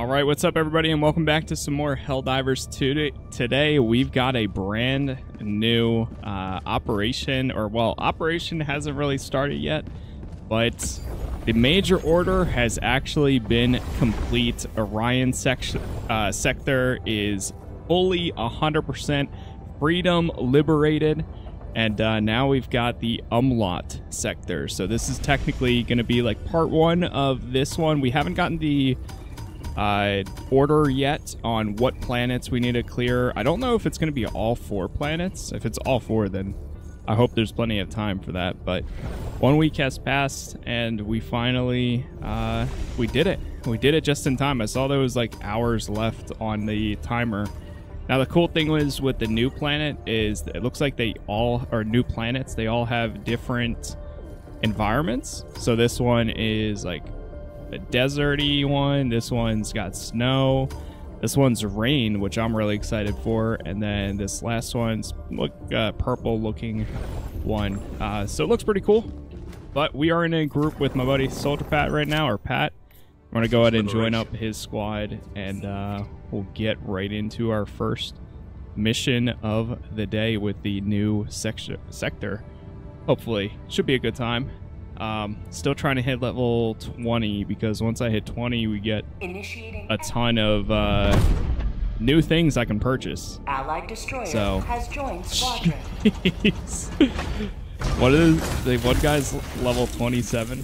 All right, what's up, everybody, and welcome back to some more Helldivers. Today, today we've got a brand new uh, operation, or well, operation hasn't really started yet, but the major order has actually been complete. Orion sec- uh, sector is fully 100% freedom liberated. And uh, now we've got the Umlaut sector. So this is technically going to be like part one of this one. We haven't gotten the uh, order yet on what planets we need to clear. I don't know if it's going to be all four planets. If it's all four, then I hope there's plenty of time for that. But one week has passed, and we finally uh, we did it. We did it just in time. I saw there was like hours left on the timer. Now the cool thing was with the new planet is it looks like they all are new planets. They all have different environments. So this one is like a deserty one. This one's got snow. This one's rain, which I'm really excited for. And then this last one's look uh, purple looking one. Uh, so it looks pretty cool. But we are in a group with my buddy Soldier Pat right now, or Pat. I'm going to go ahead and join up his squad, and uh, we'll get right into our first mission of the day with the new sector. sector. Hopefully, should be a good time. Um, still trying to hit level 20 because once I hit 20, we get a ton of uh, new things I can purchase. Allied destroyer So- has joined squadron. what is the one guy's level 27?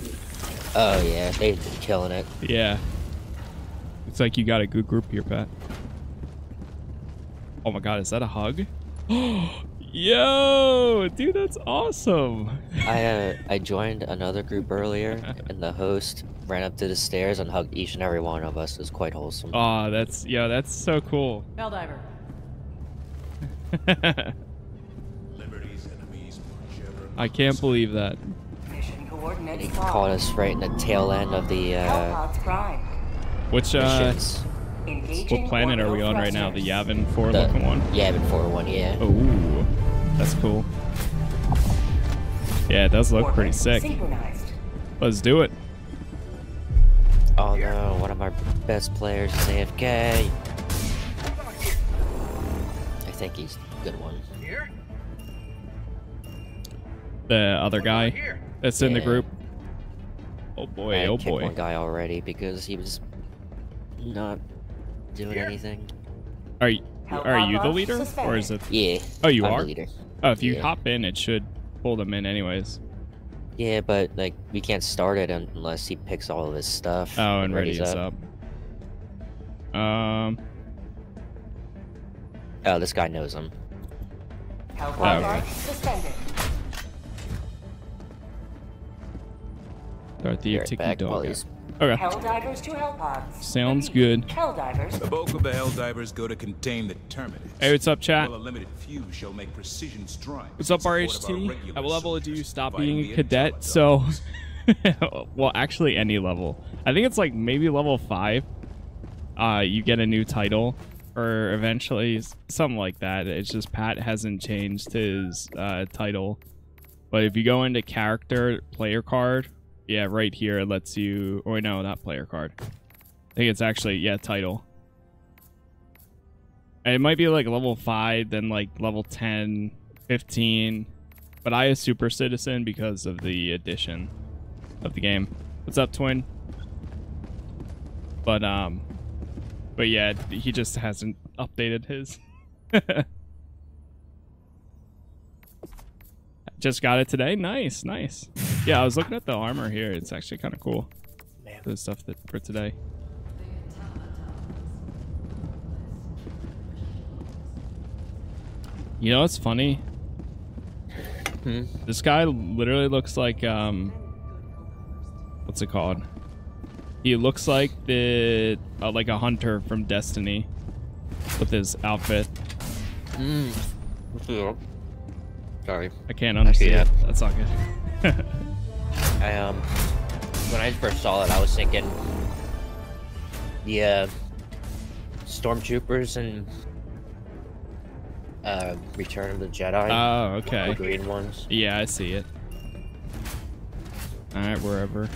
Oh yeah, they've been killing it. Yeah. Looks like you got a good group here, Pat. Oh my god, is that a hug? Yo, dude, that's awesome. I uh, I joined another group earlier, and the host ran up to the stairs and hugged each and every one of us. It was quite wholesome. Aw, that's yeah, that's so cool. Helldiver. I can't believe that. Mission And coordinates he locked. caught us right in the tail end of the uh, Which uh missions. Engaging what planet are we on right now? The. Yavin 4 The looking one? Yavin 4 one, yeah. Oh, that's cool. Yeah, it does look pretty sick. Let's do it. Oh no, one of our best players is AFK. I think he's the good one. The other guy that's in the group. Oh boy, I oh kicked boy. one guy already because he was not doing anything. Are you, are you the leader? Or is it? Yeah. Oh, you I'm are? The leader. Oh, if you Yeah. hop in, it should pull them in anyways. Yeah, but like we can't start it unless he picks all of his stuff. Oh, and ready readies is up. Um, Oh, this guy knows him. Hellpod Oh, okay. arc suspended. start the Be right while dog. He's- Okay, Helldivers to Hellpods. Sounds Repeat. good. Helldivers. The bulk of the Helldivers go to contain the Terminids. hey, what's up, chat? While a limited few shall make precision strikes. What's up, in support of our RHT? regular At what level do you stop being a cadet? So, well, actually, any level. I think it's like maybe level five. Uh, you get a new title, or eventually something like that. It's just Pat hasn't changed his uh, title. But if you go into character player card, yeah, right here it lets you. Oh no, not player card. I think it's actually yeah title. And it might be like level 5, then like level 10, 15. But I is super citizen because of the addition of the game. What's up, twin? But um but yeah, he just hasn't updated his. just got it today. Nice, nice. Yeah, I was looking at the armor here. It's actually kind of cool. The stuff that for today. You know what's funny? Hmm? This guy literally looks like um what's it called? He looks like the uh, like a hunter from Destiny with his outfit. Mm. Sorry. I can't understand. yeah. That's not good. I um when I first saw it I was thinking the uh stormtroopers and uh Return of the Jedi. oh, okay. The green ones. Yeah, I see it. All right, wherever.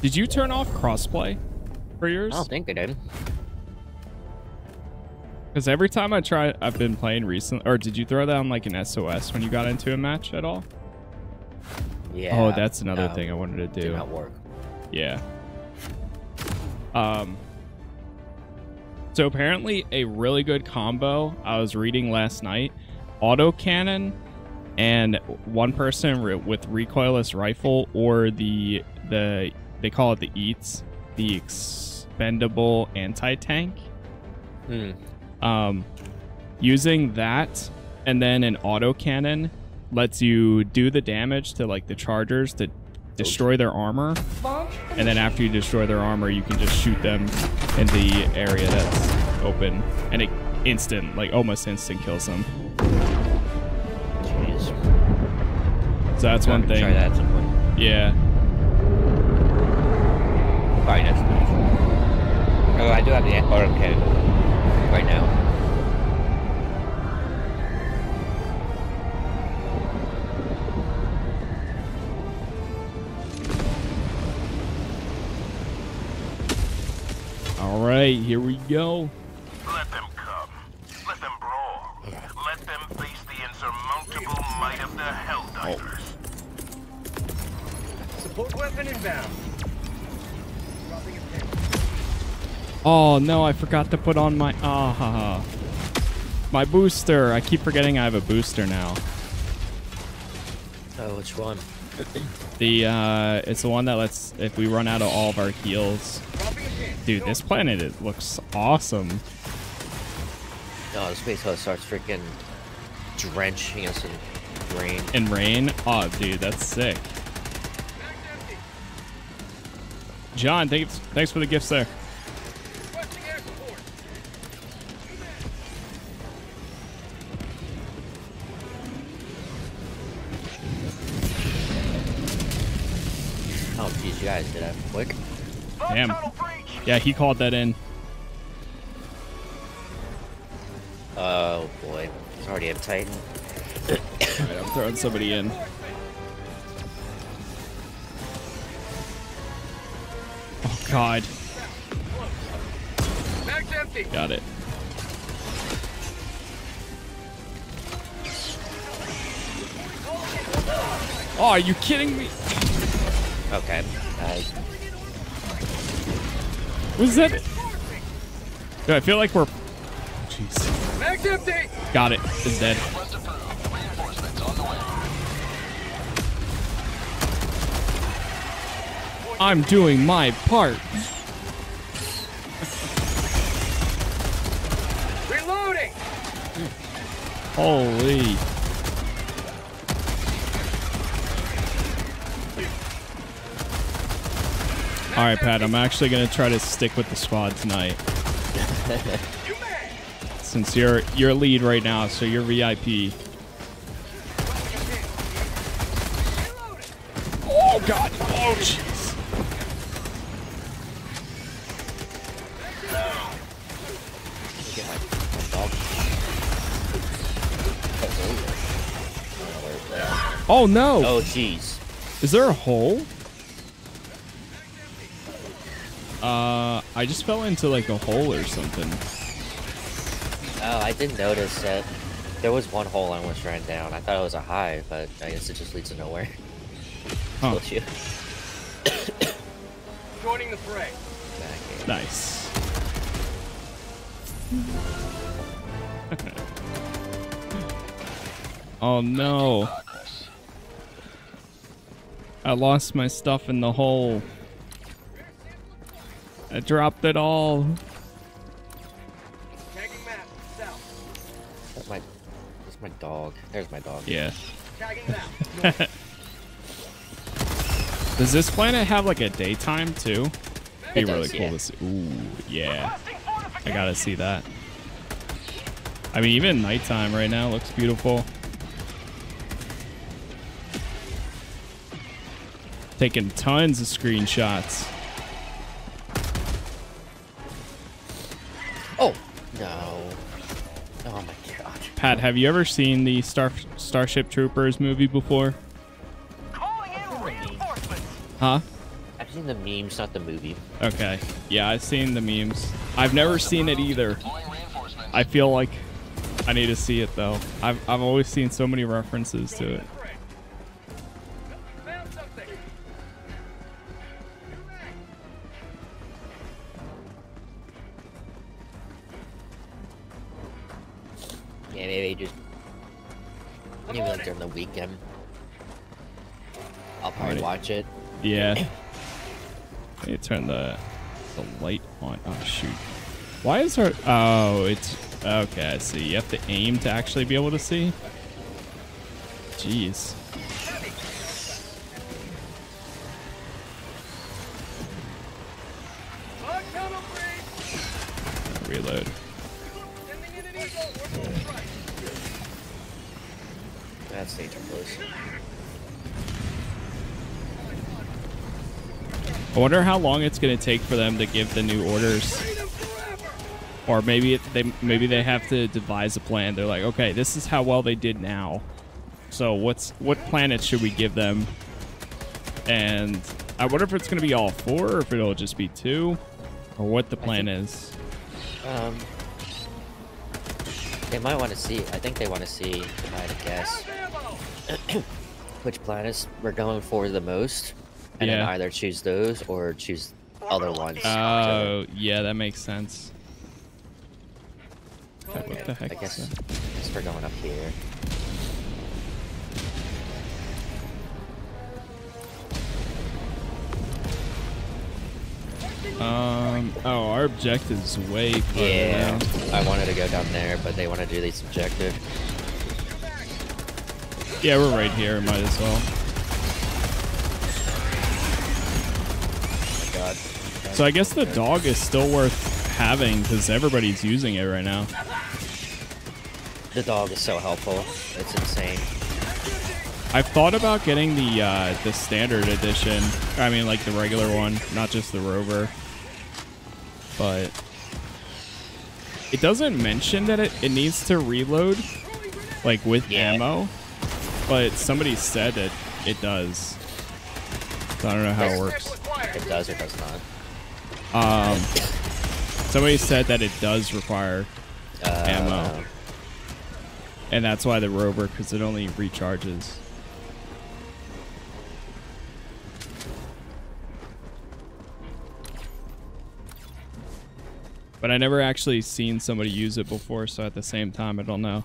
Did you turn off crossplay? for yours? I don't think they did. Because every time I try, I've been playing recently. Or did you throw down like an SOS when you got into a match at all? Yeah. oh, that's another no, thing I wanted to Did do. not work. Yeah. Um. So apparently, a really good combo I was reading last night: auto cannon and one person with recoilless rifle, or the the they call it the EATS, the expendable anti tank. Hmm. Um, using that and then an auto cannon lets you do the damage to like the chargers to destroy their armor and then after you destroy their armor you can just shoot them in the area that's open and it instant like almost instant kills them Jeez. so that's one thing Try that at some point. yeah Probably next match. Oh, I do have the auto cannon right now. all right here we go Let them come. Let them brawl. Let them face the insurmountable might of the Helldivers. Support weapon inbound. Oh no i forgot to put on my ah my booster i keep forgetting i have a booster now Oh, which one? the uh it's the one that lets if we run out of all of our heals Dropping a pin. Dude, this planet it looks awesome. Oh, the space hose starts freaking drenching us in rain. And rain. Oh, dude, that's sick. John, thanks thanks for the gifts there. Guys quick. Damn. Yeah, he called that in. Oh boy, he's already a Titan. All right, I'm throwing somebody in. Oh God, Mag's empty. got it. Oh, are you kidding me? Okay. Uh, Was that? Dude, I feel like we're. Jeez. Mag's empty. Got it. It's dead. I'm doing my part. Reloading. Holy. All right, Pat. I'm actually gonna try to stick with the squad tonight, since you're you're lead right now, so you're VIP. Dropping a pin. Reloading. Oh God. Oh jeez. get my, my dog. Oh no. Oh, jeez. Is there a hole? Uh, I just fell into like a hole or something. Oh, I didn't notice that there was one hole I almost ran down. I thought it was a high, but I guess it just leads to nowhere. Huh. Told you. Joining the fray. Nice. oh no. I lost my stuff in the hole. I dropped it all. Tagging map. South. That's my, that's my dog. There's my dog. Yeah. Tagging map. Does this planet have like a daytime too? Be It really does, cool yeah. to see. Ooh, yeah. I gotta see that. I mean, even nighttime right now looks beautiful. Taking tons of screenshots. No. Oh my god. Pat, have you ever seen the Star Starship Troopers movie before? Calling in reinforcements! Huh? I've I've seen the memes, not the movie. Okay. Yeah, I've seen the memes. I've never seen it either. I feel like I need to see it though. I've I've always seen so many references to it. Maybe just maybe like during the weekend. I'll probably Alright. watch it. Yeah. Let me turn the the light on. Oh shoot. Why is her? Oh, it's okay. I see. You have to aim to actually be able to see. Jeez. On counter break. Reload. That's dangerous. I wonder how long it's gonna take for them to give the new orders. Or maybe it, they maybe they have to devise a plan. They're like, okay, this is how well they did now. So what's what planets should we give them? And I wonder if it's going to be all four, or if it'll just be two, or what the plan is. Um, they might want to see. I think they want to see. I to guess. Which planets we're going for the most, and then either choose those or choose other ones. Oh, yeah, that makes sense. Okay, what the heck I guess, that? guess we're going up here. Um. Oh, our objective is way further Yeah, down. I wanted to go down there, but they want to do this objective. Yeah, we're right here. Might as well. God. So I guess the dog is still worth having because everybody's using it right now. The dog is so helpful. It's insane. I've thought about getting the uh, the standard edition. I mean, like the regular one, not just the rover. But it doesn't mention that it, it needs to reload, like with Yeah. ammo. But somebody said that it does. So I don't know how it works. It does or does not. Um, somebody said that it does require Uh, ammo, and that's why the rover, because it only recharges. But I never actually seen somebody use it before, so at the same time, I don't know.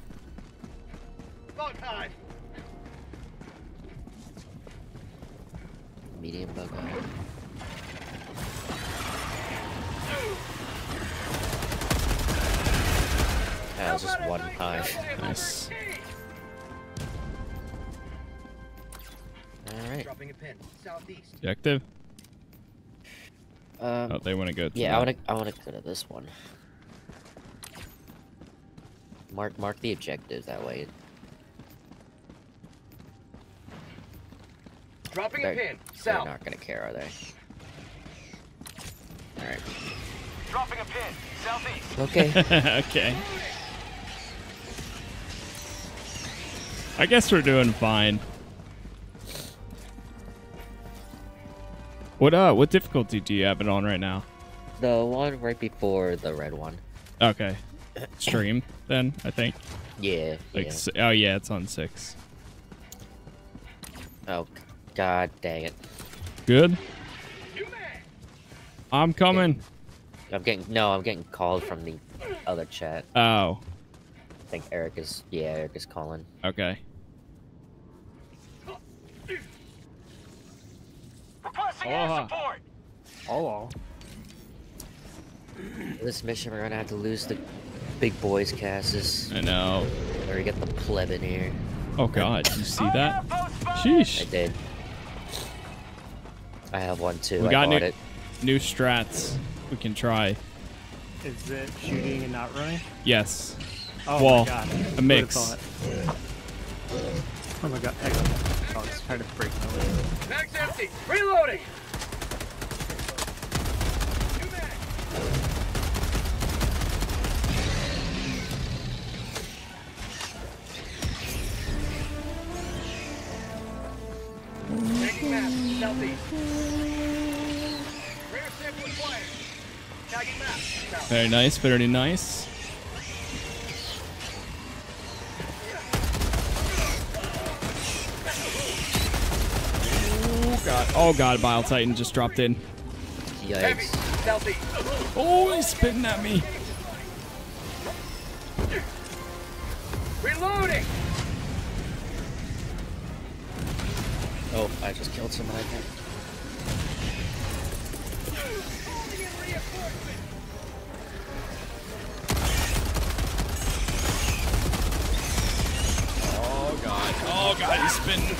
That was just one hive. Nice. Alright. Dropping a pin. Southeast. Objective? Um, Oh, they want to go. To yeah, that. I wanna I wanna go to this one. Mark mark the objective that way. Dropping a They're, pin. they're South. not gonna care, are they? Alright. Dropping a pin. Southeast. Okay. okay. I guess we're doing fine. What uh what difficulty do you have it on right now? the one right before the red one. Okay. Stream then, I think. Yeah. Like yeah. oh yeah, it's on 6. Oh god dang it. Good. I'm coming. I'm getting no, I'm getting called from the other chat. Oh, I think Eric is yeah, Eric is calling. okay. Requesting Aloha. air support. Hello. This mission we're gonna have to lose the big boys Casas. I know. Or we get the pleb in here. Oh god, you see that? Outpost spotted. I did. I have one too. We I got new- it. New strats. We can try. Is it shooting and not running? Yes. Oh Well, my god. a Who'd've mix. Thought? Oh my god. Hang on. Oh, it's trying to break my leg. Mag's empty. Reloading. New mag. Taking map. Southeast. Very nice, very nice. Oh god, oh god, Bile Titan just dropped in. Yikes. Oh, he's spitting at me. Reloading! Oh, I just killed someone, I think. Oh god, oh god, he's spitting.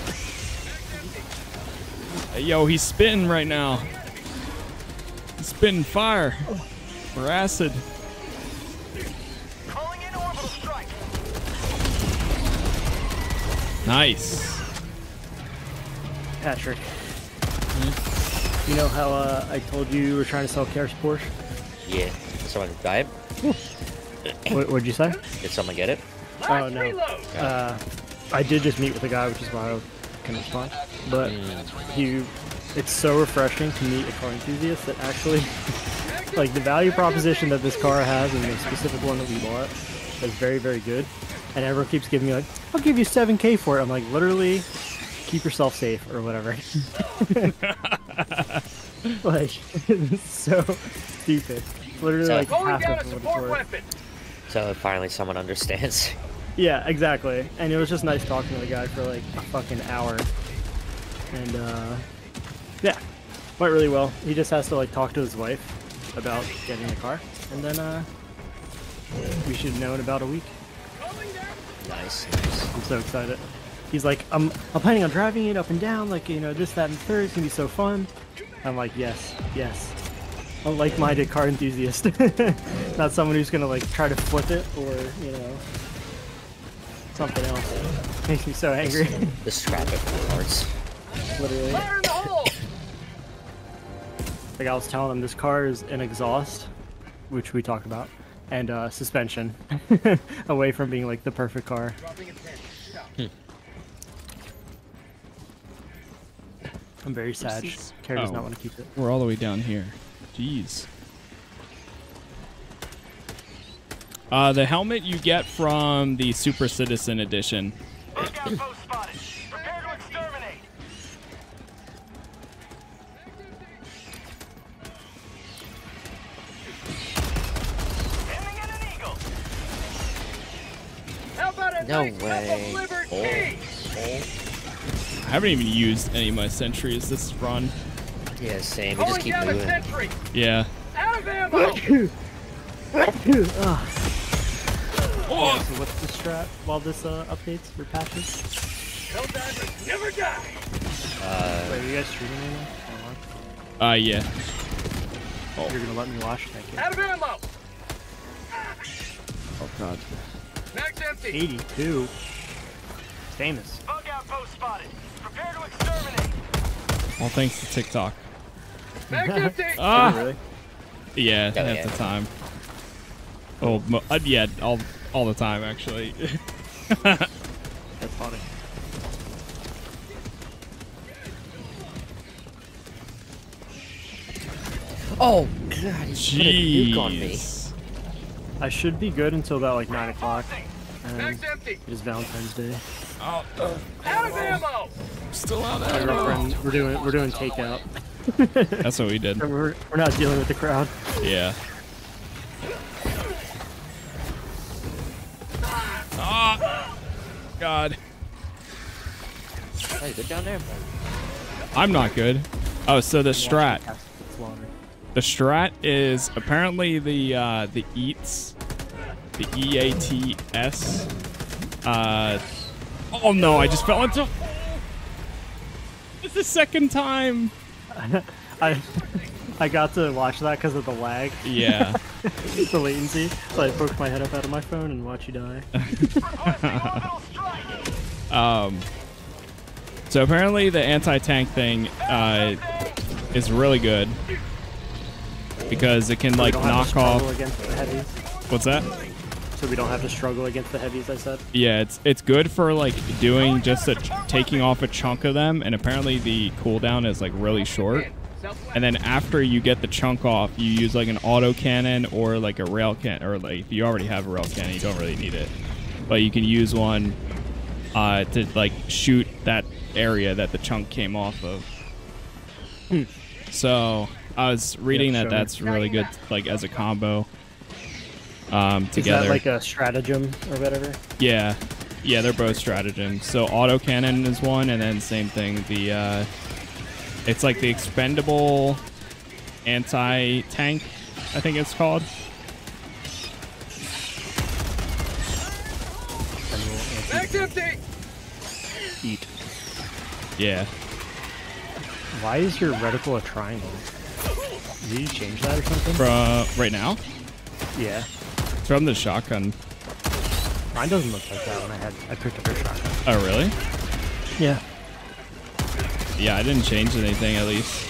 Hey, yo, he's spitting right now. He's spitting fire or acid. Calling in orbital strike. Nice. Patrick. You know how uh, I told you you were trying to sell Carrie's Porsche? Yeah. Did Someone died? What, what'd you say? Did someone get it? Oh no. Uh, I did just meet with a guy, which is why I can respond. But he, it's so refreshing to meet a car enthusiast that actually, like the value proposition that this car has, and the specific one that we bought, is very very good. And everyone keeps giving me like, I'll give you 7k for it. I'm like, literally, keep yourself safe or whatever. like, it's so stupid. Literally So- like half of what it's worth. So finally someone understands. Yeah, exactly. And it was just nice talking to the guy for like a fucking hour. And uh yeah, went really well. He just has to like talk to his wife about getting the car, and then uh we should know in about a week. nice, nice. I'm so excited. He's like, I'm I'm planning on driving it up and down, like you know this, that, and the third. It's gonna be so fun. I'm like, yes, yes. A like-minded car enthusiast, not someone who's gonna like try to flip it or you know something else. Makes me so angry. The scrap it for parts. Literally. Fire in the hole! Like I was telling them, this car is an exhaust, which we talked about, and uh, suspension, away from being like the perfect car. Dropping a pin. I'm very sad. Carrie does Oh. not want to keep it. We're all the way down here. Jeez. Uh, the helmet you get from the Super Citizen Edition. No way. of Oh. I haven't even used any of my sentries this run. Yeah, same. We just keep down a moving. Yeah. Out of ammo. Ugh. Oh, So what's the strat while this uh, updates for patches? Helldivers never die. Wait, are you guys streaming right now? uh, yeah. Online? You're gonna let me watch? Thank you. Out of ammo. Oh god. Mag's empty. 82. Famous. Bug outpost spotted. Prepare to exterminate. All thanks to TikTok. Mag's empty. Ah, really? yeah, Oh, at yeah. the time. Oh, mo- uh, yeah, all all the time actually. That's funny. Oh god, he put a nuke on me. Jeez. I should be good until about like 9 o'clock. And Mag's empty. it is Valentine's Day. Oh, Out of ammo. still out My there. girlfriend, we're doing we're doing takeout. That's what we did. We're, we're not dealing with the crowd. Yeah. Ah, God. Hey, good down there. I'm not good. Oh, so the strat. The strat is apparently the uh, the eats, the E A T S. Uh, oh no! I just fell into. It's the second time. I I got to watch that because of the lag, Yeah. the latency. So I poked my head up out of my phone and watch you die. Um. So apparently the anti-tank thing uh, is really good because it can So like don't have to knock off. against the heavies. What's that? So we don't have to struggle against the heavies. I said. Yeah, it's it's good for like doing just a taking off a chunk of them, and apparently the cooldown is like really short. and then after you get the chunk off, you use like an auto cannon or like a rail cannon, or like if you already have a rail cannon, you don't really need it, but you can use one uh, to like shoot that area that the chunk came off of. So I was reading Yeah, that show me. that's really good, like as a combo. Um, Is that like a stratagem or whatever? Yeah, yeah, they're both stratagems. So auto cannon is one, and then same thing. The uh, it's like the expendable anti tank, I think it's called. Eat. Yeah, Why is your reticle a triangle? Did you change that or something? from right now, Yeah. it's from the shotgun. Mine doesn't look like that when I had I picked up a shotgun. Oh, really? Yeah. Yeah, I didn't change anything at least.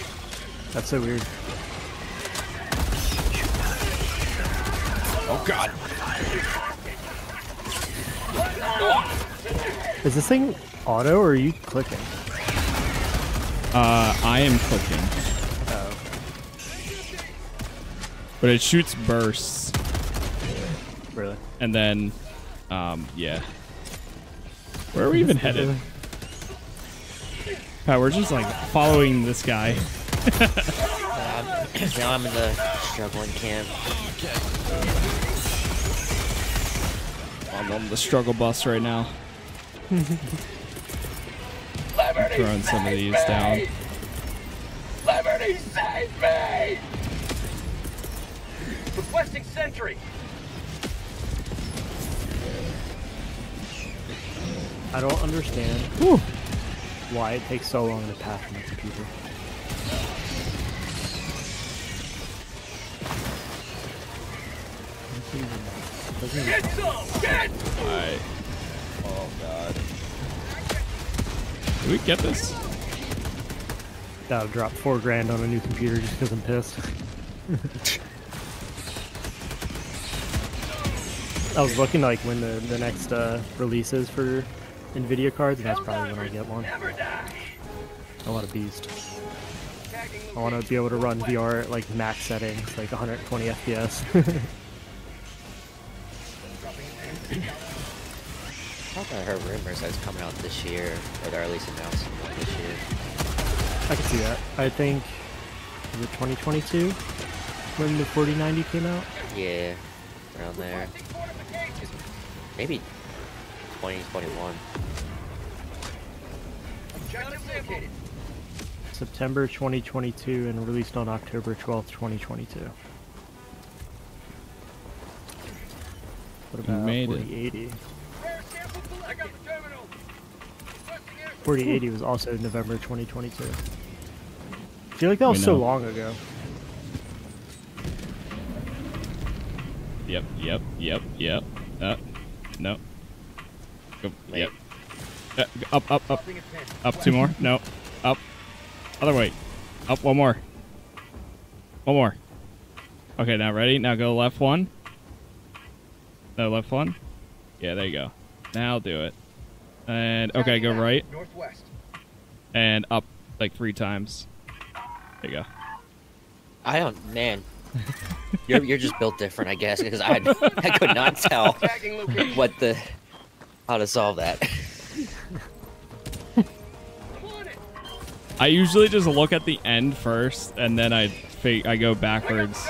That's so weird. Oh god! Is this thing auto or are you clicking? Uh, I am clicking, but it shoots bursts, Really? and then, um, yeah. Where are we even headed? Pat, we're just like following this guy. Um, now I'm in the struggling camp. I'm on the struggle bus right now. Throwing some of these down. Liberty save me! Requesting sentry. I don't understand why it takes so long to patch my computer. Doesn't even- doesn't even- Get some! Get! Alright. Oh god. Did we get this? That'll drop four grand on a new computer just because I'm pissed. I was looking like when the, the next uh, release is for NVIDIA cards, and that's probably when I get one. I want a beast. I want to be able to run VR at like max settings, like 120 FPS. I thought I heard rumors that it's coming out this year, or they're at least announcing it this year. I can see that. I think was it 2022 when the 4090 came out. Yeah, around there. Maybe 2021. Objective. September 2022 and released on October 12th, 2022. What about 4080? Rare sample collected. I got the terminal. Requesting air 4080 was also November 2022. I feel like that We was so long ago. Yep, yep, yep, yep. Uh, no. Go, yep. Uh, up, up, up. Up two more. No. Up. Other way. Up one more. One more. Okay, now ready? Now go left one. No, left one. Yeah, there you go. Now do it. And okay, go right Northwest. and up like three times. There you go. I don't, man. You're you're just built different, I guess, because I I could not tell what the how to solve that. I'm on it. I usually just look at the end first, and then I I go backwards.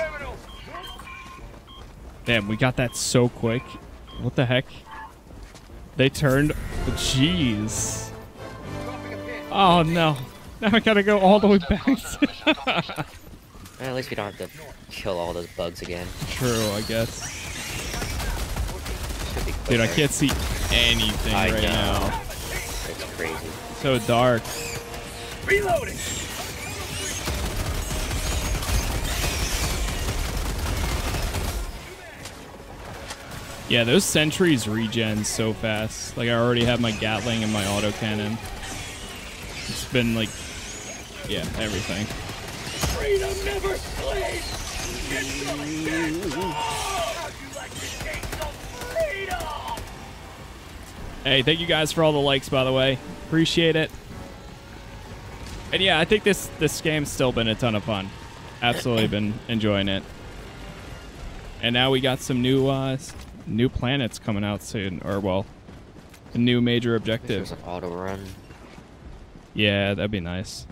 Damn, we got that so quick. What the heck? They turned. Jeez. Dropping a pin. Oh no. Now I gotta go all the way back. Well, at least we don't have to kill all those bugs again. True, I guess. Dude, I can't see anything I right know. now. It's crazy. So dark. Reloading. Yeah, those sentries regen so fast. Like I already have my Gatling and my autocannon. It's been like, yeah, everything. Freedom never sleeps. Get some. Get some. How'd you like to take some freedom? Hey, thank you guys for all the likes, by the way. Appreciate it. And yeah, I think this this game's still been a ton of fun. Absolutely been enjoying it. And now we got some new uh new planets coming out soon, or well, a new major There's objective. an auto run. Yeah, that'd be nice.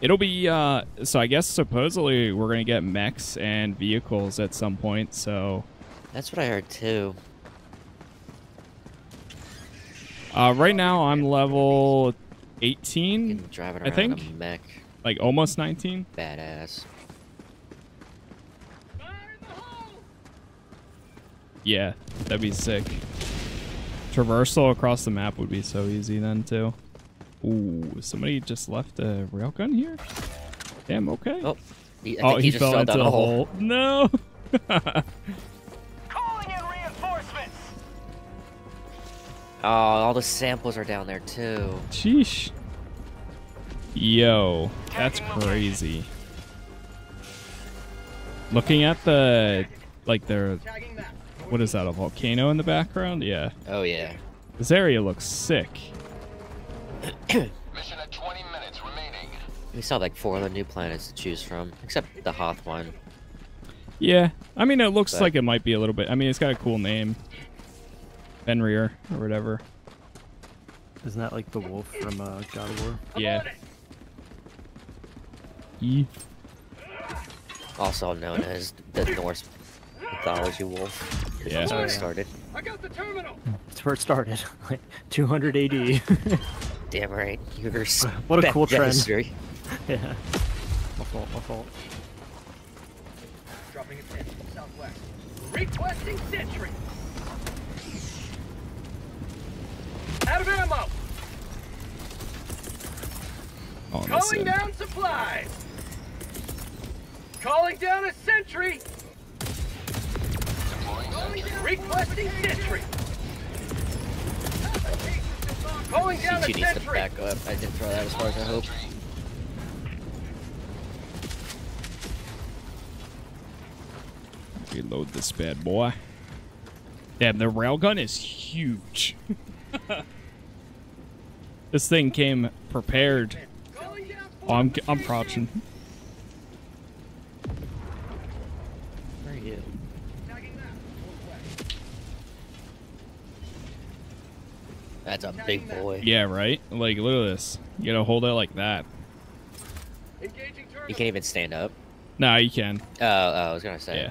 It'll be uh so I guess supposedly we're gonna get mechs and vehicles at some point, so That's what I heard too. uh right now I'm level 18, can drive I think- a mech. like almost 19. Badass. Fire in the hole! Yeah, that'd be sick. Traversal across the map would be so easy then too. Ooh, somebody just left a railgun here? Damn, okay. Oh, he, I oh, think he, just fell into down the a hole. No. Calling in reinforcements. Oh, all the samples are down there too. Sheesh. Yo, that's crazy. Looking at the like the what is that a volcano in the background? Yeah. Oh yeah. This area looks sick. Mission at 20 minutes remaining. We saw like four other new planets to choose from, except the Hoth one. Yeah. I mean it looks But- like it might be a little bit. I mean it's got a cool name. Fenrir or whatever. Isn't that like the wolf from uh, God of War? I'm Yeah. on it. Ye- Also known as the Norse mythology wolf. Yeah. That's where it started. I got the terminal. That's where it started. like 200 AD. Damn right. You're What a cool to trend. history. yeah. My fault. My fault. Dropping attention southwest. Requesting sentry. Out of ammo. Oh, Calling listen. down supplies. Calling down a sentry. Requesting sentry. Calling down a needs to back up. I didn't throw that as far as I hoped. Reload this bad boy. Damn, the railgun is huge. this thing came prepared. Oh, I'm I'm crouching. Where are you? Tagging map. Northwest. That's a big boy. Yeah, right. Like, look at this. You gotta hold it like that. You can't even stand up. Nah, you can. Oh, oh I was gonna say. Yeah.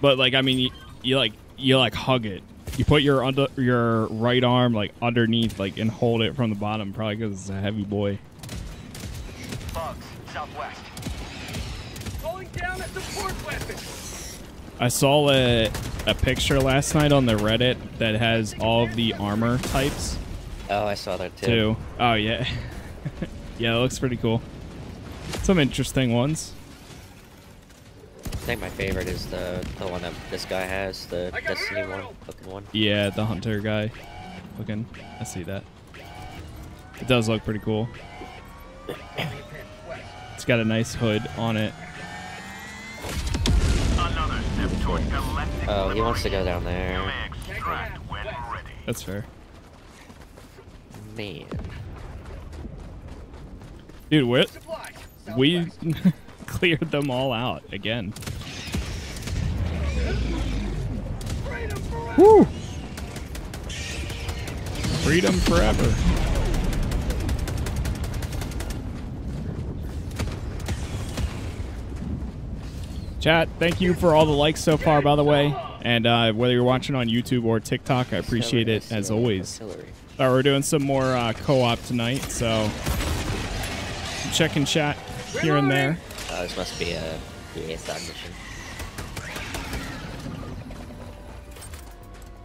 But like, I mean, you, you like you like hug it. You put your under your right arm like underneath, like, and hold it from the bottom, probably because it's a heavy boy. Bugs, southwest. I saw a a picture last night on the Reddit that has all of the armor types Oh, I saw that too. too. Oh yeah, yeah, it looks pretty cool. Some interesting ones. I think my favorite is the the one that this guy has, the I got Destiny one, looking one. Yeah, the hunter guy. Looking, I see that. It does look pretty cool. It's got a nice hood on it. Oh, he wants to go down there. may extract when ready. That's fair, Man. dude. What? Supplies. We cleared them all out again. Woo! Freedom forever. Chat, thank you for all the likes so far, by the way. And uh, whether you're watching on YouTube or TikTok, I appreciate it as always. Uh, we're doing some more uh, co-op tonight, so checking chat here and there. Oh, this must be a side mission.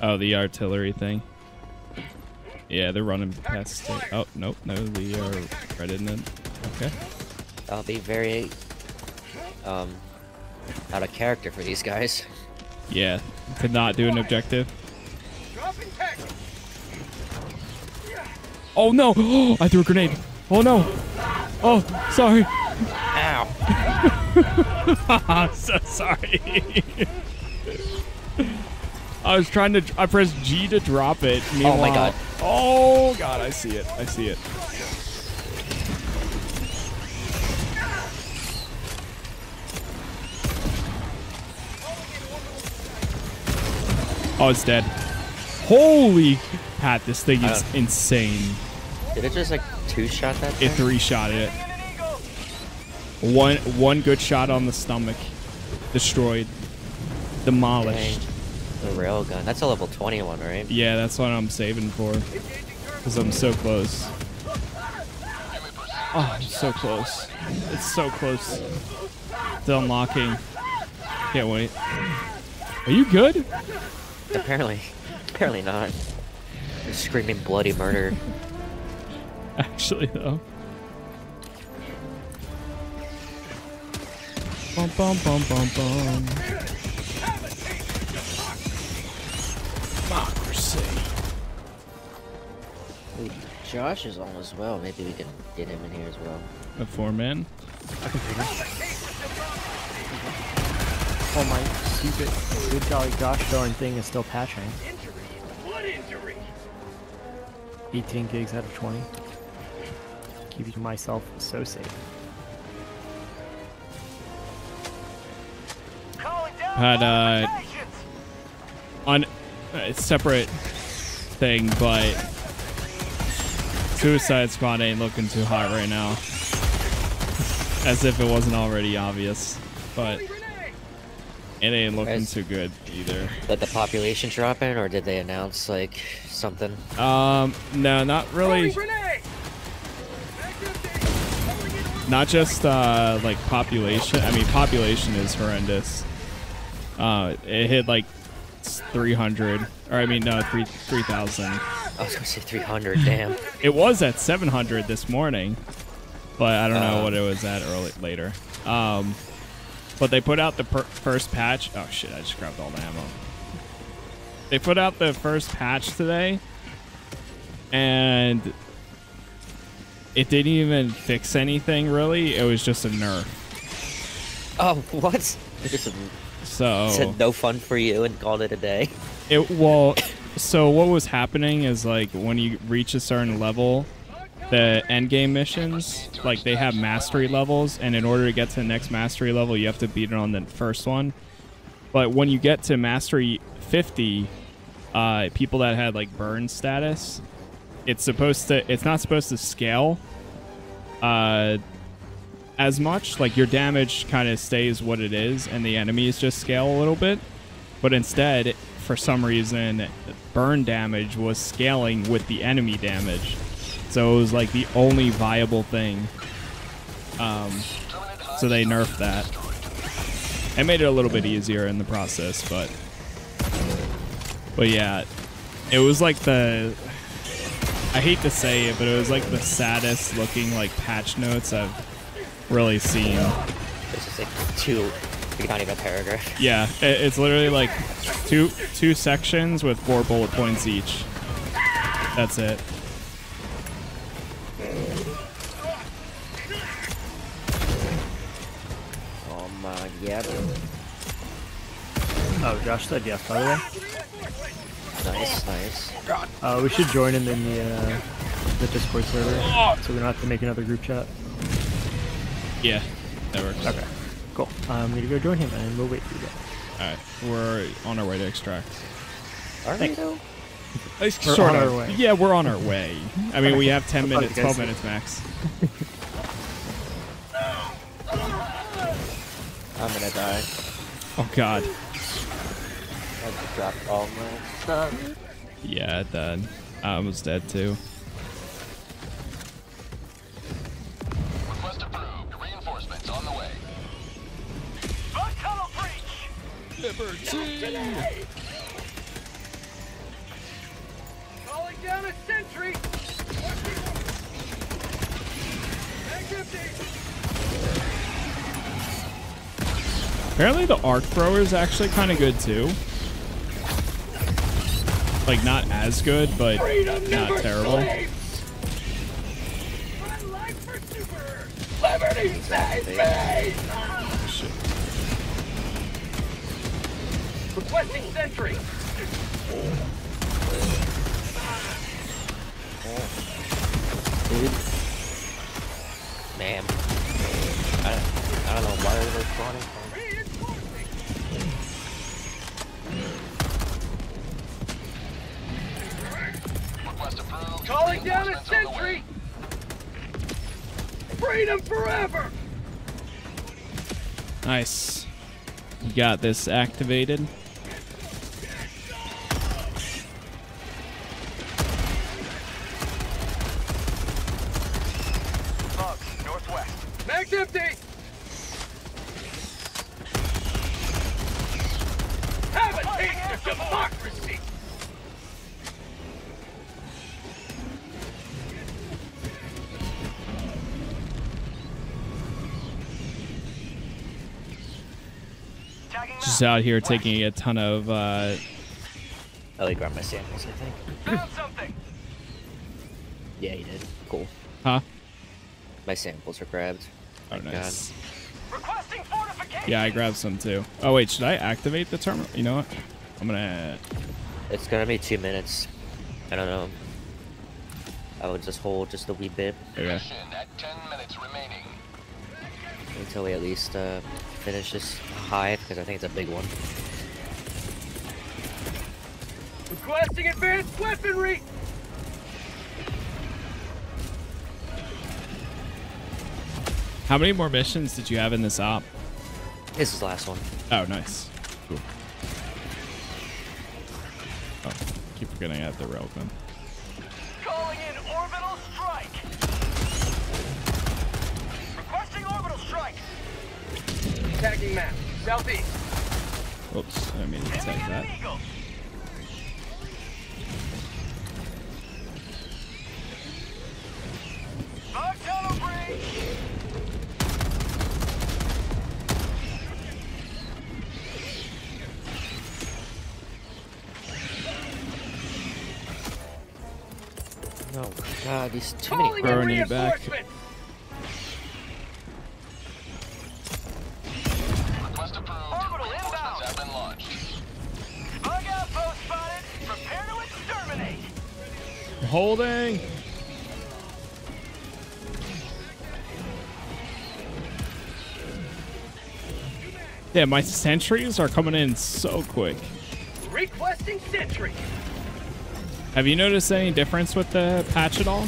Oh, the artillery thing. Yeah, they're running past it. Oh, nope, no, we are right in it. Okay. I'll be very um out of character for these guys. Yeah, could not do an objective. Oh no! I threw a grenade. Oh no! Oh, sorry. Ow! I'm so sorry. I was trying to. I pressed G to drop it. Oh my God. Oh god! I see it. I see it. Oh, it's dead. Holy Pat, this thing is Uh, insane. Did it just like two shot that? It three shot it. One one good shot on the stomach. Destroyed. Demolished. Dang. The railgun. That's a level 21, right? Yeah, that's what I'm saving for. Because I'm so close. Oh, I'm so close. It's so close to unlocking. Can't wait. Are you good? Apparently. Apparently not. They're screaming bloody murder. Actually, though. Bum bum bum bum bum. Democracy. Ooh, Josh is on as well. Maybe we can get him in here as well. A four man. I can. Oh my stupid good golly gosh darn thing is still patching. What injury? 18 gigs out of 20. Keeping myself so safe. Had, uh, on a separate thing, but Suicide Squad ain't looking too hot right now. As if it wasn't already obvious, but it ain't looking Guys. too good either. Let the population drop in, or did they announce like something? Um, no, not really. Not just uh like population. I mean, population is horrendous. Uh, it hit like 300, or I mean, no, three 3,000. I was gonna say 300. Damn. It was at 700 this morning, but I don't know Uh. what it was at early later. Um, but they put out the per- first patch. Oh shit! I just grabbed all the ammo. They put out the first patch today, and it didn't even fix anything really. It was just a nerf. Oh, what? So said no fun for you and called it a day. It well, so what was happening is like when you reach a certain level, the end game missions like they have mastery levels, and in order to get to the next mastery level, you have to beat it on the first one. But when you get to mastery 50, uh, people that had like burn status, it's supposed to, it's not supposed to scale. Uh, as much like your damage kind of stays what it is and the enemies just scale a little bit but instead for some reason burn damage was scaling with the enemy damage so it was like the only viable thing um, so they nerfed that it made it a little bit easier in the process but but yeah it was like the i hate to say it but it was like the saddest looking like patch notes i've really seen It's just like two, not even a paragraph. Yeah, i- it's literally like two two sections with four bullet points each. That's it. Oh my, yeah. Oh, Josh said yes, by the way. Nice, nice. Uh, we should join him in the, uh, the Discord server, so we don't have to make another group chat. Yeah, that works. Okay, cool. I'm gonna go join him, and we'll wait for you guys. All right, we're on our way to extract. Are we though? We're sort on of. our way. Yeah, we're on our way. I mean, we have 10 minutes, 12 minutes max. I'm gonna die. Oh God. I just dropped all my stuff. Yeah, that. I was dead too. Request approved. Reinforcements on the way. Bug tunnel breach. Calling down a sentry! Active Apparently, the arc thrower is actually kind of good too. Like not as good, but not terrible. Shit. Requesting sentry! Man. I I don't know why they're spawning Calling down a sentry! Freedom forever! Nice. You got this activated. Bugs, northwest. Mag's empty! Have a taste of democracy! Just out here taking a ton of uh, Oh, he grabbed my samples, I think. Found something. Yeah, he did. Cool. huh? My samples are grabbed. Oh, Thank nice. Requesting fortification. Yeah, I grabbed some too. Oh wait, should I activate the terminal? You know what? I'm gonna. It's gonna be two minutes. I don't know. I would just hold just a wee bit Okay. At 10 minutes remaining. until we at least uh, finish this hive, because I think it's a big one. Requesting advanced weaponry! How many more missions did you have in this op? This is the last one. Oh, nice. Cool. Oh, keep forgetting I have the railgun. Calling in Attacking map. Southeast. Oops, I mean to attack that. Oh god, he's too many. burning back. Holding. Yeah, my sentries are coming in so quick. Requesting sentry! Have you noticed any difference with the patch at all?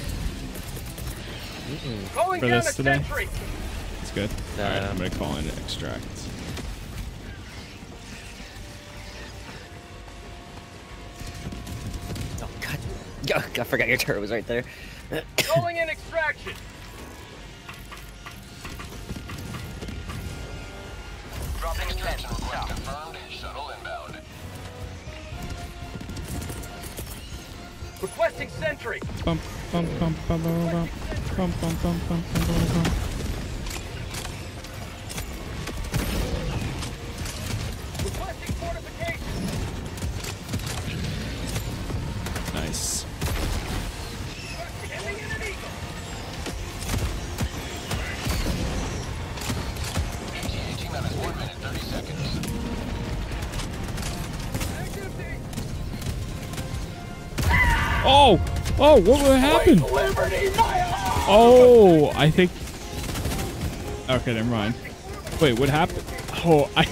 Calling For down this a today? sentry! It's good. All right, I'm Um, gonna call in an extract. I forgot your turret was right there. Calling in extraction! Dropping extraction request confirmed. Shuttle inbound. Requesting sentry! Bum, bum, bum, bum, bum, bum, bum, bum, bum, bum, bum, bum, Oh, what would happen? Liberty, my arm! Oh, I think. Okay, never mind. Wait, what happened? Oh, I.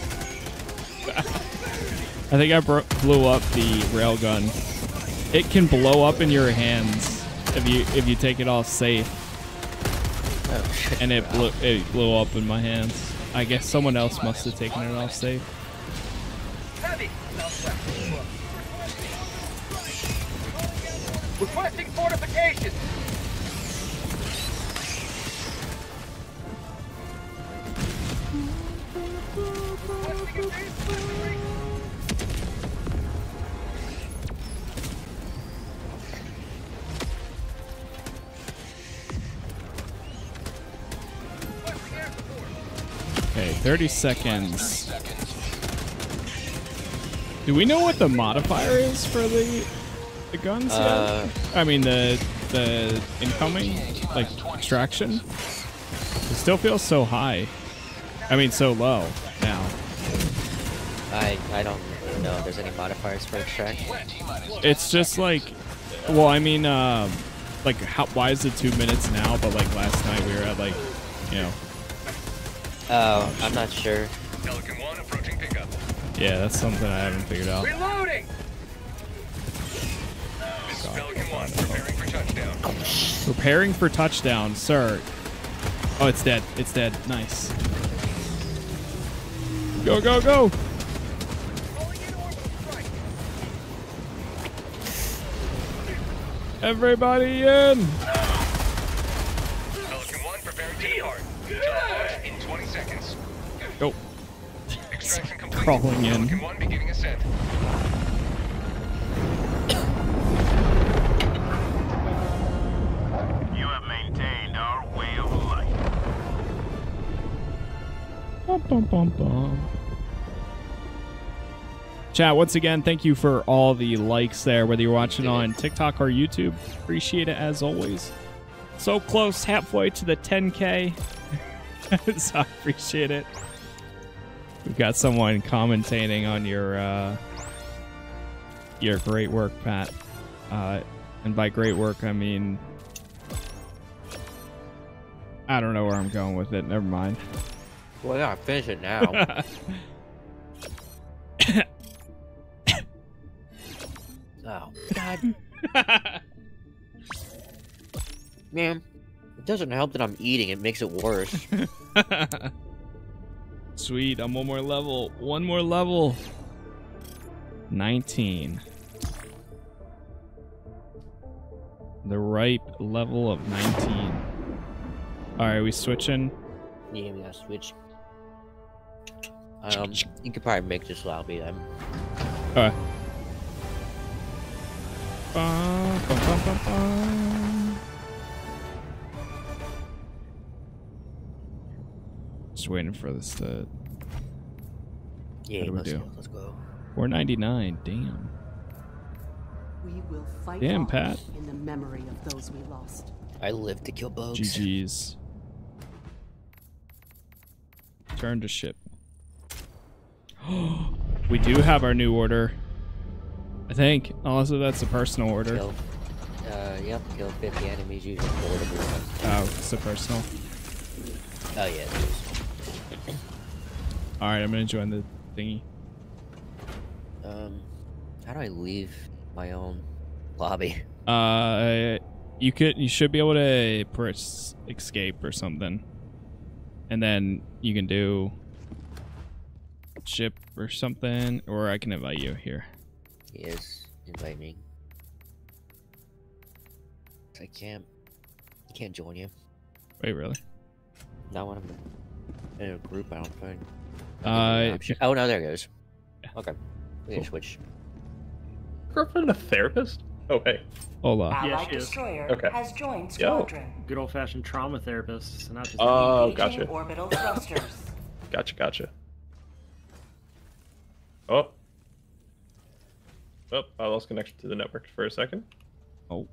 I think I bro- blew up the railgun. It can blow up in your hands if you if you take it off safe, Oh shit. and it blew it blew up in my hands. I guess someone else must have taken it off safe. Support! Okay, 30 seconds. Do we know what the modifier is for the the guns Uh, yet? I mean the the incoming like extraction. It still feels so high. I mean so low now. I I don't know if there's any modifiers for extraction. It's just like well, I mean um like how why is it 2 minutes now but like last night we were at like you know Oh, I'm not sure. Pelican 1 approaching pickup. yeah, that's something I haven't figured out. Reloading! This is Pelican One, preparing for touchdown. Preparing for touchdown, sir. Oh, it's dead. It's dead. Nice. Go, go, go. Calling in orbital strike. Everybody in. Pelican 1, preparing to depart. Launch in 20 seconds. Go. Extraction complete. Crawling in. Pelican 1 beginning ascent. Maintained our way of life. Bum, bum, bum, bum. Chat, once again, thank you for all the likes there, whether you're watching on TikTok or YouTube. Appreciate it as always. So close, halfway to the 10K. so I appreciate it. We've got someone commentating on your uh, your great work, Pat. Uh, and by great work, I mean I don't know where I'm going with it. Never mind. Well, yeah, finish it now. oh, God. Man, it doesn't help that I'm eating. It makes it worse. Sweet, I'm one more level. One more level. 19. The ripe level of 19. Alright, we switching? yeah, we gotta switch. Um, you could probably make this lobby then. Alright. Bum, bum, bum, bum, bum. Just waiting for this to Yeah, What do let's do? go. Let's go. 499. Damn. We will fight Damn, on Pat. in the memory of those we lost. I live to kill bugs. GG's. Turn to ship. we do have our new order. I think. Also, that's a personal order. Kill. Uh, yep, kill 50 enemies using portable ones. Oh, it's a personal. Oh, yeah, it is. Alright, I'm gonna join the thingy. Um, how do I leave my own lobby? Uh, you could, you should be able to press escape or something, and then you can do ship or something, or I can invite you here. Yes, invite me. I can't. I can't join you. Wait, really? Not when I'm in a group. I don't think. Uh, Oh no, there it goes. Yeah. Okay, we can switch. Girlfriend a therapist? Oh, hey. Hola. Yeah, Allied she is. destroyer Okay. has joined Yo. squadron. Good old fashioned trauma therapist. So not just Oh, Engaging gotcha. orbital thrusters. Gotcha, gotcha. Oh. Oh, I lost connection to the network for a second. Oh.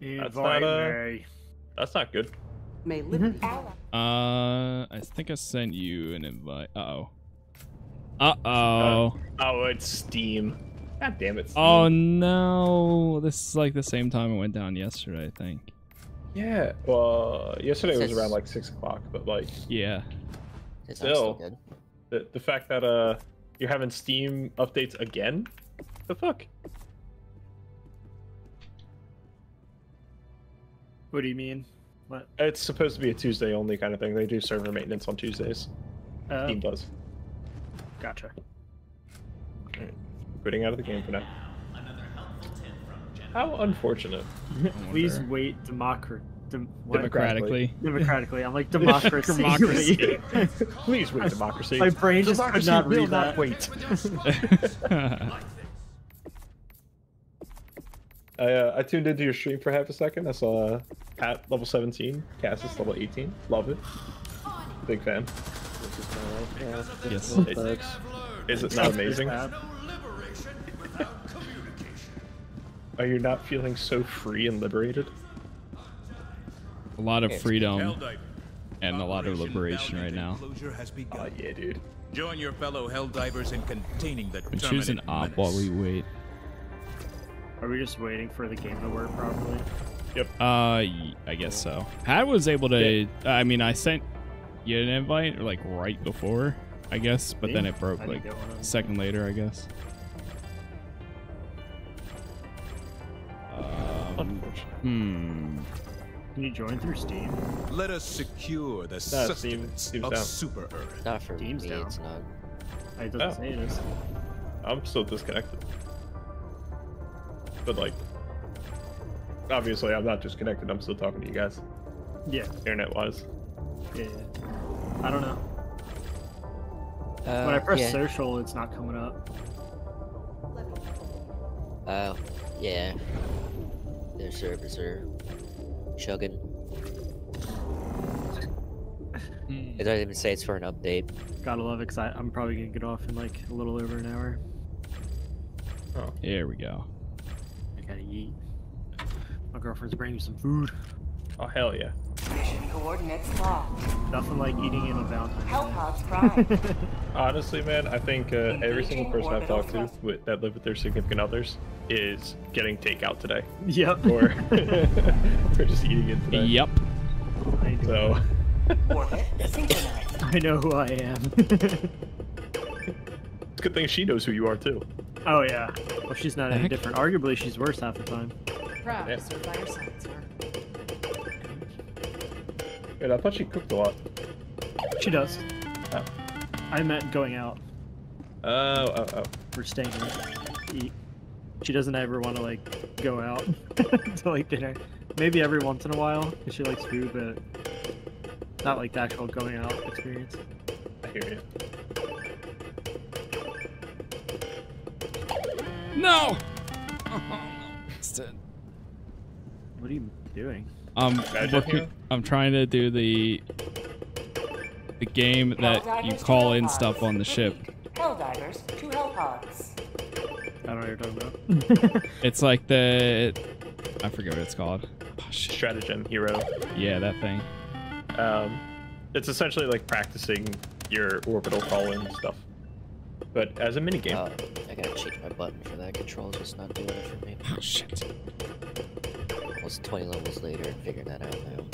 That's invite not, uh. That's not good. May liberty Ally Uh, I think I sent you an invite. Uh oh. Uh oh. Oh, it's Steam. God damn it. Steam. Oh no! This is like the same time it went down yesterday. I think. Yeah. Well, yesterday it was around like 6 o'clock, but like, Yeah. It's still Still. good. the, the fact that uh you're having Steam updates again? The fuck? What do you mean? What? It's supposed to be a Tuesday only kind of thing. They do server maintenance on Tuesdays. Uh, Steam does. gotcha. Quitting out of the game for now. How unfortunate. Please wait, democracy. Dem- Democratically. Democratically. I'm like democracy. Democracy. Please wait, democracy. My brain just could not will read not that. wait. I, uh, I tuned into your stream for half a second. I saw uh, Pat level 17, Casas level 18. Love it. Big fan. yes. It- is it not amazing? Are you not feeling so free and liberated? A lot of freedom and a lot of liberation right now. Oh yeah, dude. Join your fellow Helldivers in containing the We choose an Terminate op while we wait. Are we just waiting for the game to work properly? Yep. Uh, y- I guess so. Pat was able to. I mean, I sent you an invite like right before, I guess, but Me? then it broke like a second later, I guess. Uh, Hmm. Can you join through Steam? Let us secure the Steam- sustenance Steam's of down. Super Earth. Not for Steam's me, down. it's not. It doesn't Oh. say it is. I'm still disconnected. But like, obviously, I'm not disconnected. I'm still talking to you guys, Yeah, internet-wise. yeah, yeah. I don't know. Uh, when I press yeah. social, it's not coming up. Uh, yeah. Their servers are chugging. Hmm. It doesn't even say it's for an update. Gotta love it, cause I, I'm probably gonna get off in like a little over an hour. Oh, here we go. I gotta eat. My girlfriend's bringing me some food. Oh hell yeah! Mission coordinates locked. Nothing like eating in a Valentine's. Hellpods prime. Honestly, man, I think uh, every single person I've orbital talked to with, that live with their significant others is getting takeout today, Yep. or or just eating it today. Yep. I, know. So I know who I am. it's a good thing she knows who you are too. oh yeah. Well, she's not any different. Arguably, she's worse half the time. Proud Yeah. to serve by your side, sir. And I thought she cooked a lot. She does. Oh. I meant going out Oh, oh, oh. or staying in eat. She doesn't ever want to like go out to like dinner. Maybe every once in a while because she likes food, but not like the actual going out experience. I hear you. No. It's dead. What are you doing? Um, Magic working- Hero? I'm trying to do the the game that you Helldivers to call in Hellpods. stuff on the ship. Repeat. Helldivers to Hellpods. I don't know what you're talking about. It's like the I forget what it's called. Oh. Stratagem hero. Yeah, that thing. Um, it's essentially like practicing your orbital call-in stuff, but as a minigame. Oh, I gotta change my button for that. Control's just not doing it for me. Oh shit. Almost 20 levels later and figuring that out now.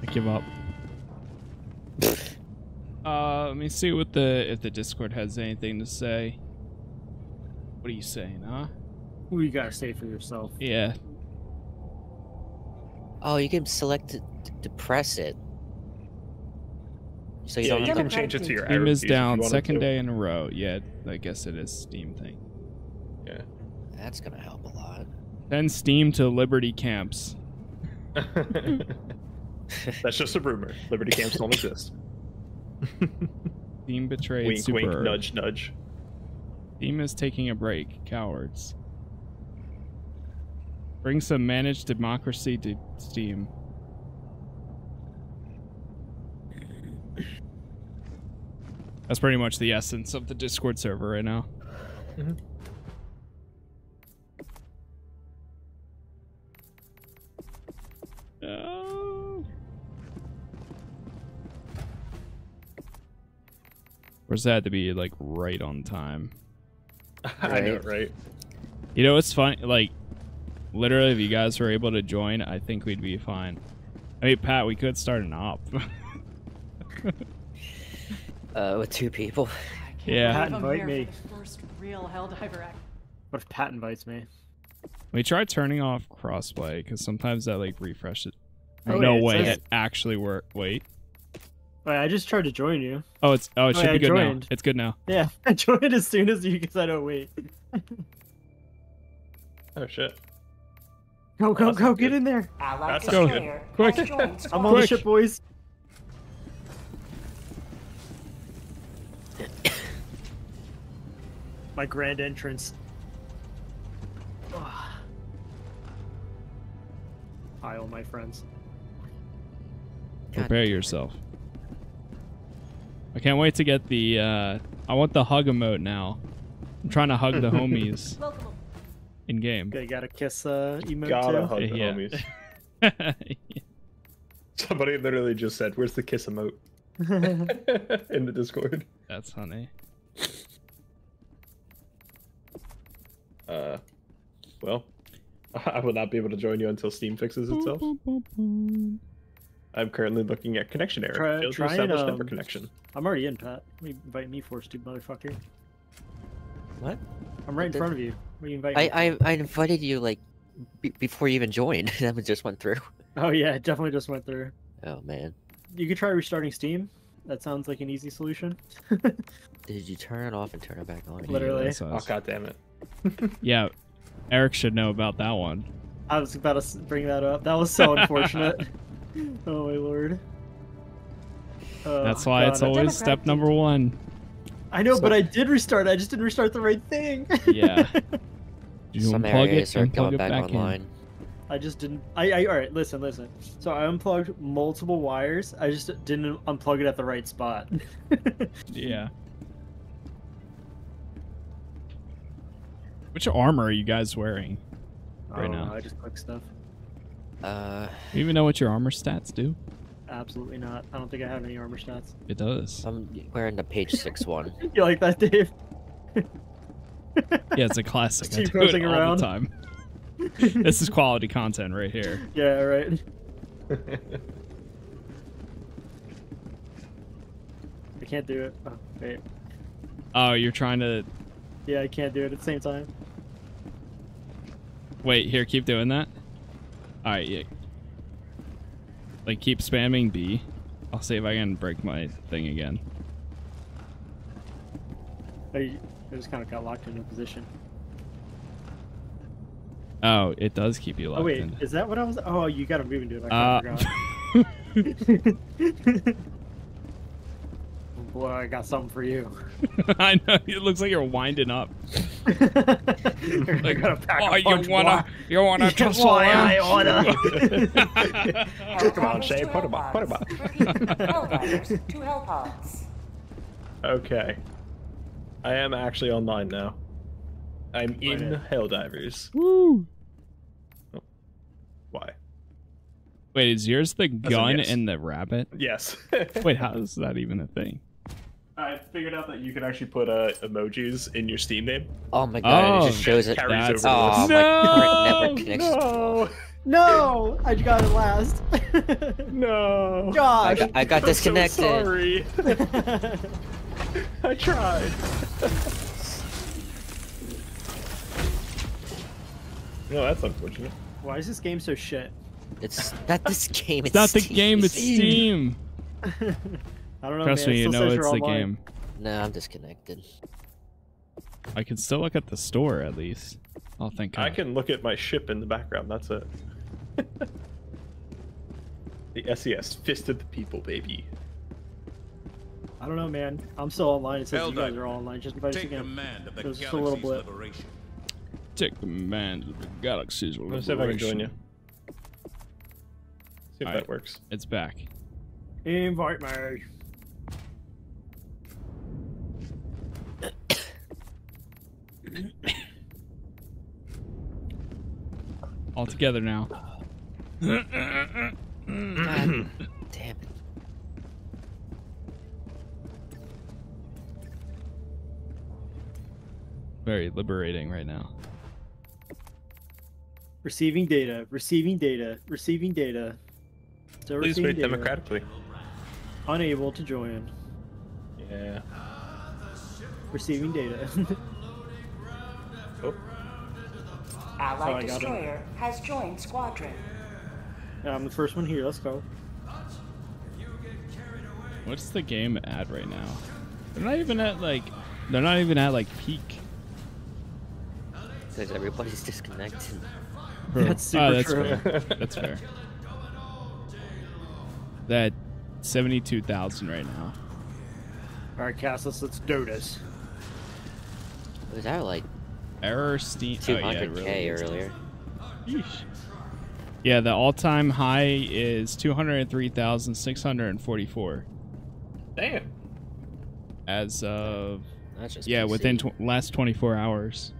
I give up. uh, let me see what the if the Discord has anything to say. What are you saying, huh? Well, you gotta say for yourself. Yeah. Oh, you can select to, to press it. So you yeah, don't you have can to... change it to your Steam arrow is keys if you down second to. day in a row. Yeah, I guess it is Steam thing. Yeah. That's gonna help a lot. Send Steam to Liberty camps. That's just a rumor. Liberty camps don't exist. Steam betrayed wink, Super wink, Earth. nudge, nudge. Steam is taking a break. Cowards. Bring some managed democracy to Steam. That's pretty much the essence of the Discord server right now. Mhm. No. Where's that to be like right on time? I know, Right. right? You know what's funny? Like, literally, if you guys were able to join, I think we'd be fine. I mean, Pat, we could start an op. Uh, with two people. yeah. Pat, I'm invite here me. first real Helldiver act. What if Pat invites me? We try turning off crossplay because sometimes that like refreshes. Oh, no yeah, it way, says- it actually worked. Wait. Wait, I just tried to join you. Oh, it's oh, it Oh, should yeah, be good joined. now. It's good now. Yeah, I joined as soon as you said, "Oh wait." Oh shit. Go, go, That's go! Get good. in there! Allied That's not destroyer good. has Quick. I'm on the ship, boys. My grand entrance. Hi, all my friends. Prepare yourself. I can't wait to get the. uh I want the hug emote now. I'm trying to hug the homies in game. Okay, got a kiss uh, emote Gotta too. hug the Yeah. homies. Somebody literally just said, "Where's the kiss emote?" in the Discord. That's funny. Uh, well, I will not be able to join you until Steam fixes itself. I'm currently looking at connection error. Try- Failed to try and, establish um, network connection. I'm already in, Pat. What are you invite me for, stupid motherfucker? What? I'm right in front of you. What are you inviting? I, me? I I invited you like b- before you even joined. that one just went through. Oh yeah, it definitely just went through. Oh man. You could try restarting Steam. That sounds like an easy solution. Did you turn it off and turn it back on? Literally. That's Oh us. god damn it. Yeah, Eric should know about that one. I was about to bring that up. That was so unfortunate. oh my lord. Oh, That's why God, it's always step number one. I know, but I did restart. I just didn't restart the right thing. Yeah. You Some unplug areas it, are unplug going back, online. in. Online. I just didn't. I, I all right. Listen, listen. So I unplugged multiple wires. I just didn't unplug it at the right spot. Yeah. Which armor are you guys wearing? Right Oh, now. I just click stuff. Uh, you even know what your armor stats do? Absolutely not. I don't think I have any armor stats. It does. I'm wearing the page six one. You like that, Dave? Yeah, it's a classic. I Keep do it all around. the time. this is quality content right here. Yeah, right. I can't do it. Oh, wait. Oh, you're trying to Yeah, I can't do it at the same time. wait here. Keep doing that. All right, yeah. Like keep spamming B. I'll see if I can break my thing again. I, I just kind of got locked into a position. Oh, it does keep you locked oh wait, in. is that what I was? Oh, you got to move into it. I Uh, kind forgot. Boy, I got something for you. I know. It looks like you're winding up. I got a pack oh, of you wanna, boy. you wanna tussle Boy, around? I wanna. Come on, Shay, put him up, put him up. Helldivers to Hellpods. Okay. I am actually online now. I'm in Right. Helldivers. Woo! Why? Wait, is yours the a gun yes. and the rabbit? Yes. Wait, how is that even a thing? I figured out that you can actually put uh, emojis in your Steam name. Oh my god! Oh, it just shows it. carries that's- over Oh to my No! current network. No, no, I got it last. no. I Josh. got, I got I'm disconnected. So sorry. I tried. No, that's unfortunate. Why is this game so shit? It's not this game. It's not the Steam. game, it's Steam. I don't know. Trust man. me, you know it's the game. No, I'm disconnected. I can still look at the store at least. I'll think. I can look at my ship in the background. That's it. the SES fisted the people, baby. I don't know, man. I'm still online. It says you guys Helldiver. are all online. Just invite us Take again. command of the It was just a little galaxy's blip. liberation. Take command of the galaxy's Let's see if I can join you. See if Alright. that works. It's back. Invite me. All together now. God damn it! Very liberating right now. Receiving data. Receiving data. Receiving data. Still Please receiving wait data. democratically. Unable to join. Yeah. Receiving data. Oh, I Allied got him. destroyer has joined squadron. Yeah, I'm the first one here. Let's go. What's the game at right now? They're not even at like. They're not even at like peak. Because everybody's disconnected. Hmm. That's ah, super oh, that's true. fair. That's fair. That seventy-two thousand right now. All right, Casas, let's do this. Was that like Error Steam. Oh, yeah, it 200k really earlier? Yeesh. Yeah, the all-time high is two hundred three thousand six hundred forty-four damn. as of That's just yeah PC. within tw- last twenty-four hours.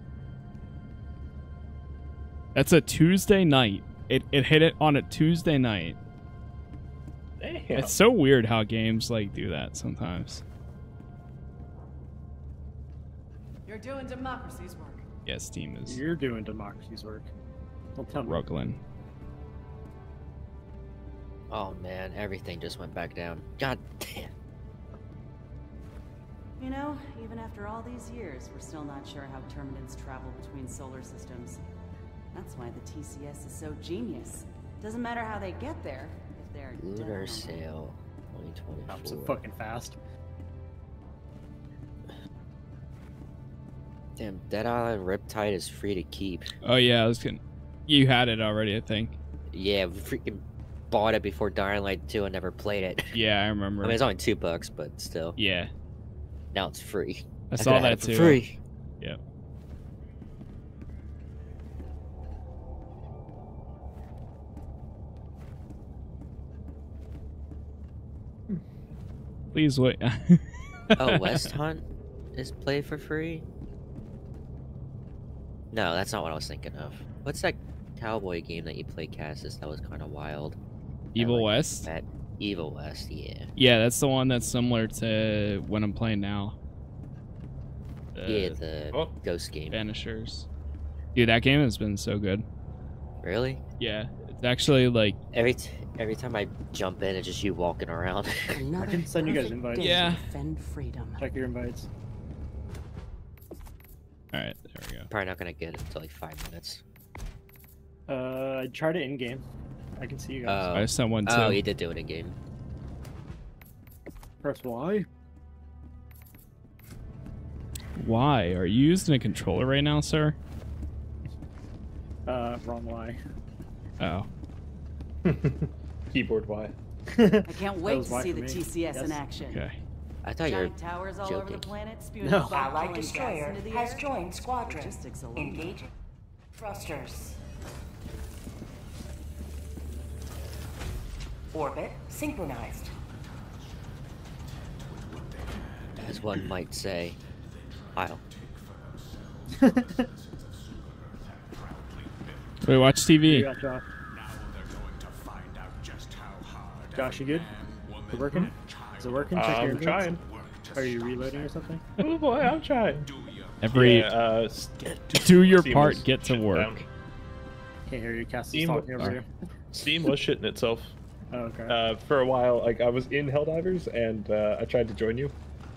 That's a Tuesday night. It it hit it on a Tuesday night. Damn. It's so weird how games like do that sometimes. You're doing democracy's work. Yes, Steam is You're doing democracy's work. Don't tell me. struggling. Oh man, everything just went back down. God damn. You know, even after all these years, we're still not sure how Terminids travel between solar systems. That's why the TCS is so genius. Doesn't matter how they get there, if they're dead Lunar on the way. Sail I'm so fucking fast. Damn, Dead Island Riptide is free to keep. Oh yeah, I was gonna. You had it already, I think. Yeah, we freaking bought it before Dying Light 2 and never played it. Yeah, I remember. I remember. mean, it's only two bucks, but still. yeah, Now it's free. I could saw that too. Free. Please wait. Oh, West Hunt is play for free? No, that's not what I was thinking of. What's that cowboy game that you play, Casas, that was kind of wild? Evil like West. That Evil West, yeah. Yeah, that's the one that's similar to what I'm playing now. yeah, the oh. ghost game. Vanishers. Dude, that game has been so good. Really? Yeah, it's actually like Every t- every time I jump in, it's just you walking around. I can send you guys invites. Yeah. Defend freedom. Check your invites. all right. There we go. Probably not gonna get it until like five minutes. Uh, I tried it in game. I can see you guys. Oh. I sent one too. Oh, you did do it in game. Press Y. Why are you using a controller right now, sir? Uh, wrong Y. Oh, Keyboard Y. I can't wait to see the me. TCS in action. okay. I thought you were Giant towers all over the joking. planet spewing No. fog Allied destroyer into the has joined squadron. Logistics alone. Engaging thrusters. Orbit synchronized. as one might say. I'll. Wait, watch You TV. Josh, you good? man, woman, Is it working? Is it working? Check I'm invites. trying. Are you reloading or something? Oh boy, I'm trying. Every Yeah, uh, do your Steam part, get to work. down. Can't hear you. Cassie. Steam- talking over Sorry. you. Steam was shitting itself. Oh, okay. Uh, for a while, like I was in Helldivers and uh, I tried to join you.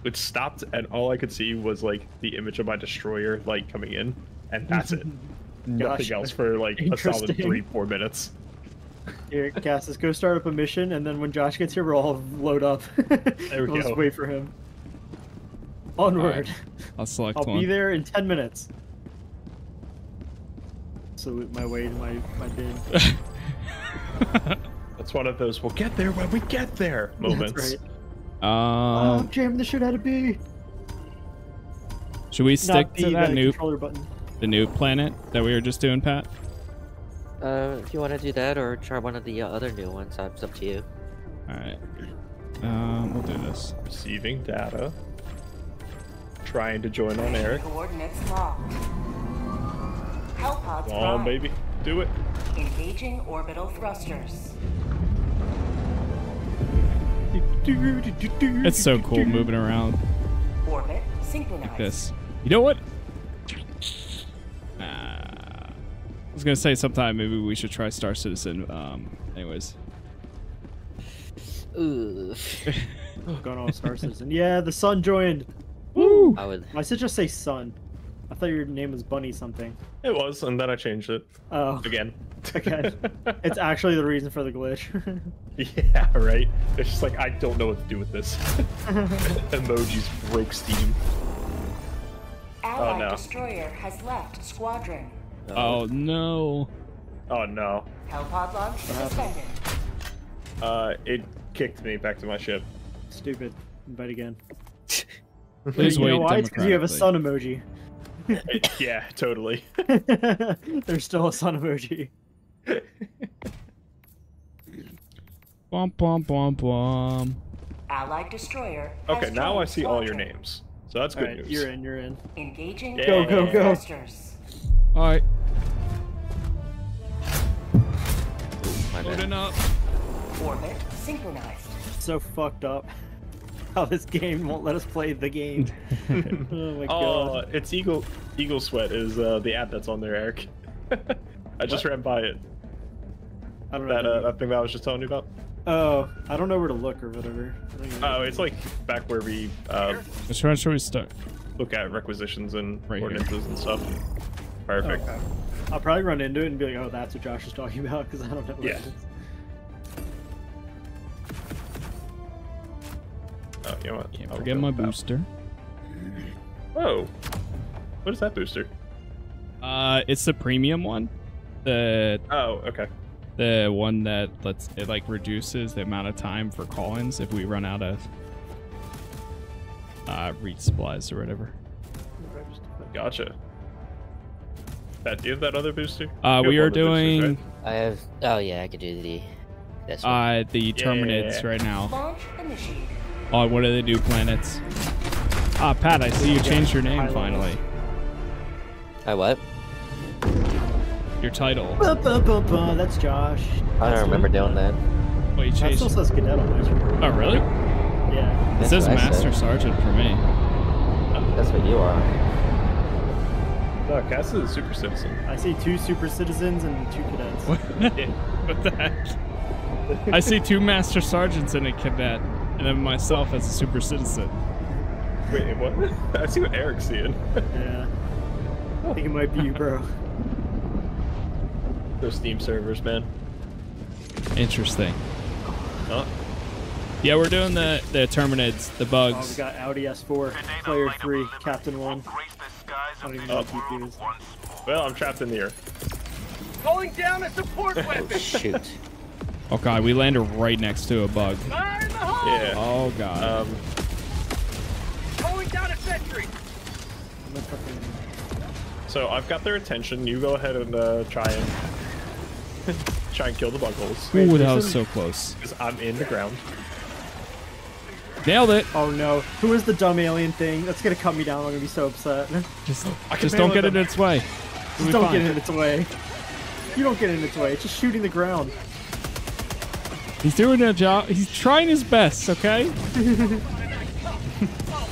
It stopped, and all I could see was like the image of my destroyer like coming in, and that's it. Nothing else for like a solid three, four minutes. Here, Cass, let's go start up a mission, and then when Josh gets here, we'll all load up. There we we'll go. just wait for him. Onward. Alright. I'll select I'll one. be there in 10 minutes. Salute my way to my, my bin. That's one of those we'll get there when we get there moments. That's right. Oh, I'm Um, jamming the shit out of B. should we stick Not to that the new the new planet that we were just doing, Pat? Uh, if you want to do that or try one of the uh, other new ones, uh, it's up to you. All right. Um, we'll do this. Receiving data. Trying to join on Eric. Coordinates locked. Hellpods Come on, baby. Do it. Engaging orbital thrusters. It's so cool moving around Orbit synchronized. like this. You know what? Was gonna say sometime maybe we should try Star Citizen. Um, anyways. Ooh. Going on Star Citizen. Yeah, the sun joined. Woo! I would. Why does it just say sun? I thought your name was Bunny something. It was, and then I changed it Oh, again. okay. it's actually the reason for the glitch. yeah, right. It's just like I don't know what to do with this. Emojis broke Steam. Allied no. destroyer has left squadron. Oh no! Oh no. Hellpod launch suspended. Uh, it kicked me back to my ship. Stupid. Invite again. Please you wait know why? It's because you have a sun emoji. It- yeah, totally. There's still a sun emoji. Bum bum bum bum. Allied destroyer. Okay, now I see all your names. So that's good Alright, news. you're in, you're in. Engaging Go, go, go. thrusters. All right, My bad. loading up. Orbit synchronized. So fucked up. How this game won't let us play the game. oh my Oh, god. it's Eagle Eagle Sweat is uh, the ad that's on there, Eric. I just ran by it. I don't know. That what uh, that that thing that I was just telling you about. Oh, I don't know where to look or whatever. I don't even- Oh, it's like back where we uh, Which one should we start? look at requisitions and Right here. and stuff. Perfect. Okay. I'll probably run into it and be like, oh, that's what Josh is talking about, because I don't know what Yeah. it is. Oh, you know what? Can't I'll forget my with booster. Whoa. What is that booster? Uh, it's the premium one. The Oh, okay. the one that lets it like reduces the amount of time for call-ins if we run out of uh resupplies or whatever. Gotcha. Pat, do you have that other booster? Uh, we are one of the boosters, doing I have. Oh yeah, I could do the. This one. uh the Terminids Yeah. right now. Launch initiated. On what do they do planets? Ah, Pat, I see you changed your name finally. I what? Your title. Ba, ba, ba, ba, That's Josh. I don't remember doing that. Oh, you That changed. still says cadet on my. Oh, really? Yeah. It That's says Master. Sergeant for me. That's what you are. No, Cass is a super citizen. I see two super citizens and two cadets. what the heck? I see two Master Sergeants and a cadet, and then myself as a super citizen. Wait, what? I see what Eric's seeing. Yeah. I think it might be you, bro. Those Steam servers, man. Interesting. Oh, Yeah, we're doing the the Terminids, the Oh, we got Audi S4, player 3, Captain 1. Grace the skies I don't even know what TP world is. once well, I'm trapped in the air. Calling down a support weapon! Oh weapon. shoot. Oh god, we landed right next to a bug. Fire in the hole. Yeah. Oh god. Um, Calling down a sentry. I'm gonna fucking- so I've got their attention. You go ahead and uh, try and try and kill the bug holes. Ooh, that was there's so close. Because I'm in the ground. Nailed it. Oh no, who is the dumb alien thing? That's gonna cut me down. I'm gonna be so upset. Just, I just don't get them. in its way. It'll Just don't fine. get in its way. You don't get in its way. It's just shooting the ground. He's doing a job. He's trying his best. Okay.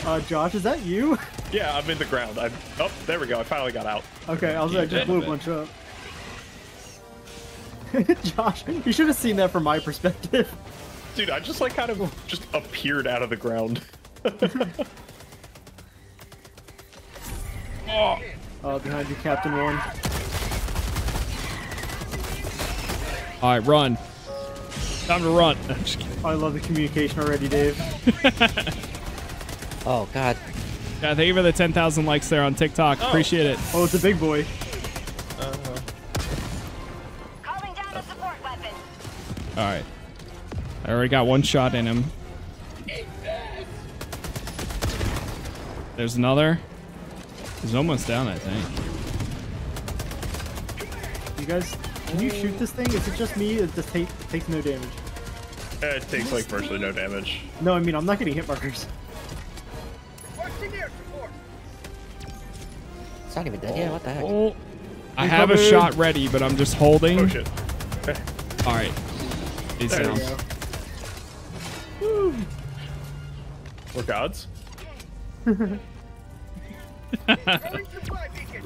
Uh, Josh, is that you? Yeah, I'm in the ground. I'm. Oh, there we go. I finally got out. Okay, I was I just Yeah, blew a but- bunch up. Josh, you should have seen that from my perspective. Dude, I just like kind of just appeared out of the ground. Uh, behind you, Captain One. All right, run. Time to run. I'm just. I love the communication already, Dave. Oh god. Yeah, thank you for the 10,000 likes there on TikTok. Appreciate it. Oh, it's a big boy. Calling down a support weapon. All right. I already got one shot in him. There's another. He's almost down, I think. You guys, can you shoot this thing? Is it just me? It just take, takes no damage. Eh, it takes like virtually no damage. No, I mean I'm not getting hit markers. Requesting air support. It's not even dead yet. What the heck? Oh, I have a shot ready, but I'm just holding. Oh shit. All right. He's There down. We're gods. Throwing supply beacon.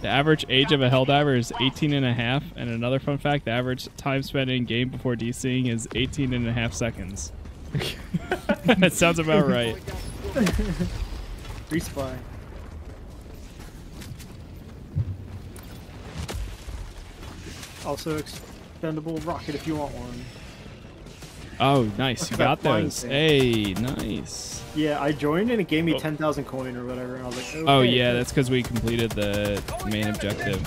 The average age of a Helldiver is 18 and a half, and another fun fact, the average time spent in game before DCing is 18 and a half seconds. that sounds about right. Respawn. Also expendable rocket if you want one. Oh, nice. You got flying those. thing? Hey, nice. Yeah, I joined and it gave me Oh. 10,000 coin or whatever, and I was like, okay. Oh, yeah, that's because we completed the main objective.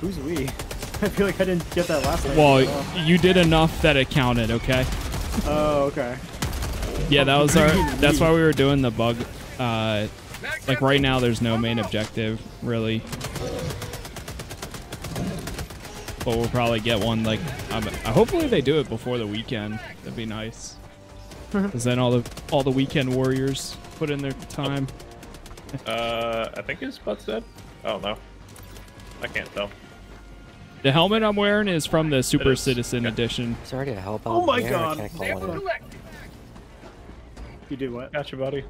Who's we? I feel like I didn't get that last time. Well, Oh, you did enough that it counted, okay? Oh, okay. Yeah, that was our. That's why we were doing the bug. Uh, like right now, there's no main objective really. But we'll probably get one. Like, um, hopefully they do it before the weekend. That'd be nice. Cause then all the all the weekend warriors put in their time. Uh, I think his butt's dead. Oh no, I can't tell. The helmet I'm wearing is from the Super. Citizen Okay. edition. Is there already a hellbound Oh my here? God. I can't call Sample one in. collected. You did what? Gotcha, buddy.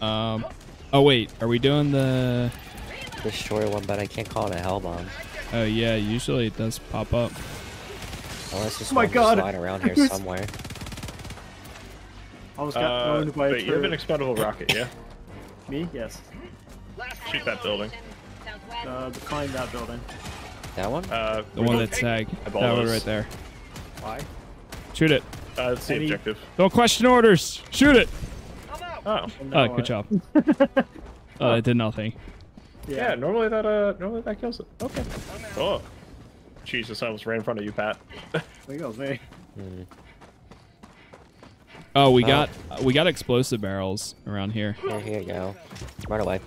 Um. Oh wait, are we doing the? Destroy one, but I can't call it a hell bomb. Oh yeah, usually it does pop up. Unless there's Oh my one God. lying around here Who's- somewhere. Almost got Uh, owned by a wait, you have an turret. expendable rocket, yeah? Me? Yes. Shoot that building. Uh, climb that building. That one? Uh, The one that's tag. That one right there. Why? Shoot it. Uh, that's the Any- objective. Don't question orders. Shoot it. Oh. Oh, good job. Oh, it did nothing. Yeah. normally that uh normally that kills it. Okay. Oh. Jesus, I almost ran in front of you, Pat. There goes me. Hmm. Oh, we Oh. got we got explosive barrels around here. Here, here you go. Right away.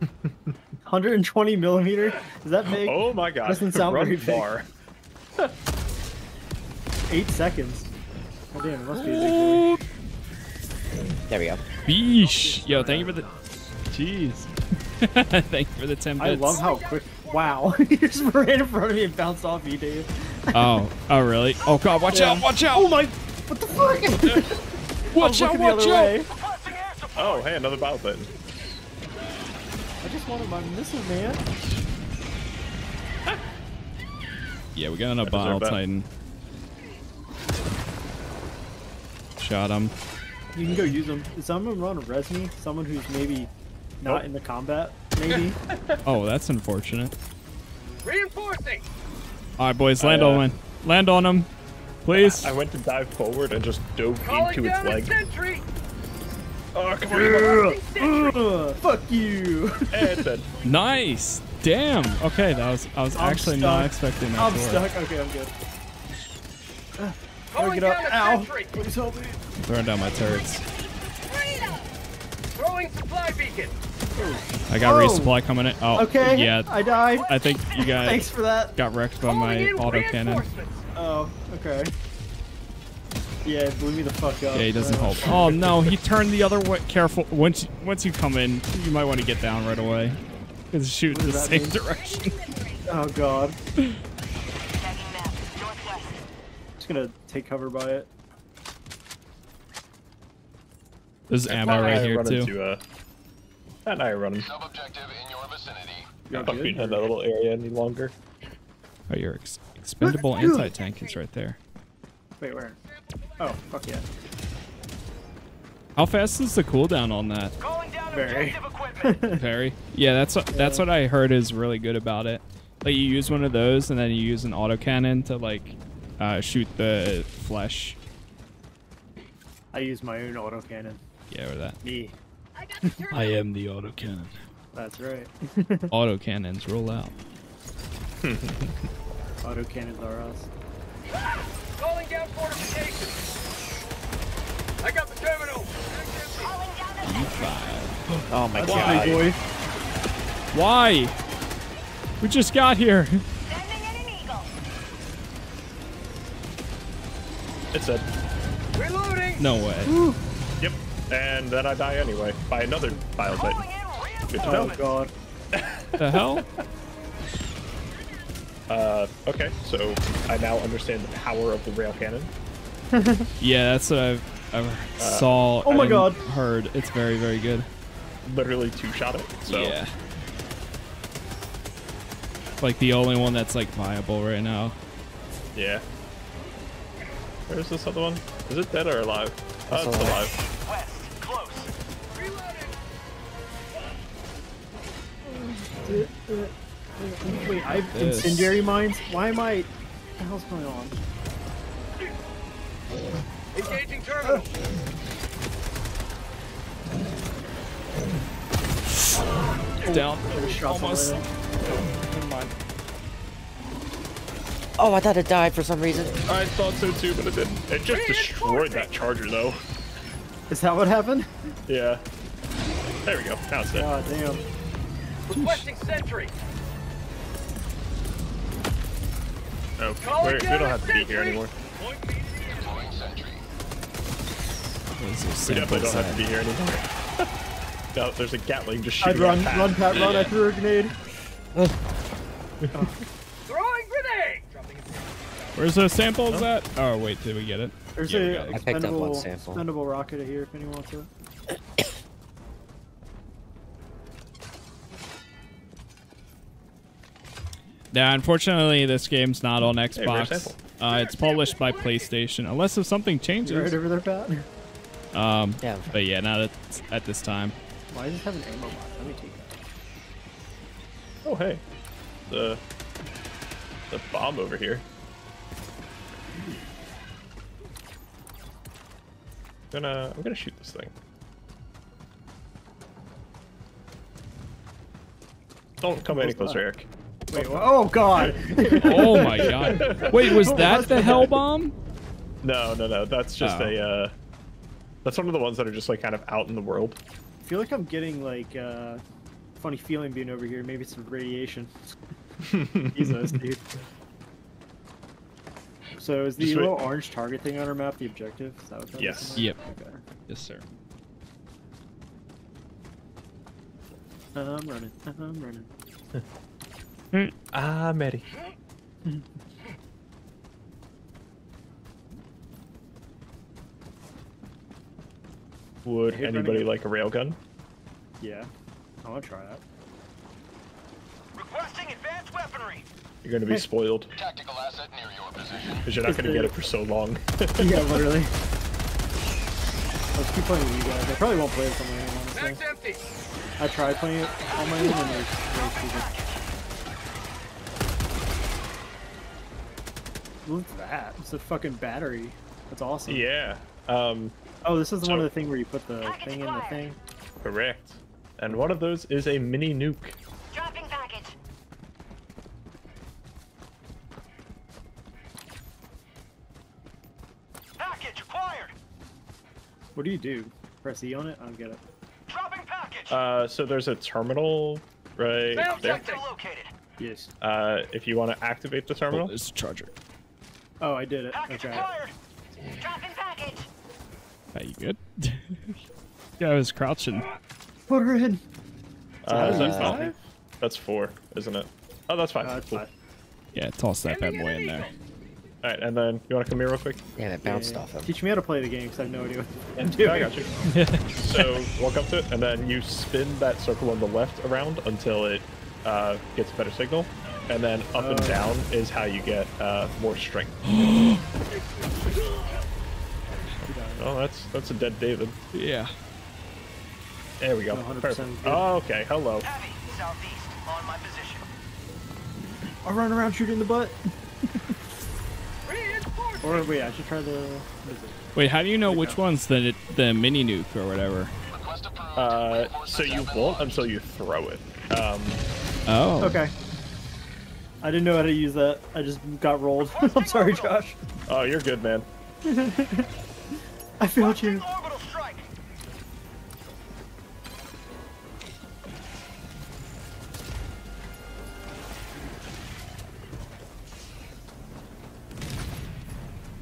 120 millimeter? Does that make? Oh my god. Doesn't sound Run very far. Eight seconds. Oh damn, it must be a big boy. There we go. Beesh. Yo, thank you for the. Jeez. thank you for the ten bits. I love how quick. Wow, he just ran in front of me and bounced off you, dude. Oh, oh really? Oh god, watch Yeah. out! Watch out! Oh my! What the fuck? Watch out! Watch out! way. Oh, hey, another battle button. I just wanted my missile, man. Yeah, we got a That Bile Titan. Shot him. You can go use them. Is someone run a Resme? Someone who's maybe not Nope. in the combat? Maybe? Oh, that's unfortunate. Reinforcing. All right, boys, land I, uh, on one. Land on him, please. I went to dive forward and just dove Calling into its down a leg. sentry. Oh, come on. Ugh, fuck you! And Nice. Damn. Okay, that was I was I'm actually not expecting that I'm to work. stuck. Okay, I'm good. Uh, Calling get up. Ow! Please help me. Throwing down my turrets. Throwing supply beacon. I got Oh. resupply coming in. Oh, Okay, yeah. I died. I think you guys. Thanks for that. got wrecked by my auto cannon. Oh, okay. Yeah, it blew me the fuck up. Yeah, he doesn't help. Oh no, he turned the other way. Careful. Once once you come in, you might want to get down right away. Because shoot What the same mean? direction. Oh god. Checking map. Northwest. Just gonna take cover by it. There's Pat ammo right here too. Into, uh, Pat and I are running. Sub-objective in your vicinity. You're Fuck good, being in that little area any longer. Oh, your ex expendable anti-tank is right there. Wait, where? Oh, fuck yeah. How fast is the cooldown on that? Very. Very. Yeah, that's what that's what I heard is really good about it. Like you use one of those and then you use an autocannon to like uh, shoot the flesh. I use my own autocannon. Yeah, or that. Me. I am the autocannon. That's right. Autocannons roll out. Autocannons are us. Calling down fortifications. I got the terminal. Calling down a Five. Oh my That's god. a. Why? We just got here. It said, Reloading. No way. yep. And then I die anyway by another bile Calling button. in Good to Oh know. god. The hell? Uh, okay, so I now understand the power of the rail cannon. Yeah, that's what I've, I've saw. oh my God. Heard. It's very very good. Literally two-shot it. So Yeah. Like the only one that's like viable right now. yeah. Where's this other one? Is it dead or alive? Oh, It's it's alive. alive. West. Close. Reloading. Wait, I have This. incendiary mines? Why am I... What the hell's going on? Engaging terminal. Down. I just shot Almost. Somebody. Never mind. Oh, I thought it died for some reason. I thought so too, but it didn't. It just destroyed that charger though. Is that what happened? Yeah. There we go. Now it's dead. God damn. Requesting sentry. Oh, we're, we down don't have to be here anymore. Point me to the enemy. Deploying sentry. Those are We definitely don't have to be here anymore. no, there's a Gatling just shooting. I'd shooting run, Pat. run, Pat, run. I threw a grenade. Throwing grenade. Dropping it. Where's those samples at? Oh wait, did we get it? There's Yeah, a got it. I picked up one expendable, sample. expendable rocket here if anyone wants it. Yeah, unfortunately, this game's not on Xbox. sample. uh, it's published by PlayStation, unless if something You right changes. over there, Pat? Um, Yeah. but yeah, not at, at this time. Why does it have an ammo box? Let me take that. Oh hey, the the bomb over here. I'm gonna I'm gonna shoot this thing. Don't come any closer. Eric. Wait, wha- oh god! Oh my god! Wait, was that the hell bomb? No, no, no. That's just Oh. a. Uh, that's one of the ones that are just like kind of out in the world. I feel like I'm getting like uh, funny feeling being over here. Maybe it's some radiation. Jesus, dude. So is the Just wait. little orange target thing on our map the objective? Is that what that Yes. is? Yep. Okay. Yes, sir. I'm running. I'm running. Ah, Mary. Would hate running anybody like a railgun? Yeah. I want to try that. Requesting advanced weaponry. You're gonna be spoiled Tactical asset near your position. because you're not gonna get it for so long. yeah, literally. Let's keep playing with you guys. I probably won't play this on my own, honestly. Bag's empty. I tried playing it on my own and it was very stupid. Look at that. It's a fucking battery. That's awesome. yeah. Um, Oh, this is the So- one of the thing where you put the thing in the thing. correct. And one of those is a mini nuke. Dropping package. Package acquired. What do you do? Press E on it? I don't get it. Dropping package. Uh, so there's a terminal right Sounds there. located. Yes. Uh, if you want to activate the Oh, terminal, there's a charger. Oh, I did it. Package Okay. acquired. Dropping package. Are you good? yeah, I was crouching. Put her in. uh, is that five? That's four, isn't it? Oh, that's fine. Uh, it's Cool. fine. Yeah, toss that bad boy in there. All right, and then you want to come here real quick? Damn it, bounced Yeah. off him. Teach me how to play the game because I have no idea what I'm Yeah. I got you. so walk up to it, and then you spin that circle on the left around until it uh, gets a better signal, and then up and Oh. down is how you get uh, more strength. oh, that's that's a dead David. Yeah. There we go. Perfect. Oh, okay. Hello. Heavy southeast on my position. I'll run around shooting the butt. Reinforcements. Or wait, I should try the. What is it? Wait, how do you know which one's the the mini nuke or whatever? Uh, so you won't until you throw it. Um, Oh. Okay. I didn't know how to use that. I just got rolled. I'm sorry, Josh. oh, you're good, man. I failed you.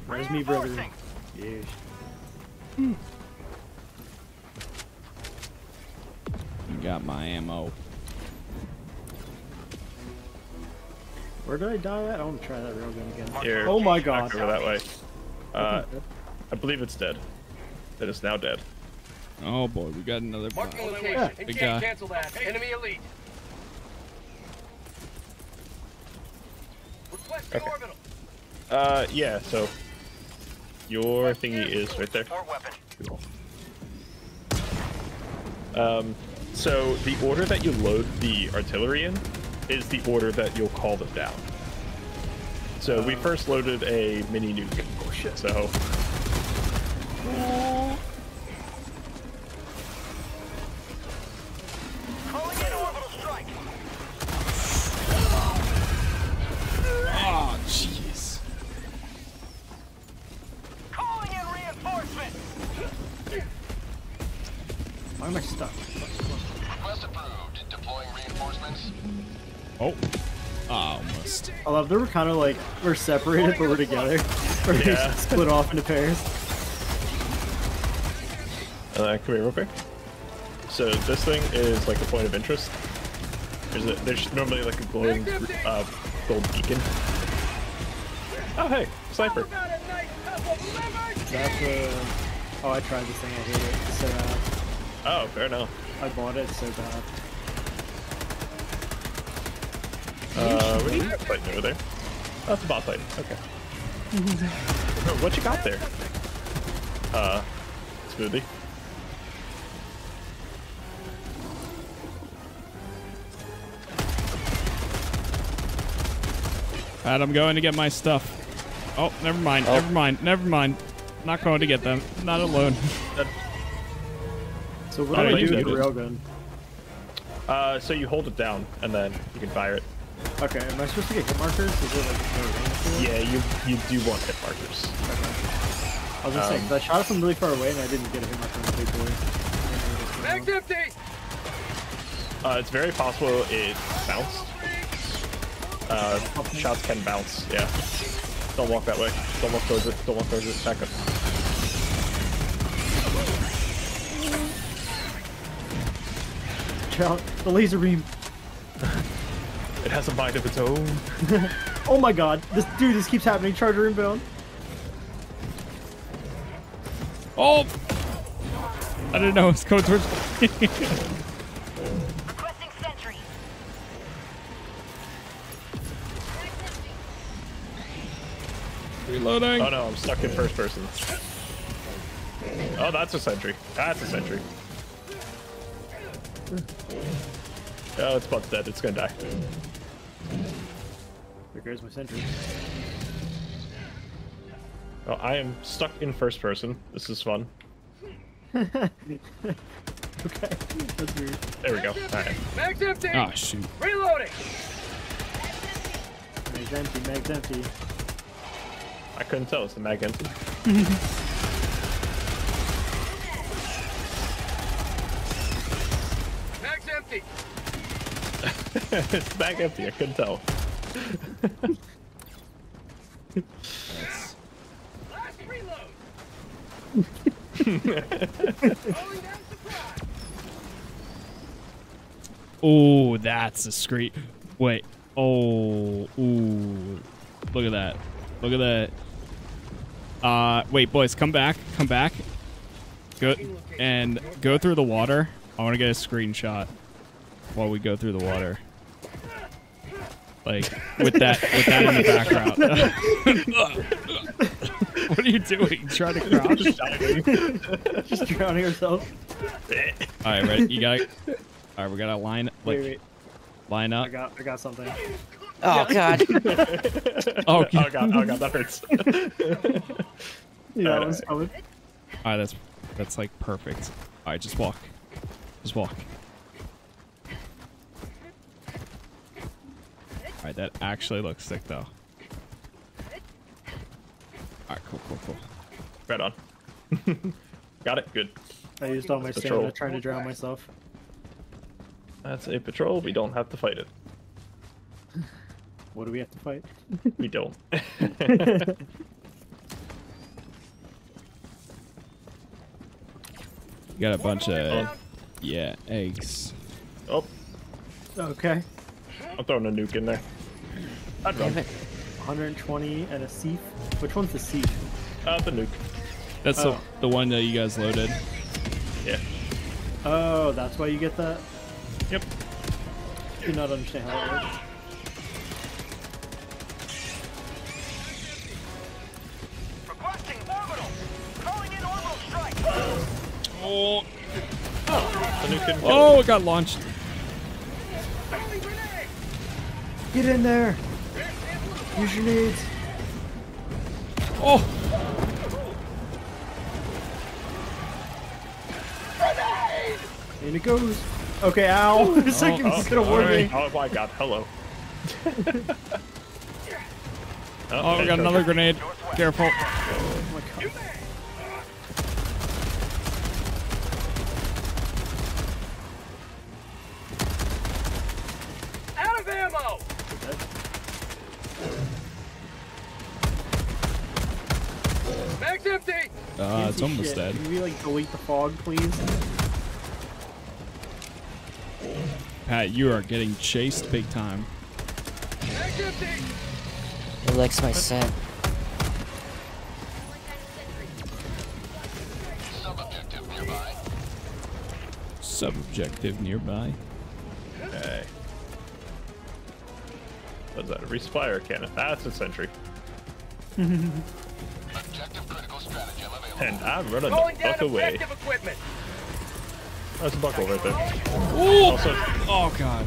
Where's me, brother? Reinforcing. Yes. You got my ammo. Where did I die at? I want to try that railgun again. Here, Oh my god. over that way. Uh, I believe it's dead. It is now dead. Oh boy, we got another bot. Marking location. Yeah. And Big can't guy. cancel that. Enemy elite. Requesting Okay. orbital. Uh, yeah. So your thingy is right there. Cool. Um, so the order that you load the artillery in is the order that you'll call them down. So we first loaded a mini nuke. Oh shit. So Calling in Why am I stuck? Request approved. Deploying reinforcements. Oh. Ah, almost. I love that we're kind of like we're separated, but we're together. We're Yeah. split off into pairs. uh, come here real quick. So this thing is like a point of interest. There's a, there's normally like a glowing uh, gold beacon. Oh hey, sniper. About a nice couple livers. That's uh Oh, I tried this thing. I hate it. So bad. Oh, fair enough. I bought it. So bad. Uh, what are you fighting over there? Oh, that's a bot fight. Okay. what you got there? Uh, smoothie. Alright, I'm going to get my stuff. Oh, never mind. Oh. Never mind. Never mind. Not going to get them. Not alone. So what Oh, do I you do with the did. railgun? Uh, so you hold it down and then you can fire it. Okay, am I supposed to get hit markers? Is it like no range? Yeah, you you do want hit markers. I was just saying, Um, 'cause I shot it from really far away and I didn't get a hit marker on the big boy. Mag's empty! Uh, it's very possible it bounced. Uh, shots can bounce. Yeah. Don't walk that way. Don't walk towards it. Don't walk towards it. Back up. Check out the laser beam. It has a mind of its own. Oh my god, this dude, this keeps happening. Charger inbound. Oh! I didn't know it was going towards Requesting sentry. Reloading. Oh no, I'm stuck in first person. Oh, that's a sentry. That's a sentry. Oh, it's butt's dead. It's gonna die. There goes my sentry. Oh, I am stuck in first person. This is fun. Okay, that's weird. There we go. Alright. Mag's empty! Oh, shoot. Reloading! Mag's empty, mag's empty. I couldn't tell. It's the mag empty. It's back empty. I couldn't tell. Last reload! Oh, that's a screen. Wait. Oh, ooh. Look at that. Look at that. Uh, wait, boys, come back. Come back. Go and go through the water. I want to get a screenshot while we go through the water. Like with that with that in the background. what are you doing? Trying to crouch? Just drowning herself. All right, ready? You got. All right, we gotta line like Wait, wait. line up. I got, I got something. Oh god. Oh, Oh god, oh god, that hurts. Yeah, that was coming. All right, that's that's like perfect. All right, just walk. Just walk. All right, that actually looks sick though. All right, cool, cool, cool. right on. Got it. Good. I used all my Patrol. stamina trying to drown myself. That's a patrol. We don't have to fight it. What do we have to fight? We don't. You got a bunch of yeah eggs. oh, Okay. I'm throwing a nuke in there. I'd run. Damn it. 120 and a Seif. Which one's the Seif? Uh, the nuke. That's Oh. the, the one that you guys loaded. Yeah. Oh, that's why you get that? Yep. I Do not understand how it works. Requesting orbital! Calling in orbital strike! Oh, The nuke oh, it got launched. Friendly grenade! Get in there! Use your nades! Oh, In it goes! Okay, ow! Oh, the second Oh, was gonna all oh, warn right. Oh, me. oh my god, hello. oh, we got another Joker. grenade. Careful. Oh my god. Out of ammo! Mag's empty! Uh, it's Fancy almost shit. dead. Can we like delete the fog, please? Pat, you are getting chased big time. Mag's empty! It likes my scent. Subjective nearby. Okay. What's that? A resupply or a cannon? That's a sentry. And I'm running Calling the fuck away. equipment. That's a buckle right there. Ooh! Also, Oh god.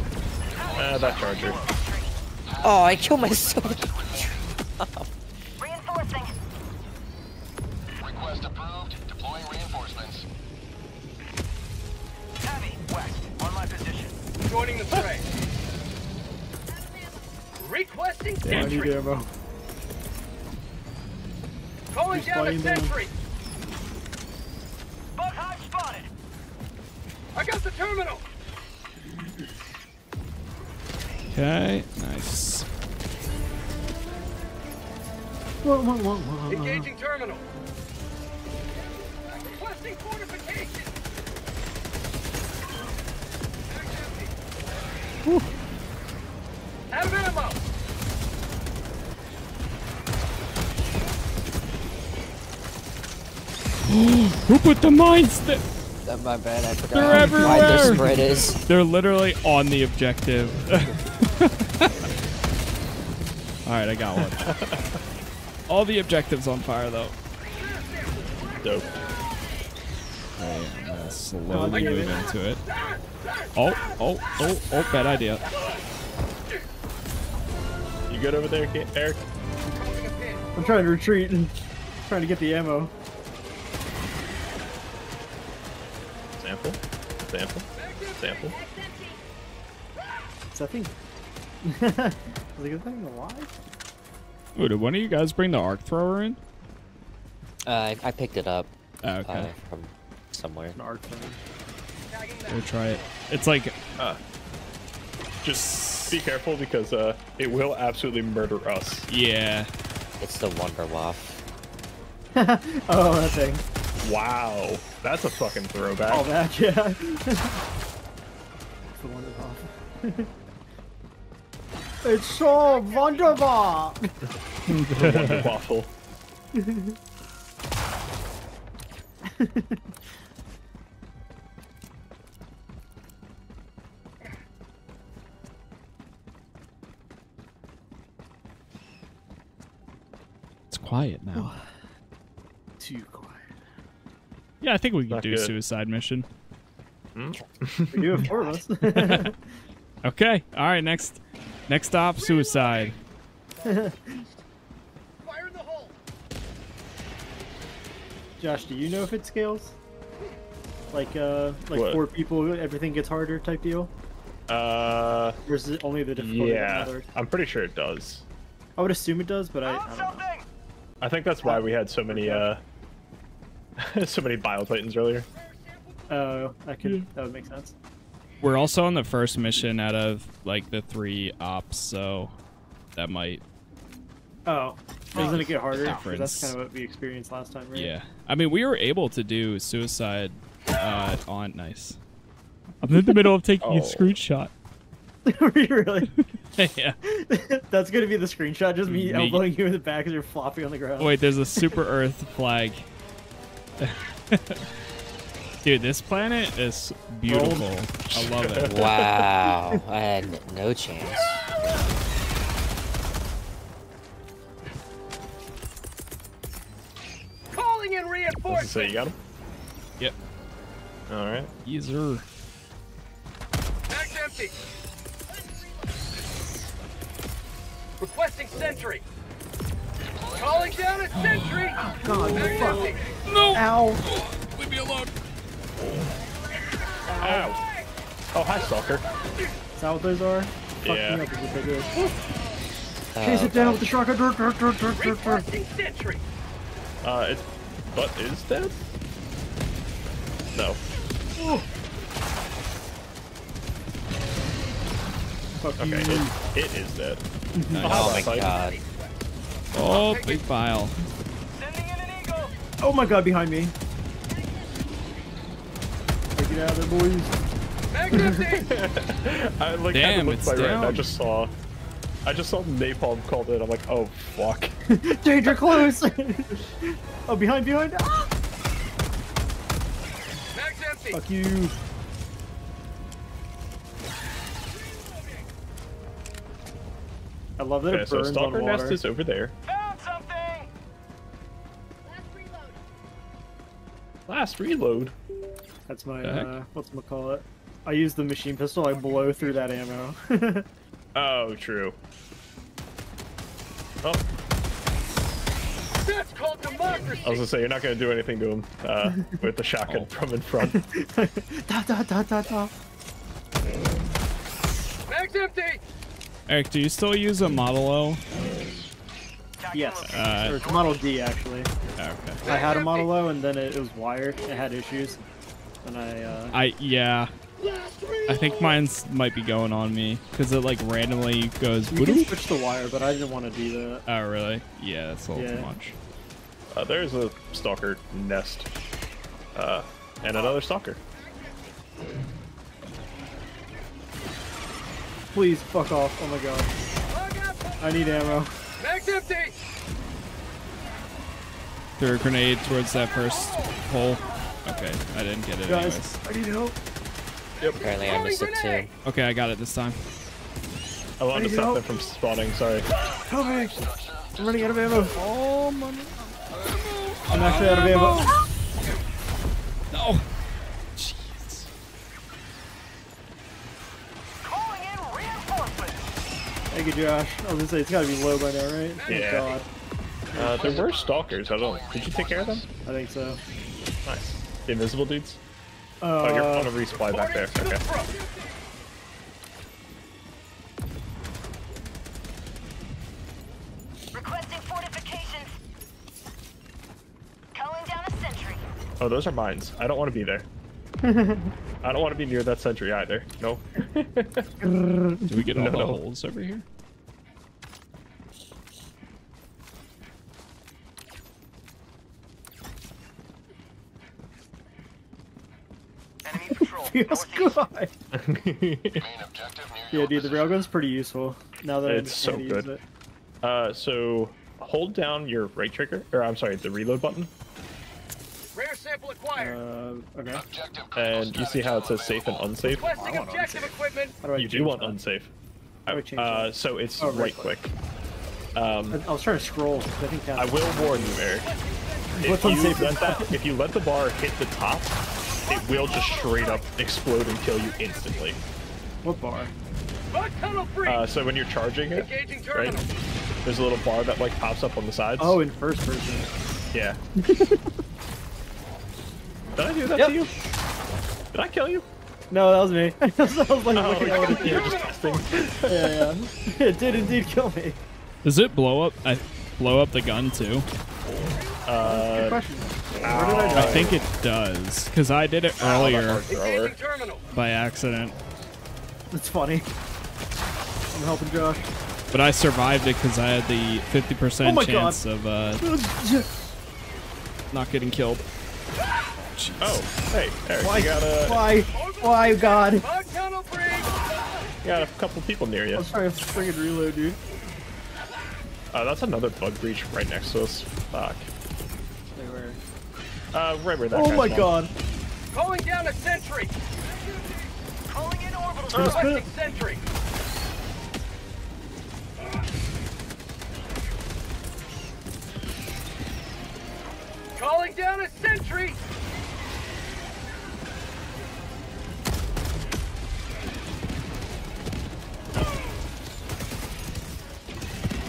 uh, that charger. Oh, I killed myself. Reinforcing. Request approved. Deploying reinforcements. Heavy, west, on my position. Joining the fray. Requesting I need sentry. ammo. Calling down a sentry. Bug hive spotted. I got the terminal. Okay, nice. Whoa, whoa, whoa, whoa. Engaging terminal. Requesting fortification. Out of ammo. Who put the mines there? That my bad. I forgot They're how wide the everywhere. spread is. They're literally on the objective. Alright, I got one. All the objectives on fire though. Dope. Okay, I'm gonna slowly move into it. Oh, oh, oh, oh, bad idea. You good over there, Eric? I'm trying to retreat and trying to get the ammo. Sample. Sample. Is that thing? Is that thing alive? Ooh, did one of you guys bring the arc thrower in? Uh, I, I picked it up Oh, okay. uh, from somewhere. An arc thing. Go try it. It's like, Uh, just be careful because uh, it will absolutely murder us. yeah. It's the Wonder Waff. Oh, that thing. Wow, that's a fucking throwback. All that, yeah. it's the Wonderboff. it's so Wonderboff! the Wonder Waffle. It's quiet now. Too quiet. Yeah, I think we can Not do good. suicide mission. We do have four of us. Okay. All right. Next, next stop, suicide. Fire in the hole. Josh, do you know if it scales? Like, uh, like What? four people, everything gets harder type deal? Uh, Or is it only the difficulty? yeah, matters? I'm pretty sure it does. I would assume it does, but I, I don't know. I think that's why we had so many uh, so many Bile Titans earlier. Oh, that could that would make sense. We're also on the first mission out of like the three ops, so that might. Oh, doesn't it get harder? Difference. that's kind of what we experienced last time, right? Yeah. I mean, we were able to do suicide uh, on nice. I'm in the middle of taking a Oh. screenshot. Were you really? yeah. That's gonna be the screenshot. Just me Me- elbowing you in the back as you're flopping on the ground. Wait, there's a super Earth flag. Dude, this planet is beautiful. Oh I love it. Wow, I had no chance. Calling in reinforcements. So you got him? Yep. All right. User. Mag's empty. Requesting sentry. Calling down a sentry. God, Mag's fuck. empty. No! Ow! Leave me alone. Ow. Oh, hi, Stalker. Is that what those are? Fuck Yeah. me up is what they. Uh, Chase it down with the shotgun. Dur, dur, dur, dur, dur, dur. Sentry. Uh, it's but is dead? No. Fuck Okay, you. it, it is dead. oh my Fight. god. Oh, big file. Sending in an eagle. Oh my god, behind me. Get out of there, boys. I like Damn, had to look it's to my right. I just saw, I just saw napalm called in. I'm like, oh fuck. Danger close! oh, behind, behind! Ah! Mag's empty. Fuck you. I love that Okay, it so burns Stalker on Nest is over there. Found something! Last reload. Last reload. That's my The heck? uh, what's call it? I use the machine pistol. I blow through that ammo. Oh, true. Oh, That's called democracy! I was gonna say you're not gonna do anything to him uh, with the shotgun from in front. da, da, da, da, da. Mag's empty! Eric, do you still use a Model O? Yes. Uh, or it's Model D actually. Okay. I had a Model O and then it, it was wired. It had issues, and I. Uh, I yeah. I think mine's might be going on me because it like randomly goes. you can "Boop." switch the wire, but I didn't want to do that. Oh really? Yeah, that's a little too much. Uh, there's a Stalker Nest. Uh, and another Stalker. Please fuck off. Oh my god. I need ammo. Mag's empty! Throw a grenade towards that first hole. Okay, I didn't get it Guys, anyways. I need help. Apparently I missed it too. Okay, I got it this time. I wanted to need stop help. them from spawning. Sorry. Help me! I'm running out of ammo. Oh my. I'm actually out of ammo. No. Thank you, Josh. I was gonna say it's gotta be low by now, right? Oh Yeah. God. Uh, there were Stalkers. I don't. Did you take care of them? I think so. Nice. The invisible dudes. Uh, Oh, you're on a resupply back there. To the Okay. Requesting fortifications. Calling down a sentry. Oh, those are mines. I don't want to be there. I don't want to be near that sentry either. No. Do we get all No, the no. holes over here? Enemy patrol. Feels good. Yeah, dude, the railgun's pretty useful. Now that It's I so understand use good. it. Uh, so hold down your right trigger, or I'm sorry, the reload button, Rare sample acquired. Uh, okay. and you see how it says safe and unsafe. Requesting objective equipment. How do I You do want that? unsafe. How do I change Uh, that? so it's Oh, right right click. I, Um, I was trying to scroll. 'cause I think I will warn you, Eric. If you, unsafe let that, if you let the bar hit the top, it will just straight up explode and kill you instantly. what bar? Bug tunnel. Uh, so when you're charging it, right, there's a little bar that like pops up on the sides. Oh, in first person. yeah. Did I do that Yep. to you? Did I kill you? No, that was me. I was like Oh, looking at what it did. just testing. Yeah, yeah. It did indeed kill me. Does it blow up? I blow up the gun too. Uh, Question. Where did I I think it does because I did it Oh, earlier Engaging terminal. by accident, It's funny. I'm helping Josh. but I survived it because I had the 50% Oh my God. chance of uh, not getting killed. Jeez. oh, hey, Eric, Why? you got a, Why? Why, God? Bug tunnel free. you got a couple people near I you. was trying to friggin' reload, dude. Uh, that's another bug breach right next to us. Fuck. They were- Uh, right where that Oh my spawned. God. Calling down a sentry. Calling in orbital. Spin, spin. Requesting sentry. Calling down a sentry.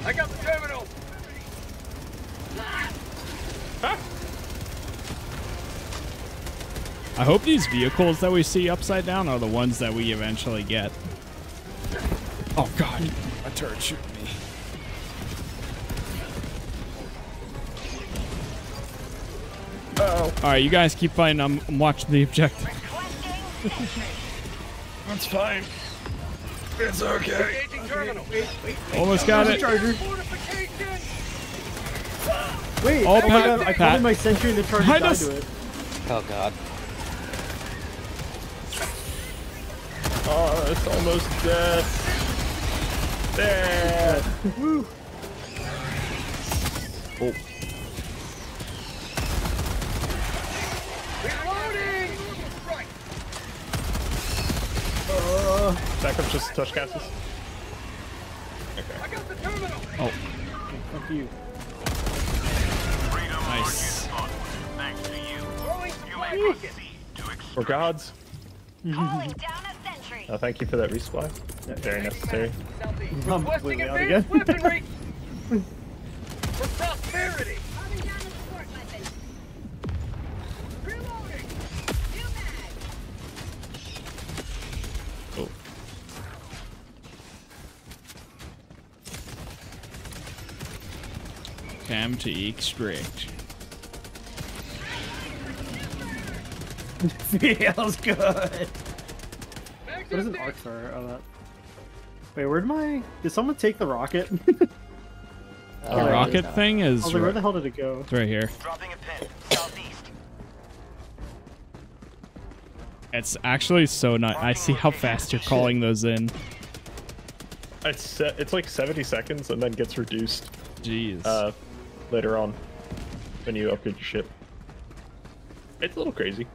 I got the terminal. Huh? I hope these vehicles that we see upside down are the ones that we eventually get. Oh god, a turret shooting me. Oh, Alright, you guys keep fighting. I'm, I'm watching the objective. that's fine. It's okay. Engaging terminal. Almost got it. Charger. Wait, Oh, oh, my Pat- God, I Pat. called my sentry and the charger Behind died us. to it. Oh god. Oh, it's almost dead. There. Woo. Oh, Uh, back up just touch gases. I got the terminal. Oh, Fuck you. nice. Thanks to you. You may to extract. We're gods. Calling down a sentry. Uh, thank you for that resupply. Very necessary. Southeast. I'm Requesting completely out advanced again. weaponry. For prosperity. Time to extract. Feels good. What is an empty. arc fire? Oh, that. Wait, where'd my? Did someone take the rocket? The Uh, rocket uh, thing is was like, where right, the hell did it go? it's right here. Dropping a pin. Southeast. It's actually so nice. I see how fast you're calling those in. It's se- it's like 70 seconds and then gets reduced Jeez. uh, later on when you upgrade your ship. It's a little crazy,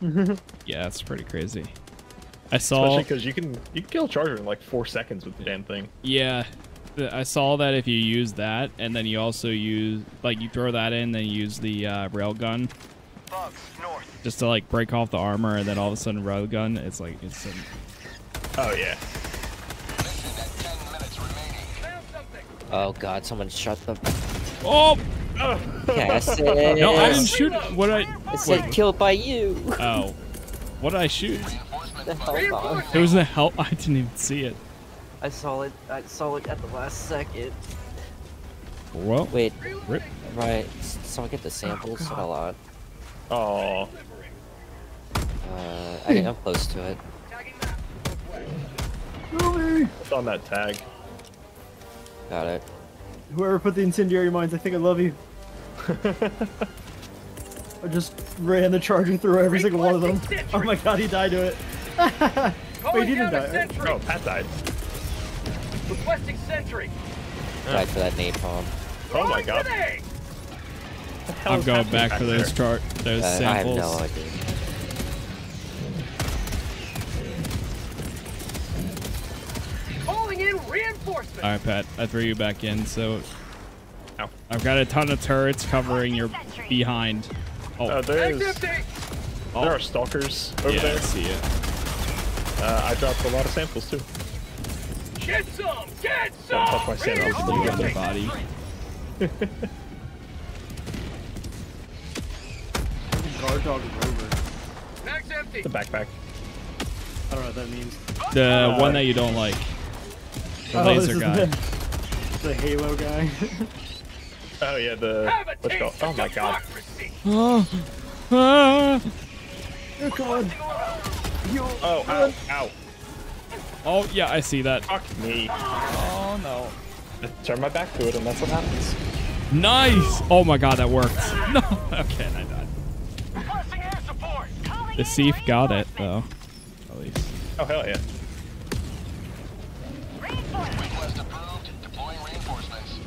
yeah, it's pretty crazy. I saw. especially because you can you can kill a charger in like four seconds with the damn thing. Yeah, I saw that if you use that, and then you also use like you throw that in, then you use the uh, rail gun Bugs north. just to like break off the armor, and then all of a sudden rail gun. It's like it's. An, Oh yeah. Oh god, someone shut the oh cast no! I didn't shoot. What I? It said Wait, killed by you. oh, what did I shoot? the hell bomb. It was a hell. I didn't even see it. I saw it. I saw it at the last second. Well, Wait, rip. right? s- Someone get the samples. a lot. Oh, Uh, I think I'm close to it. Tagging map. it's on that tag. Got it. Whoever put the incendiary mines, I think I love you. I just ran the charger through every single one of them. Oh my god, he died to it. Wait, he didn't die. right? sentry. Oh, Pat died. Requesting sentry. Died for that napalm. Oh my god. I'm going back for those chart. chart, those Uh, I have samples. no idea. Reinforcements. All right, Pat. I threw you back in, so Ow. I've got a ton of turrets covering your behind. Oh, Uh, there Mags is empty. oh, there are stalkers over yeah, I see it. Uh, I dropped a lot of samples too. Get some. Get Don't touch my samples. You got the Reloading. body. Guard dog rover. Mags empty. The backpack. I don't know what that means. The Uh, one that you don't like. The Oh, laser this guy. The, the Halo guy. Oh yeah, the Have a what's it called? Oh my god. democracy. Oh, ah. oh god. Oh, ow, ow. oh, yeah, I see that. Fuck me. Oh no. Just turn my back to it, and that's what happens. Nice. Oh my god, that worked. No. Okay, I died. Requesting air. The thief got it though. At least. Oh hell yeah. Request approved. Deploying reinforcements.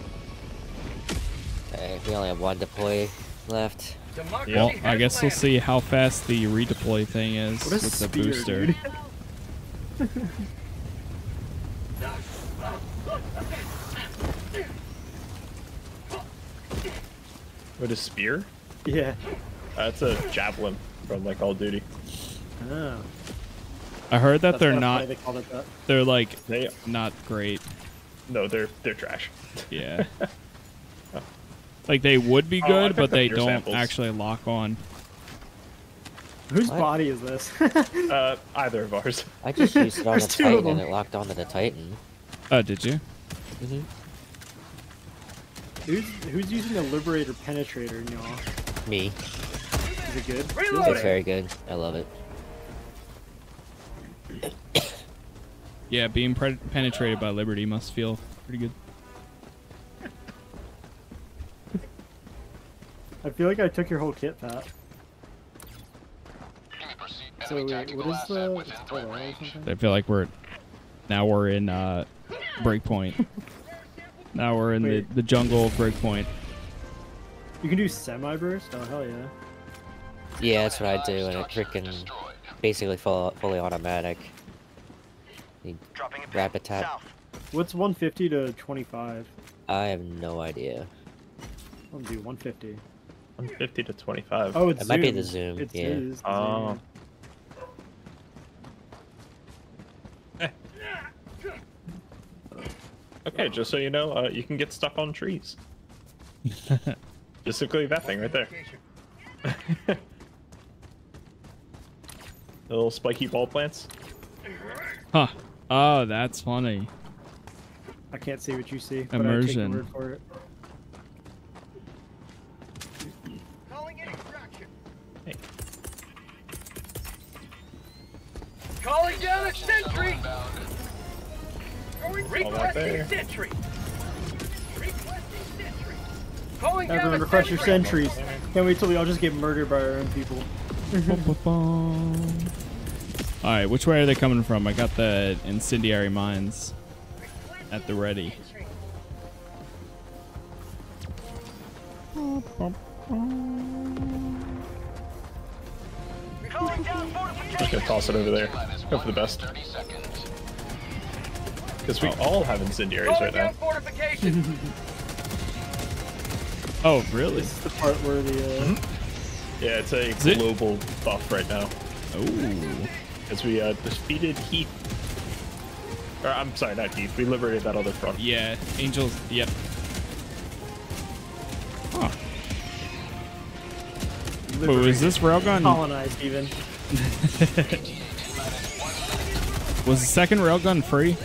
Okay, we only have one deploy left. Democracy Well, I has guess we'll see how fast the redeploy thing is What a with the spear, booster. dude. With a spear? Yeah. That's a javelin from like Call of Duty. Oh. I heard that That's they're not. They called it that. They're like They not great. no, they're they're trash. Yeah. like they would be Oh, good, picked but they don't samples. actually lock on. Whose What? body is this? Uh, either of ours. I just used it on the There's two of Titan and it locked onto the Titan. Oh, did you? Mm -hmm. who's who's using the Liberator Penetrator, y'all? Me. Is it good? Reloading. It's very good. I love it. Yeah, being pre- penetrated by Liberty must feel pretty good. I feel like I took your whole kit, Pat. So wait, what is the? It's LR or something? I feel like we're now we're in uh, breakpoint. now we're in the, Wait. the jungle breakpoint. You can do semi burst. Oh hell yeah! Yeah, that's what I do, and it freaking basically full, fully automatic. Dropping a rapid tap. South. What's 150 to 25? I have no idea. I'll do 150. 150 to 25. Oh, it's It might be the Zoom. Zoom, It's yeah. it is Oh. Zoom. Okay, just so you know, uh, you can get stuck on trees. Specifically that thing right there. the little spiky ball plants. Huh. Oh, that's funny. I can't see what you see. But I Immersion. take your word for it. Calling in extraction. Hey. Calling down a sentry. Going All right there. requesting sentry. Requesting sentry. Calling down Everyone a request your sentries. Can't wait till we all just get murdered by our own people. All right, which way are they coming from? I got the incendiary mines at the ready. Calling Just gonna toss it over there. Hope for the best. Because we all have incendiaries right now. fortification. Oh, really? This is the part where the uh, Yeah, it's a it? global buff right now. Oh. As we uh, defeated Heeth. Or, I'm sorry, not Heeth. We liberated that other front. Yeah, angels. Yep. Huh. Wait, was this railgun? colonized even. Was the second railgun free?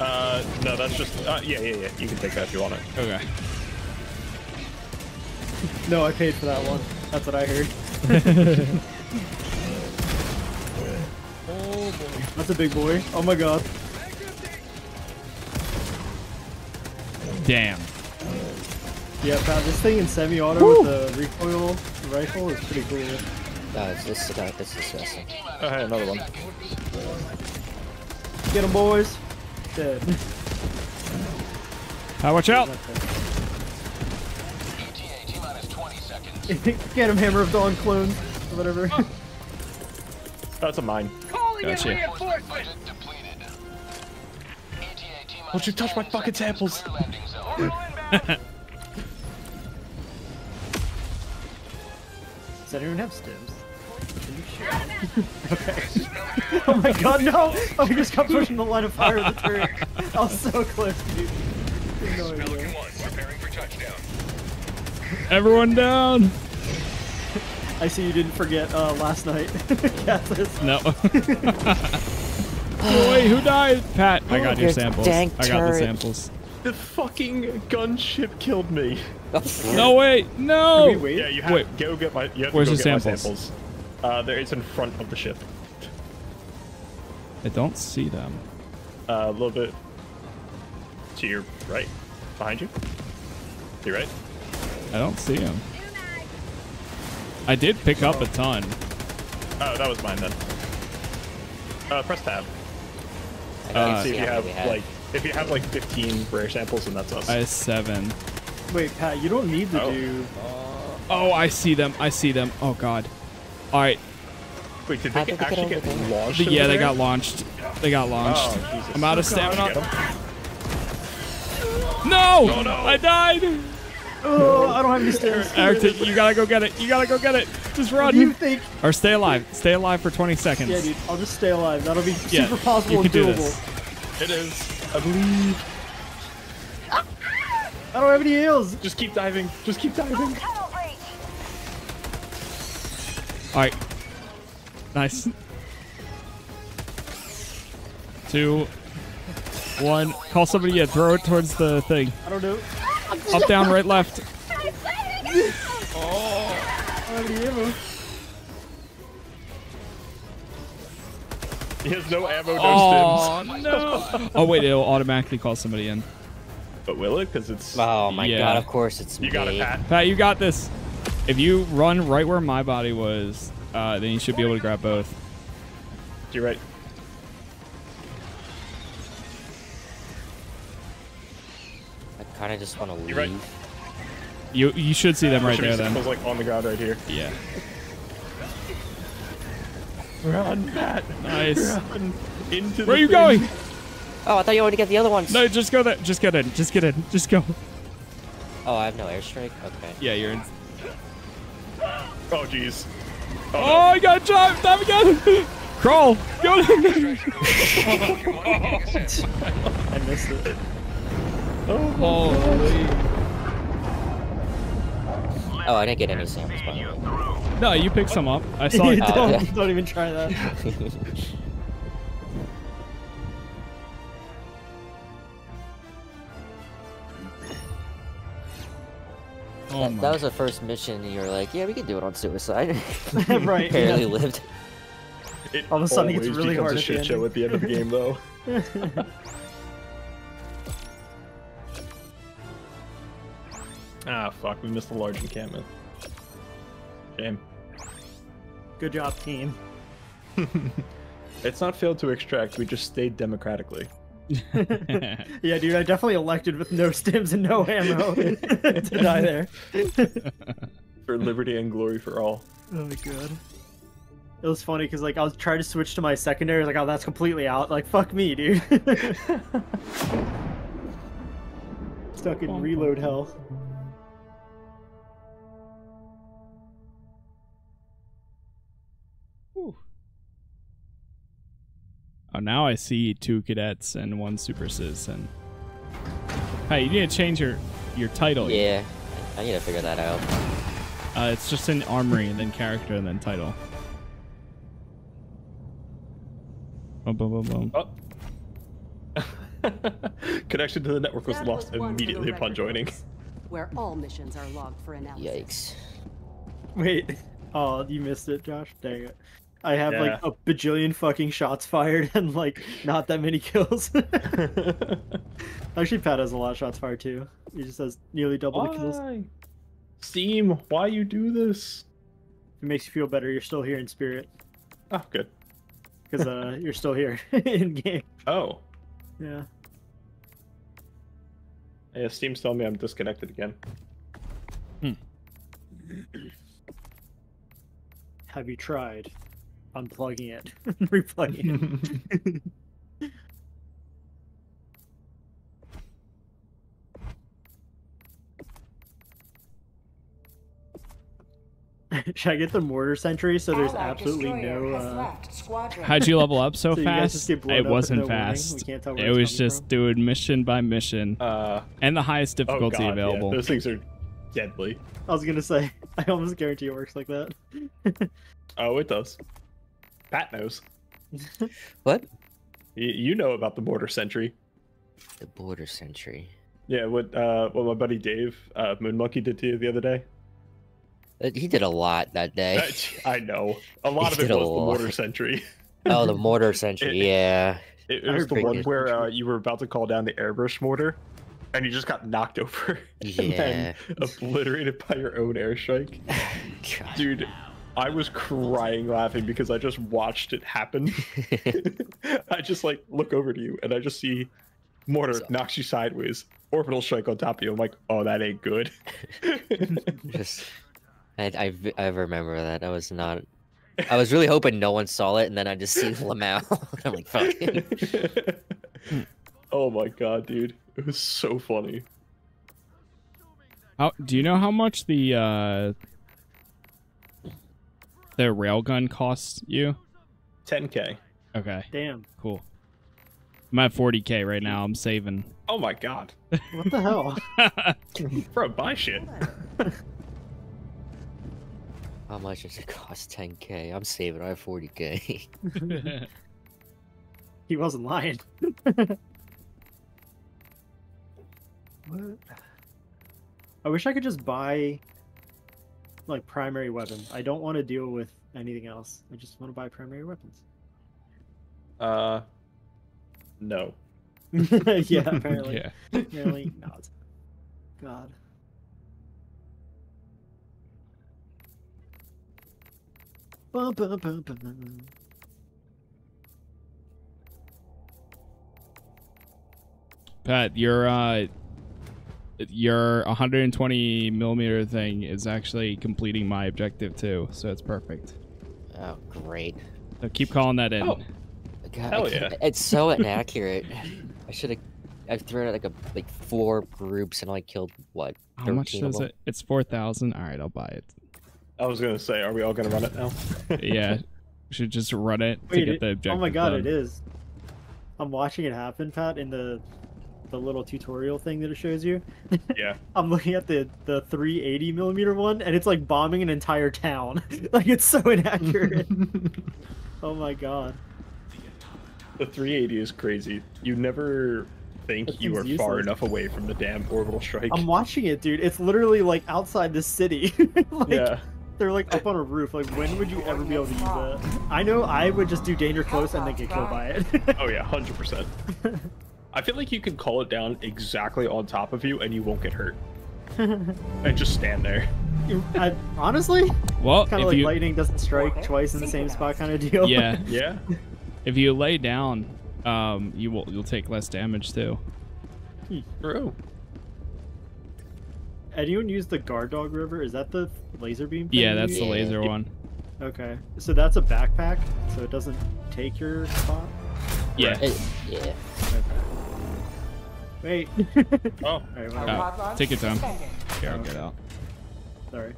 Uh, no, that's just. Uh, yeah, yeah, yeah. You can take that if you want it. Okay. No, I paid for that one. That's what I heard. oh boy. That's a big boy. Oh my god. Damn. Yeah, Pat, this thing in semi-auto with the recoil rifle is pretty cool. Guys, this is uh, it's disgusting. Oh, hey, another one. Get 'em, boys. Dead. Ah, watch out. Get him, Hammer of Dawn clone, Or whatever. That's a mine. Calling Gotcha. in reinforcements. Don't you touch my fucking samples! Does anyone have stims? okay. oh my god, no! Oh, we just got pushed in the line of fire of the turret. I was so close, dude. You have No idea. One, preparing for touchdown. Everyone down. I see you didn't forget uh, last night. Casas. No. oh, wait, who died? Pat, I Oh, got your your samples. dang I got the samples. The fucking gunship killed me. No, wait, no. Can wait? Yeah, you have Wait. go get my. You have to Where's go the get my samples? samples. Uh, there, it's in front of the ship. I don't see them. Uh, a little bit to your right, behind you. To your right. I don't see him. I did pick up a ton. Oh, that was mine then. Uh, press tab. I Uh, see if you have many we had. like if you have like 15 rare samples, and that's us. I have seven. Wait, Pat, you don't need to Oh. do. Oh, I see them. I see them. Oh, God. All right. Wait, did they get, actually get there? launched? Yeah, over they there? got launched. They got launched. Oh, I'm out of stamina. get 'em? No! Oh, no. I died! Oh, I don't have any stims. Eric, you gotta go get it. You gotta go get it. Just What do you run. think? Or stay alive. Stay alive for 20 seconds. Yeah, dude, I'll just stay alive. That'll be Yeah, super possible you and can do doable. this. It is. I believe. I don't have any heals. Just keep diving. Just keep diving. Tunnel breach. All right. Nice. Two. One. Call somebody in. Throw it towards the thing. I don't know. Up, down, right, left. I don't have any ammo. He has no ammo, no Oh, stims. no. Oh, wait. It'll automatically call somebody in. But will it? Because it's. Oh my Yeah. god, of course it's you me. got it, Pat. Pat, you got this. If you run right where my body was, uh, then you should be able to grab both. You're right. Kind of just want to leave. You're right. You you should see them right there then. Was like on the ground right here. Yeah. Run, Pat. Nice. Run into Where are you thing. going? Oh, I thought you wanted to get the other ones. No, just go there. Just get in. Just get in. Just go. Oh, I have no airstrike? Okay. Yeah, you're in. Oh, jeez. Oh, oh I got dropped. Time again. Crawl. Go. I missed it. Holy. Oh, I didn't get any samples, by the way. No, you picked some up. I saw it. Oh, don't, don't even try that. Oh that, that was the first mission, and you were like, yeah, we can do it on suicide. Right, Barely yeah. lived. It All of a sudden it gets always really becomes hard a shit show at the end of the game, though. ah, fuck. We missed the large encampment. Shame. Good job, team. It's not failed to extract. We just stayed democratically. Yeah, dude, I definitely elected with no stims and no ammo to die there. For liberty and glory for all. Oh my god. It was funny because like I was trying to switch to my secondary, like oh that's completely out. Like fuck me, dude. Stuck in reload hell. Oh, now I see two cadets and one super citizen. Hey, you need to change your your title. Yeah, I need to figure that out. Uh, it's just in armory and then character and then title. Boom, boom, boom, boom. Oh. Connection to the network was That lost was one for the immediately upon joining. Where all missions are logged for analysis. Yikes. Wait. Oh, you missed it, Josh. Dang it. I have like a bajillion fucking shots fired and like not that many kills. Actually, Pat has a lot of shots fired too. He just has nearly double the kills. Steam, why you do this? It makes you feel better. You're still here in spirit Oh, good. because uh, you're still here in game. Oh. Yeah. Yeah, Steam's telling me I'm disconnected again. Hmm. Have you tried unplugging it, and replugging it? Should I get the mortar sentry so there's Allied absolutely no uh. How'd you level up so, So you guys just fast? It wasn't no warning? We fast. can't tell where It was just from? doing mission by mission Uh, and the highest oh difficulty god, available. yeah, those things are deadly. I was gonna say I almost guarantee it works like that. Oh, it does. Pat knows. What? You know about the border sentry. The border sentry. Yeah, what uh, what my buddy Dave uh, Moon Monkey did to you the other day. Uh, He did a lot that day. I know a lot of it was the mortar border sentry. oh, the mortar sentry. It- yeah. It, it was the one where uh, you were about to call down the airburst mortar, and you just got knocked over and then obliterated by your own airstrike. Dude, I was crying laughing because I just watched it happen. I just like look over to you and I just see mortar knocks you sideways, orbital strike on top of you. I'm like, oh, that ain't good. Just, I remember that. I was not. I was really hoping no one saw it, and then I just see Lamau. I'm like, fuck. oh my god, dude, it was so funny. How do you know how much the uh the railgun costs you? 10k. Okay, Damn. cool. I'm at 40k right now. I'm saving. Oh my god, What the hell? bro, buy shit. How much does it cost? 10k. I'm saving. I have 40k. he wasn't lying. what? I wish I could just buy like primary weapon. I don't want to deal with anything else. I just want to buy primary weapons. Uh, no. yeah, apparently. yeah. Apparently not. God. Bum, bum, bum, bum. Pat, your uh your 120 millimeter thing is actually completing my objective too, so it's perfect. oh, great. So keep calling that in. Oh. God, Hell yeah. It's so inaccurate. I should have. I've thrown out like a like four groups and I killed what? How much 13 is it? It's four thousand. All right, I'll buy it. I was gonna say, are we all gonna run it now? Yeah, we should just run it to get it- the objective. oh my god, done. it is. I'm watching it happen, Pat, in the the little tutorial thing that it shows you. Yeah. I'm looking at the the 380 millimeter one, and it's like bombing an entire town. like it's so inaccurate. oh my god. The 380 is crazy. You never think That you are seems far enough away from the damn orbital strike. I'm watching it, dude. It's literally like outside the city. like yeah. they're like up on a roof. Like when would you ever be able to use that? I know I would just do danger close and then get killed by it. Oh yeah, hundred percent. I feel like you can call it down exactly on top of you and you won't get hurt. and just stand there. I, honestly, Well, kind if of like you lightning doesn't strike twice in the same spot kind of deal. yeah, Yeah. if you lay down, um, you will you'll take less damage too. True. Anyone use the guard dog rover? Is that the laser beam? thing Yeah, you that's the use? laser one. Okay, so that's a backpack, so it doesn't take your spot. Yeah. It- yeah. Wait. Oh. Alright, whatever. Uh, take your time. suspended. Here, I'll get out. Sorry.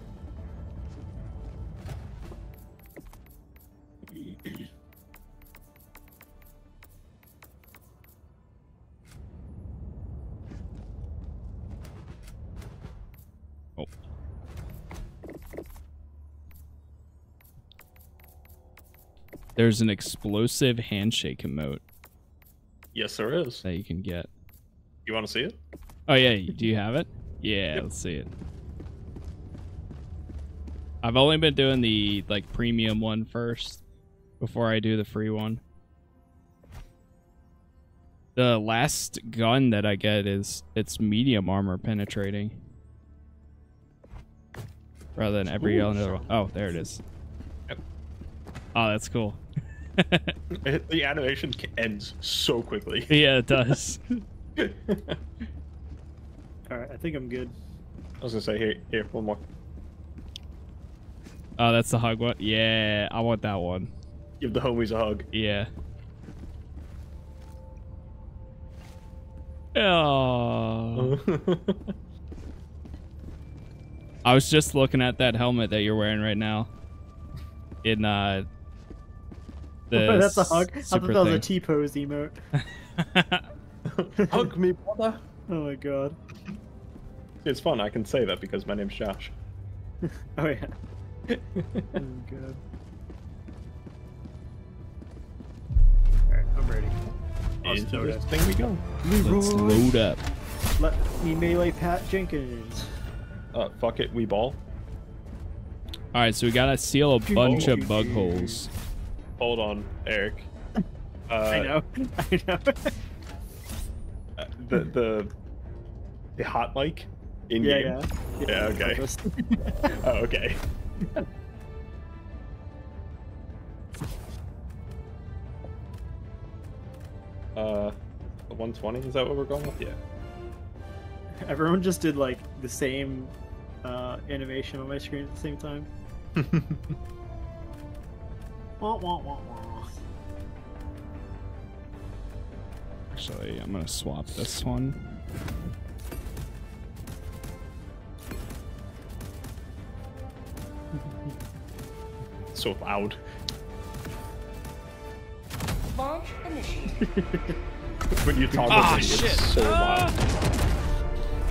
Oh. There's an explosive handshake emote Yes, there is. that you can get. You want to see it? Oh yeah, do you have it? Yeah, let's see it. I've only been doing the like premium one first before I do the free one. The last gun that I get is it's medium armor penetrating. Rather than every Ooh. other one. Oh, there it is. Yep. Oh, that's cool. The animation ends so quickly. yeah, it does. Alright, I think I'm good. I was gonna say here, here, one more. Oh, that's the hug one. Yeah, I want that one. Give the homies a hug. Yeah. Oh. I was just looking at that helmet that you're wearing right now. In uh the that's a hug. I thought that was a thing. T pose emote. hug me, brother. Oh my god. It's fun. I can say that because my name's Josh. Oh yeah. oh god. Alright, I'm ready. Into Soda. this thing we go. Let's load up. Let me melee Pat Jenkins. Uh, fuck it, we ball. All right, so we gotta seal a bunch of bug holes. Hold on, Eric. Uh, I know. I know. The the the hot mic in yeah, game. yeah. Yeah, okay. oh, okay. uh, 120. Is that what we're going with? Yeah. Everyone just did like the same uh, animation on my screen at the same time. Wah, wah, wah, wah. Actually, I'm gonna swap this one. So loud. Launch initiated. When you talk Ah, about it, shit. it's so loud.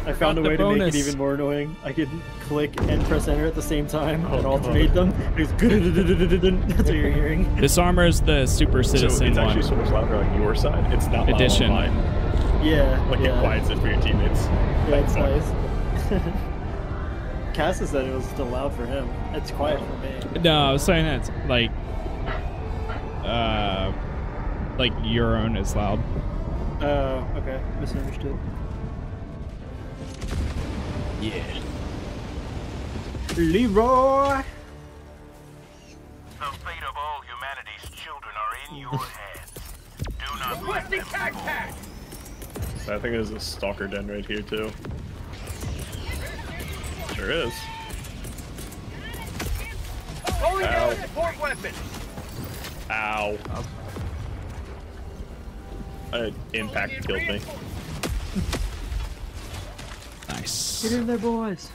I found a the way to make it even more annoying. I could click and press enter at the same time Oh, and alternate them. It's That's what you're hearing. This armor is the super So citizen it's one. actually so much louder on your side. It's not loud Edition. on mine. Yeah. Like yeah. it quiets it for your teammates. Yeah, it's Fuck. nice. Cass said it was still loud for him. It's quiet for me. No, I was saying that's like, uh, like your own is loud. Oh, okay. Misunderstood. Yeah. Leroy! The fate of all humanity's children are in your hands. Do not let them fall. I think there's a stalker den right here too. Sure is. Pulling Ow. down support weapon. Ow. uh, impact killed me. Nice. Get in there, boys.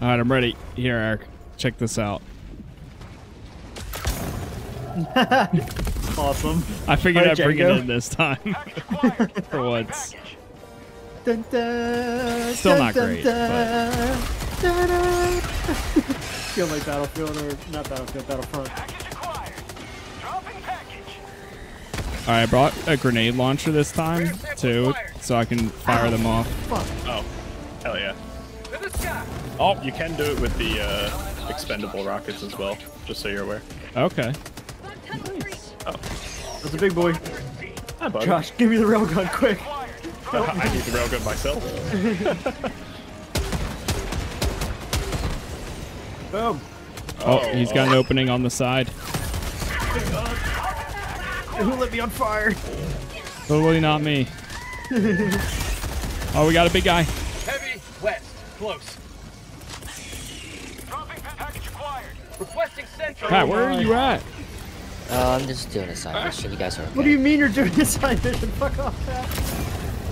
All right, I'm ready. Here, Eric. Check this out. Awesome. I figured Alright, I'd bring it in this time. For once. Dun, dun, Still dun, not dun, great, dun, dun, dun. Feel like Battlefield or not Battlefield, Battlefront. All right, I brought a grenade launcher this time too, so I can fire them off. Oh, hell yeah. Oh, you can do it with the uh, expendable rockets as well, just so you're aware. Okay. That's a big boy. Hi, bud. Josh, give me the railgun quick. I need the railgun myself. Boom. Oh, he's got an opening on the side. Who lit me on fire? Totally not me. Oh, we got a big guy. Heavy west. Close. Requesting central. Pat, where are you at? Oh, I'm just doing a side mission. You guys are okay. What do you mean you're doing a side mission? Fuck off, Pat.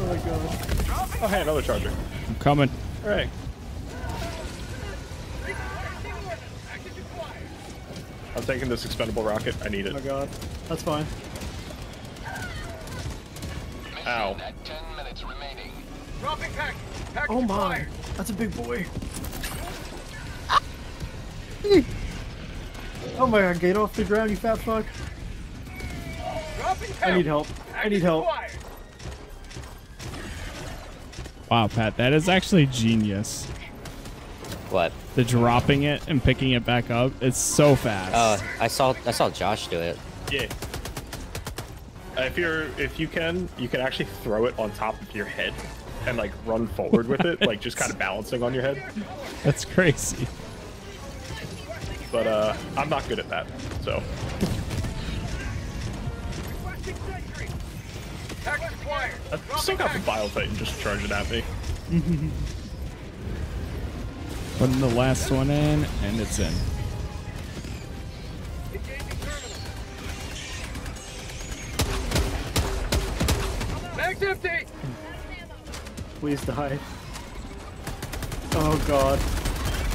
Oh my god. Oh, hey, another charger. I'm coming. All right. I'm taking this expendable rocket. I need it. Oh my god. That's fine. Ow. Dropping package. Package Oh my. Acquired. That's a big boy. Oh my god, get off the ground, you fat fuck. I need help. I need help. Wow, Pat, that is actually genius. What? The dropping it and picking it back up. It's so fast. Oh, I saw I saw Josh do it. Yeah. Uh, If you're, if you can, you can actually throw it on top of your head and like run forward with it, like just kind of balancing on your head. That's crazy. But uh, I'm not good at that, so. Requesting sentry. Package acquired. I still got the Bile Titan just charging at me. Putting the last one in, and it's in. Engaging terminal. Mag's empty. Please die. Oh god.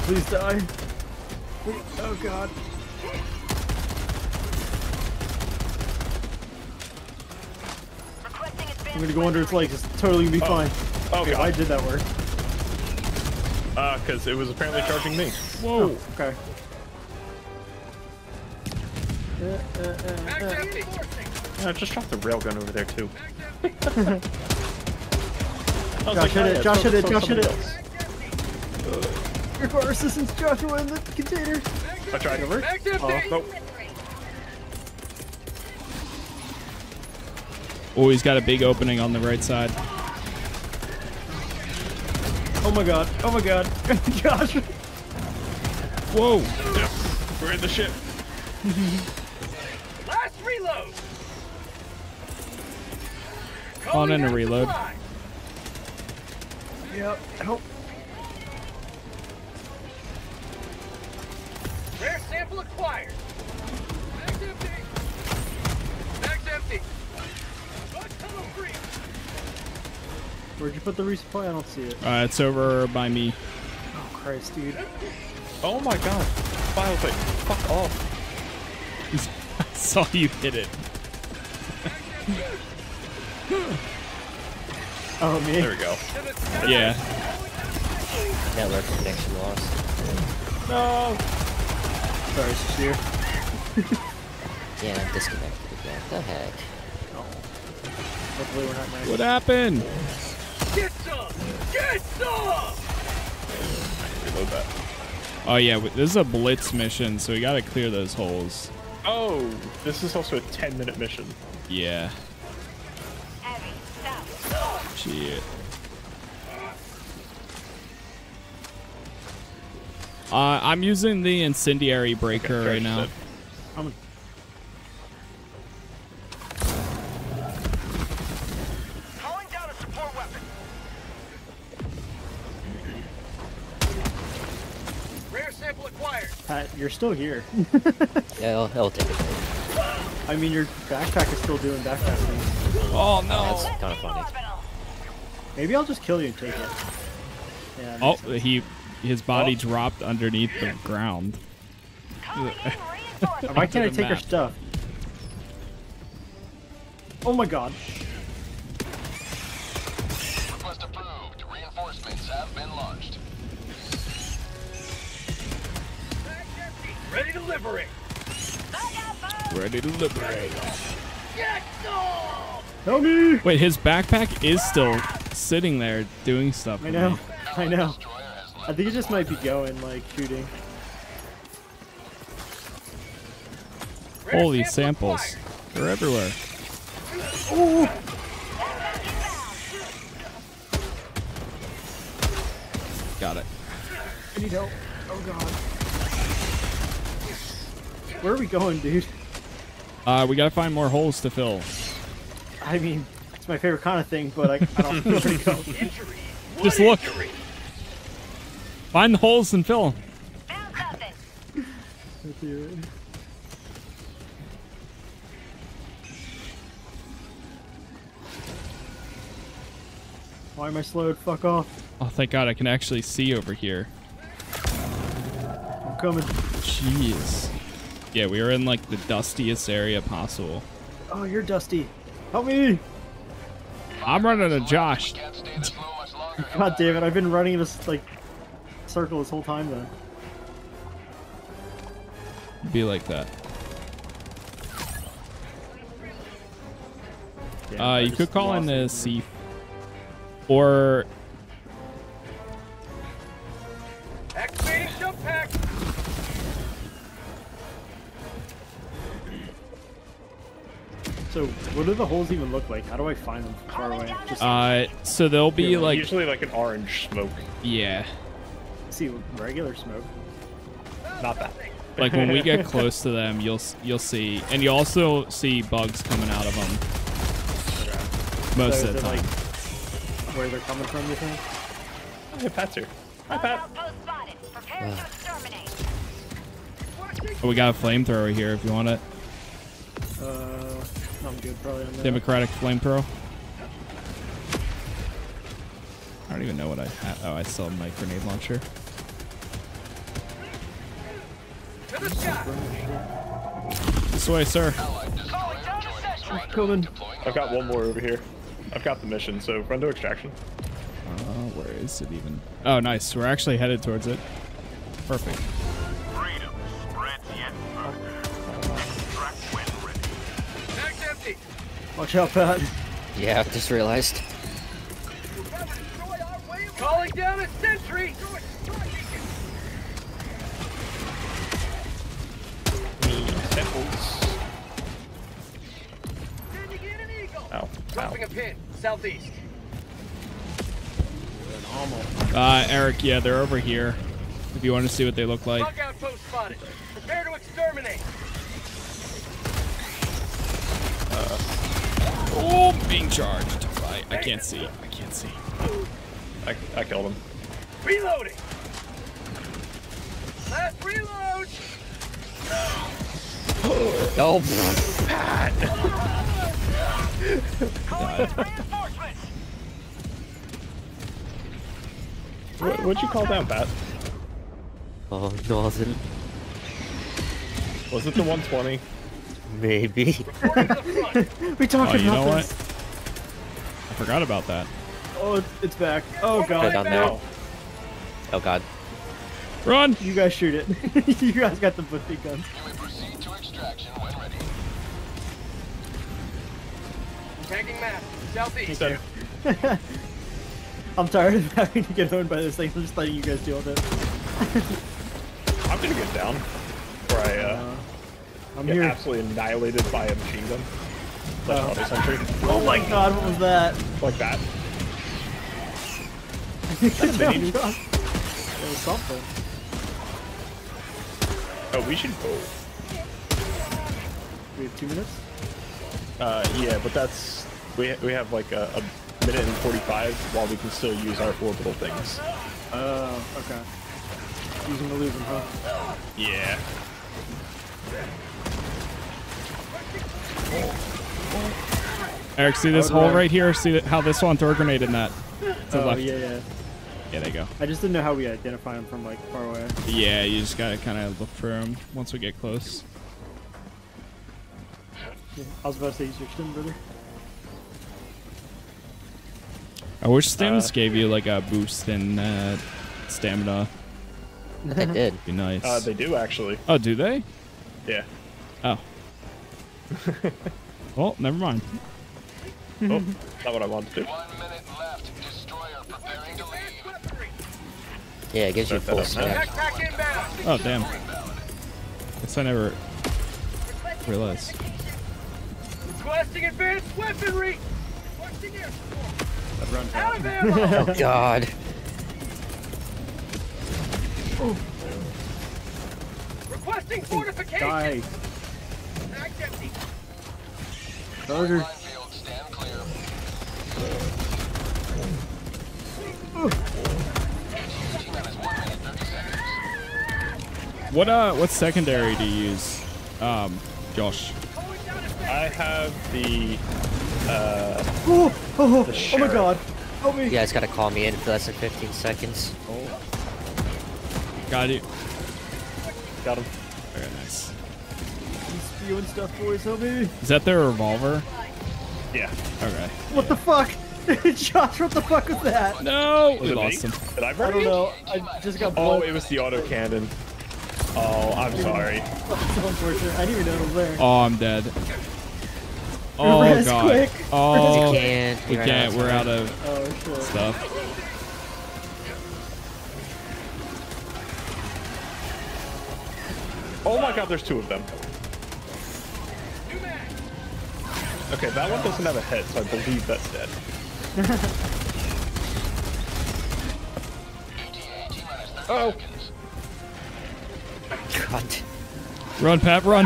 Please die. Please- Oh god. I'm gonna go under its legs. It's totally gonna be fine. Oh Okay, god. why did that work? Uh, because it was apparently charging me. Whoa. okay. Mag's empty. Yeah, just drop the railgun over there too. I was Josh hit it, Josh hit it, Josh hit it. Require assistance, Joshua, in the container. I tried over. Oh, nope. Oh, he's got a big opening on the right side. Oh my god. Oh my god. Josh. Whoa. Yeah, we're in the ship. Last reload. On in a reload. supply. Yep. Help. Rare sample acquired. Mag's empty. Mag's empty. Gun tunnel free. Where'd you put the resupply? I don't see it. Uh, it's over by me. Oh Christ, dude. Oh my god. Bile Titan, fuck off. I saw you hit it. Oh me. There we go. Yeah. Network connection lost. No. Sorry, Sincere. Yeah, I'm disconnected again. The heck? Hopefully we're not nice. What happened? Get some. Get some. Reload that. Oh yeah, this is a blitz mission, so we gotta clear those holes. Oh, this is also a 10 minute mission. Yeah. Heavy south. Shit. Uh, I'm using the incendiary breaker Okay, right now. said. I'm Calling down a support weapon. Rare sample acquired. Pat, you're still here. Yeah, it'll, it'll take a minute. I mean, your backpack is still doing backpack things. Oh no! That's kind of funny. Maybe I'll just kill you and take it. Yeah. Oh, sense. he his body oh. dropped underneath the ground. Calling in reinforcements. Why can't I the take her stuff? Oh my god. Request approved. Reinforcements have been launched. Ready to liberate. Ready to liberate. Get some! Help me! Wait, his backpack is still sitting there doing stuff. I know. me. I know. Destroyer has left. I think it just might be going, like, shooting. Holy samples. They're everywhere. Got it. I need help. Oh god. Where are we going, dude? Uh, we gotta find more holes to fill. I mean, it's my favorite kind of thing, but I, I don't know where to go. Just look. Find the holes and fill. Found something. Why am I slowed? Fuck off. Oh, thank God I can actually see over here. I'm coming. Jeez. Yeah, we are in like the dustiest area possible. Oh, you're dusty. Help me! I'm running to Josh. Can't stay this low much longer. God damn it, I've been running in this, like, circle this whole time then. Be like that. Damn, Uh, you could call in lost the. C, or Activating jump pack. So, what do the holes even look like? How do I find them from far away? Just uh, so they'll be like, usually like an orange smoke. yeah, see regular smoke. Not that. like when we get close to them, you'll you'll see, and you also see bugs coming out of them most so of is the time. like where they're coming from, you think? Hey, Pat's here. Hi, Pat. Outpost spotted. Prepare to exterminate. Oh, we got a flamethrower here if you want it. Uh, I'm good probably on that. Democratic flamethrower. I don't even know what I have. Oh, I still have my grenade launcher. To the sky. This way, sir. Calling down. Coming. I've got one more over here. I've got the mission, so run to extraction. Uh, where is it even? Oh, nice. We're actually headed towards it. Perfect. Freedom spreads yet Watch out, Pat. Yeah, I just realized. Calling down a sentry. Samples. Sending in an eagle. Ow. Ow. Dropping a pin. Southeast. Uh, Eric, yeah, they're over here. If you want to see what they look like. Bug outpost spotted. Prepare to exterminate. Oh, I'm being charged. I, I can't see. I can't see. I, I killed him. Reloading. Last reload. Oh, Reinforcements. What, what'd you call down, Pat? oh, nothing. Was it the 120? Maybe. Reporting the front. We talked Oh, you know about what? this. I forgot about that. Oh, it's, it's back. Oh god. on there. No. Oh god. Run! You guys shoot it. you guys got the big guns. You may proceed to extraction when ready. Tagging map. Southeast. So, I'm tired of having to get owned by this thing. I'm just letting you guys deal with it. I'm gonna get down. Where I uh, I'm get here. absolutely annihilated by a machine gun. Oh. auto sentry. Oh my god, what was that? Like that. Good job, mini. John. It was something. Oh, we should go. We have two minutes? Uh, yeah, but that's we we have like a, a minute and 45 while we can still use our orbital things. Oh, okay. Using the them, huh? Yeah. Eric, see this hole right here? See how this one throw a grenade in that? To Oh left. yeah, yeah. Yeah, there you go. I just didn't know how we identify them from like far away. Yeah, you just gotta kind of look for them once we get close. Yeah, I was about to say you switched them, brother. I wish stims Uh, gave you like a boost in uh, stamina. I did. Be nice. Uh, they do actually. oh, do they? Yeah. Oh. Well, oh, never mind. Oh, not what I wanted to do. One minute left. Destroyer preparing to leave. Yeah, it gives you Start that full up now. stack. Backpack inbound. Oh, damn. Guess I never realized. Requesting advanced weaponry! Requesting air support! Out of ammo! Oh God. Requesting fortification! Die. Mag's empty! Burger. Minefield, stand clear. T-minus one minute, 30 seconds. What uh, what secondary do you use, um, Josh? I have the. Uh, Oh, oh, oh, oh my god. Help me. You guys gotta call me in for less than 15 seconds. Got you. got him. Very nice. He's spewing stuff, boys. Help me. Is that their revolver? Yeah. Okay. What the fuck? Josh, what the fuck was that? No, Was we it lost me? him. Did I I don't know. I just got Oh, it was the auto cannon. Oh, I'm sorry. so unfortunate. I didn't even know it was there. Oh, I'm dead. Oh Res, god. quick. Oh, You can't. we You're can't. We're out of Oh shit. stuff. Oh my god, there's two of them. Okay, that one doesn't have a head, so I believe that's dead. oh, God. Run, Pat, run.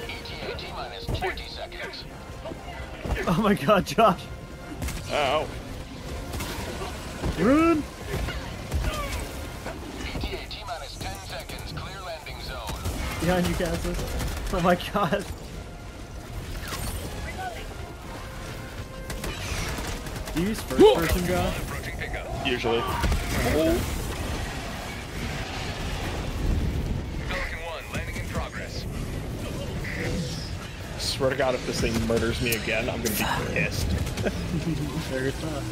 ETA T-minus 20 seconds. Oh my god, Josh. ow. Run. Behind you, Casas. Oh my god. Do you use first person, Josh? Usually. Pelican 1, landing in progress. Swear to God, if this thing murders me again, I'm gonna be pissed. Very tough.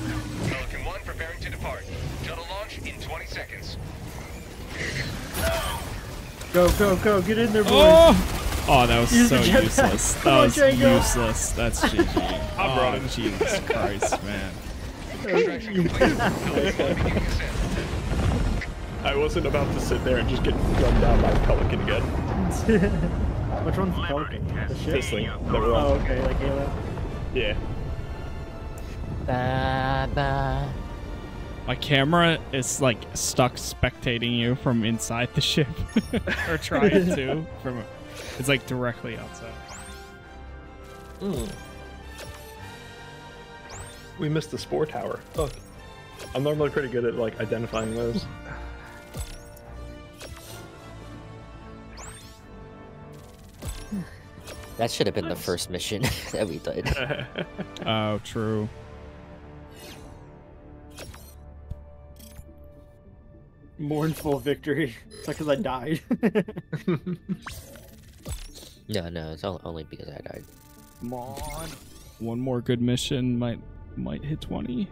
Pelican 1 preparing to depart. Shuttle launch in 20 seconds. Go, go, go. Get in there, boys. Oh! Oh, that was Use so useless. Come That on, was Django. useless. That's GG. I'm oh, running. Jesus Christ, man. Extraction complete. Pelican 1 beginning ascent. I wasn't about to sit there and just get gunned down by a pelican again. Which one's the Pelican? The ship? This thing Oh, okay, like Halo. Yeah. Bye bye. My camera is like stuck spectating you from inside the ship, or trying to. From it's like directly outside. Hmm. We missed the spore tower. Oh. I'm normally pretty good at like identifying those. That should have been the first mission that we did. Oh, true. Mournful victory. It's like because I died. no, no, it's only because I died. Come on. One more good mission might might hit twenty.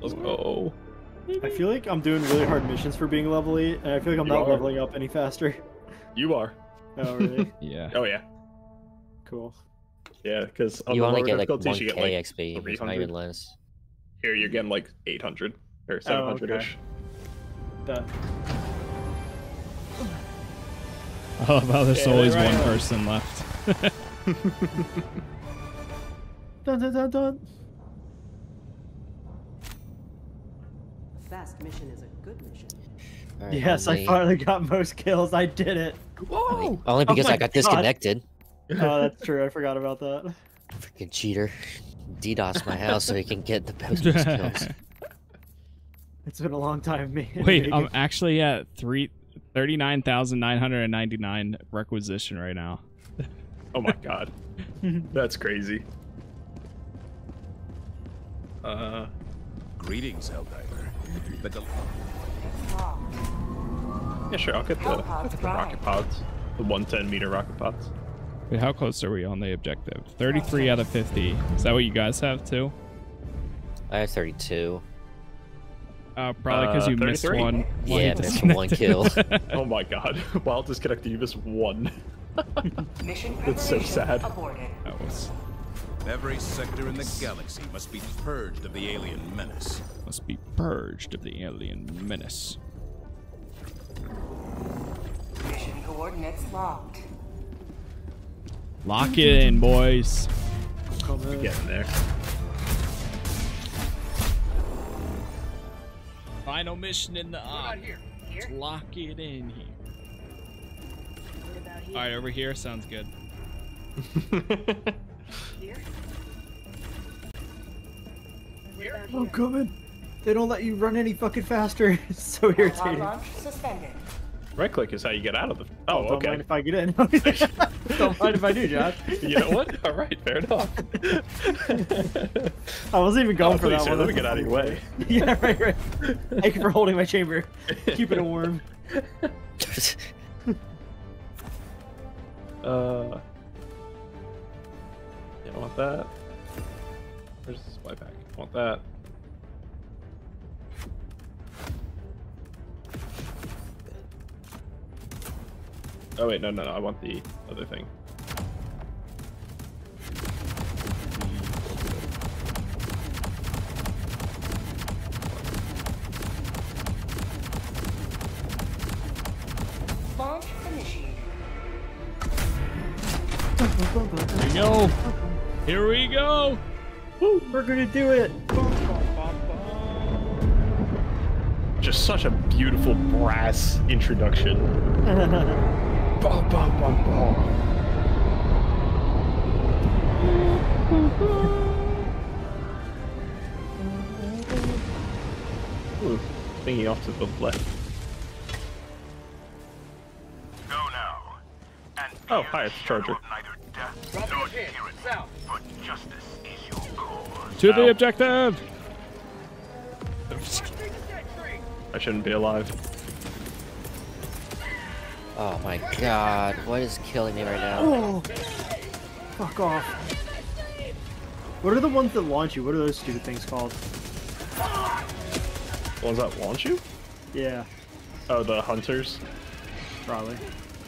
Let's go. I feel like I'm doing really hard missions for being level 8, and I feel like I'm You not are. leveling up any faster. You are. Oh, really? Yeah. Oh yeah. cool. Yeah, because You only get like 1k you get like XP, not even less. here you're getting like 800 or 700 ish. That. I love how there's Yeah, always right one on. person left. Dun, dun, dun, dun. A fast mission is a good mission. Alright, Yes, I finally got most kills. I did it. Only, Whoa! only Oh because my I got God. disconnected. Oh, that's true. I forgot about that. Freaking cheater. DDoS my house so he can get the most kills. It's been a long time, me. Wait, I'm actually at three thirty nine thousand nine hundred and ninety nine requisition right now. Oh my god. That's crazy. Uh, Greetings, Helldiver. The yeah, sure. I'll get the, I'll get the rocket pods, the 110 meter rocket pods. Wait, how close are we on the objective? 33 out of 50. Is that what you guys have too? I have 32. Uh, probably because Uh, you missed 33. one. Yeah, you missed one kill. Oh my god. While disconnected, you missed one. Mission That's so sad. aborted. that was Every sector in the galaxy must be purged of the alien menace. must be purged of the alien menace. Mission coordinates locked. Lock it in, boys. We're Getting there. Final mission in the op. Let's lock it in here. All right, over here sounds good. I'm coming. Oh, they don't let you run any fucking faster. It's so irritating. launch suspended. Right click is how you get out of the. Oh, Don't okay. mind if I get in. don't mind if I do, Josh. You know what? All right, fair enough. I wasn't even going Oh, for that sir, one. Let me get out of your way. yeah, right, right. Thank you for holding my chamber. Keeping it warm. Uh. You don't want that. Where's the supply pack? Want that. Oh wait, no, no, no, I want the other thing. Launch initiated. Here we go. Here we go. Woo, we're gonna do it. Just such a beautiful brass introduction. Bah, bah, bah, bah. Ooh, thinking off to the left. Go now. And Oh, hi, it's Charger. Neither death Drop nor your hands. tyranny, South. but justice is your cause. To the Ow. objective. I shouldn't be alive. Oh my god, what is killing me right now? Oh, fuck off. What are the ones that launch you? What are those stupid things called? The ones that launch you? Yeah, Oh, the hunters? probably.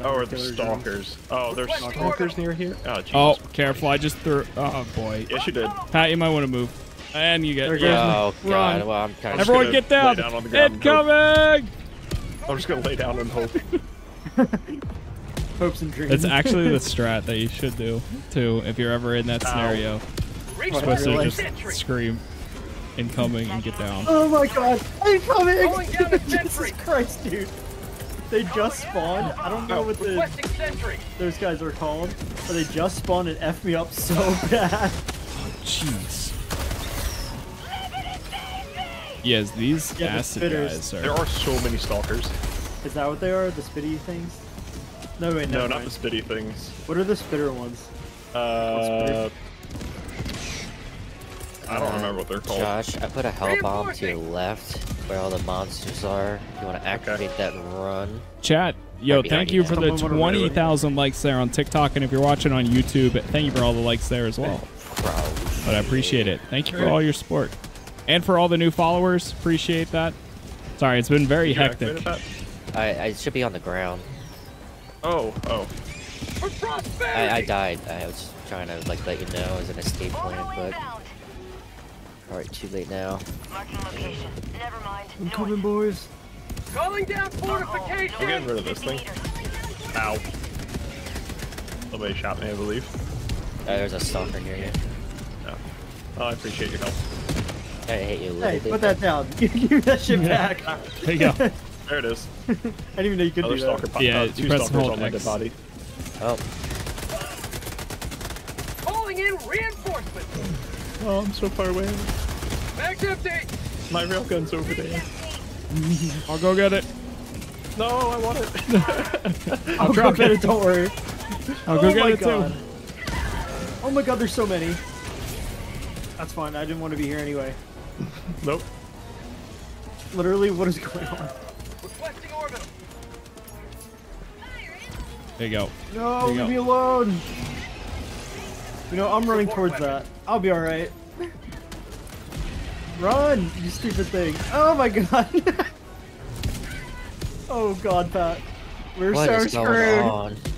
Oh, or the Killers, stalkers. Oh, there's stalkers near here? Oh, Jesus. Oh, careful! I just threw. Oh boy. Yes, you did. Pat, you might want to move. And you get. There Yeah. Oh god, Run. well I'm kind of Everyone get down! lay down on the ground and Incoming! I'm just gonna lay down and hope. Hopes and dreams. It's actually the strat that you should do too if you're ever in that scenario. Oh, You're supposed to really? just scream incoming and get down. Oh my god! I'm coming! Calling down a Jesus. Christ, dude! They just spawned. I don't know what the, Requesting sentry. those guys are called, but they just spawned and f me up so bad. Oh, jeez. Yes, these Yeah, acid spitters. guys are. There are so many stalkers. Is that what they are? The spitty things? No, wait, No, no. not the spitty things. What are the spitter ones? Uh, I don't remember what they're called. Josh, I put a hell bomb to your left where all the monsters are. You want to activate that and run. Chat, yo, Right thank you you for the Someone wanna 20,000 likes there on TikTok. And if you're watching on YouTube, thank you for all the likes there as well. Bro. But I appreciate it. Thank you for all your support. And for all the new followers, appreciate that. Sorry, it's been very you hectic. Activate that? I, I should be on the ground. Oh, oh. I, I died. I was trying to like let you know as an escape plan, but alright, too late now. Marking location. Never mind. I'm coming, boys. Calling down I'm fortification. getting rid of this thing. Ow. Somebody shot me, I believe. Uh, there's a stalker near you. No. Oh, I appreciate your help. I hate you a little Hey, bit. put that down. Give that shit back. There you go. There it is. I didn't even know you could Another do stalker that. Yeah, uh, two press stalkers on my dead body. Oh, Calling in reinforcements. Oh, I'm so far away. Max empty. My railgun's over there. I'll go get it. No, I want it. I'll I'll drop go get it. it, don't worry. I'll go oh get my it god. too. Oh my god, there's so many. That's fine. I didn't want to be here anyway. Nope. Literally, what is going on? There you go. No, you leave go. me alone. You know, I'm running towards that. I'll be alright. Run, you stupid thing. Oh my god. oh god, Pat. We're What so is going screwed.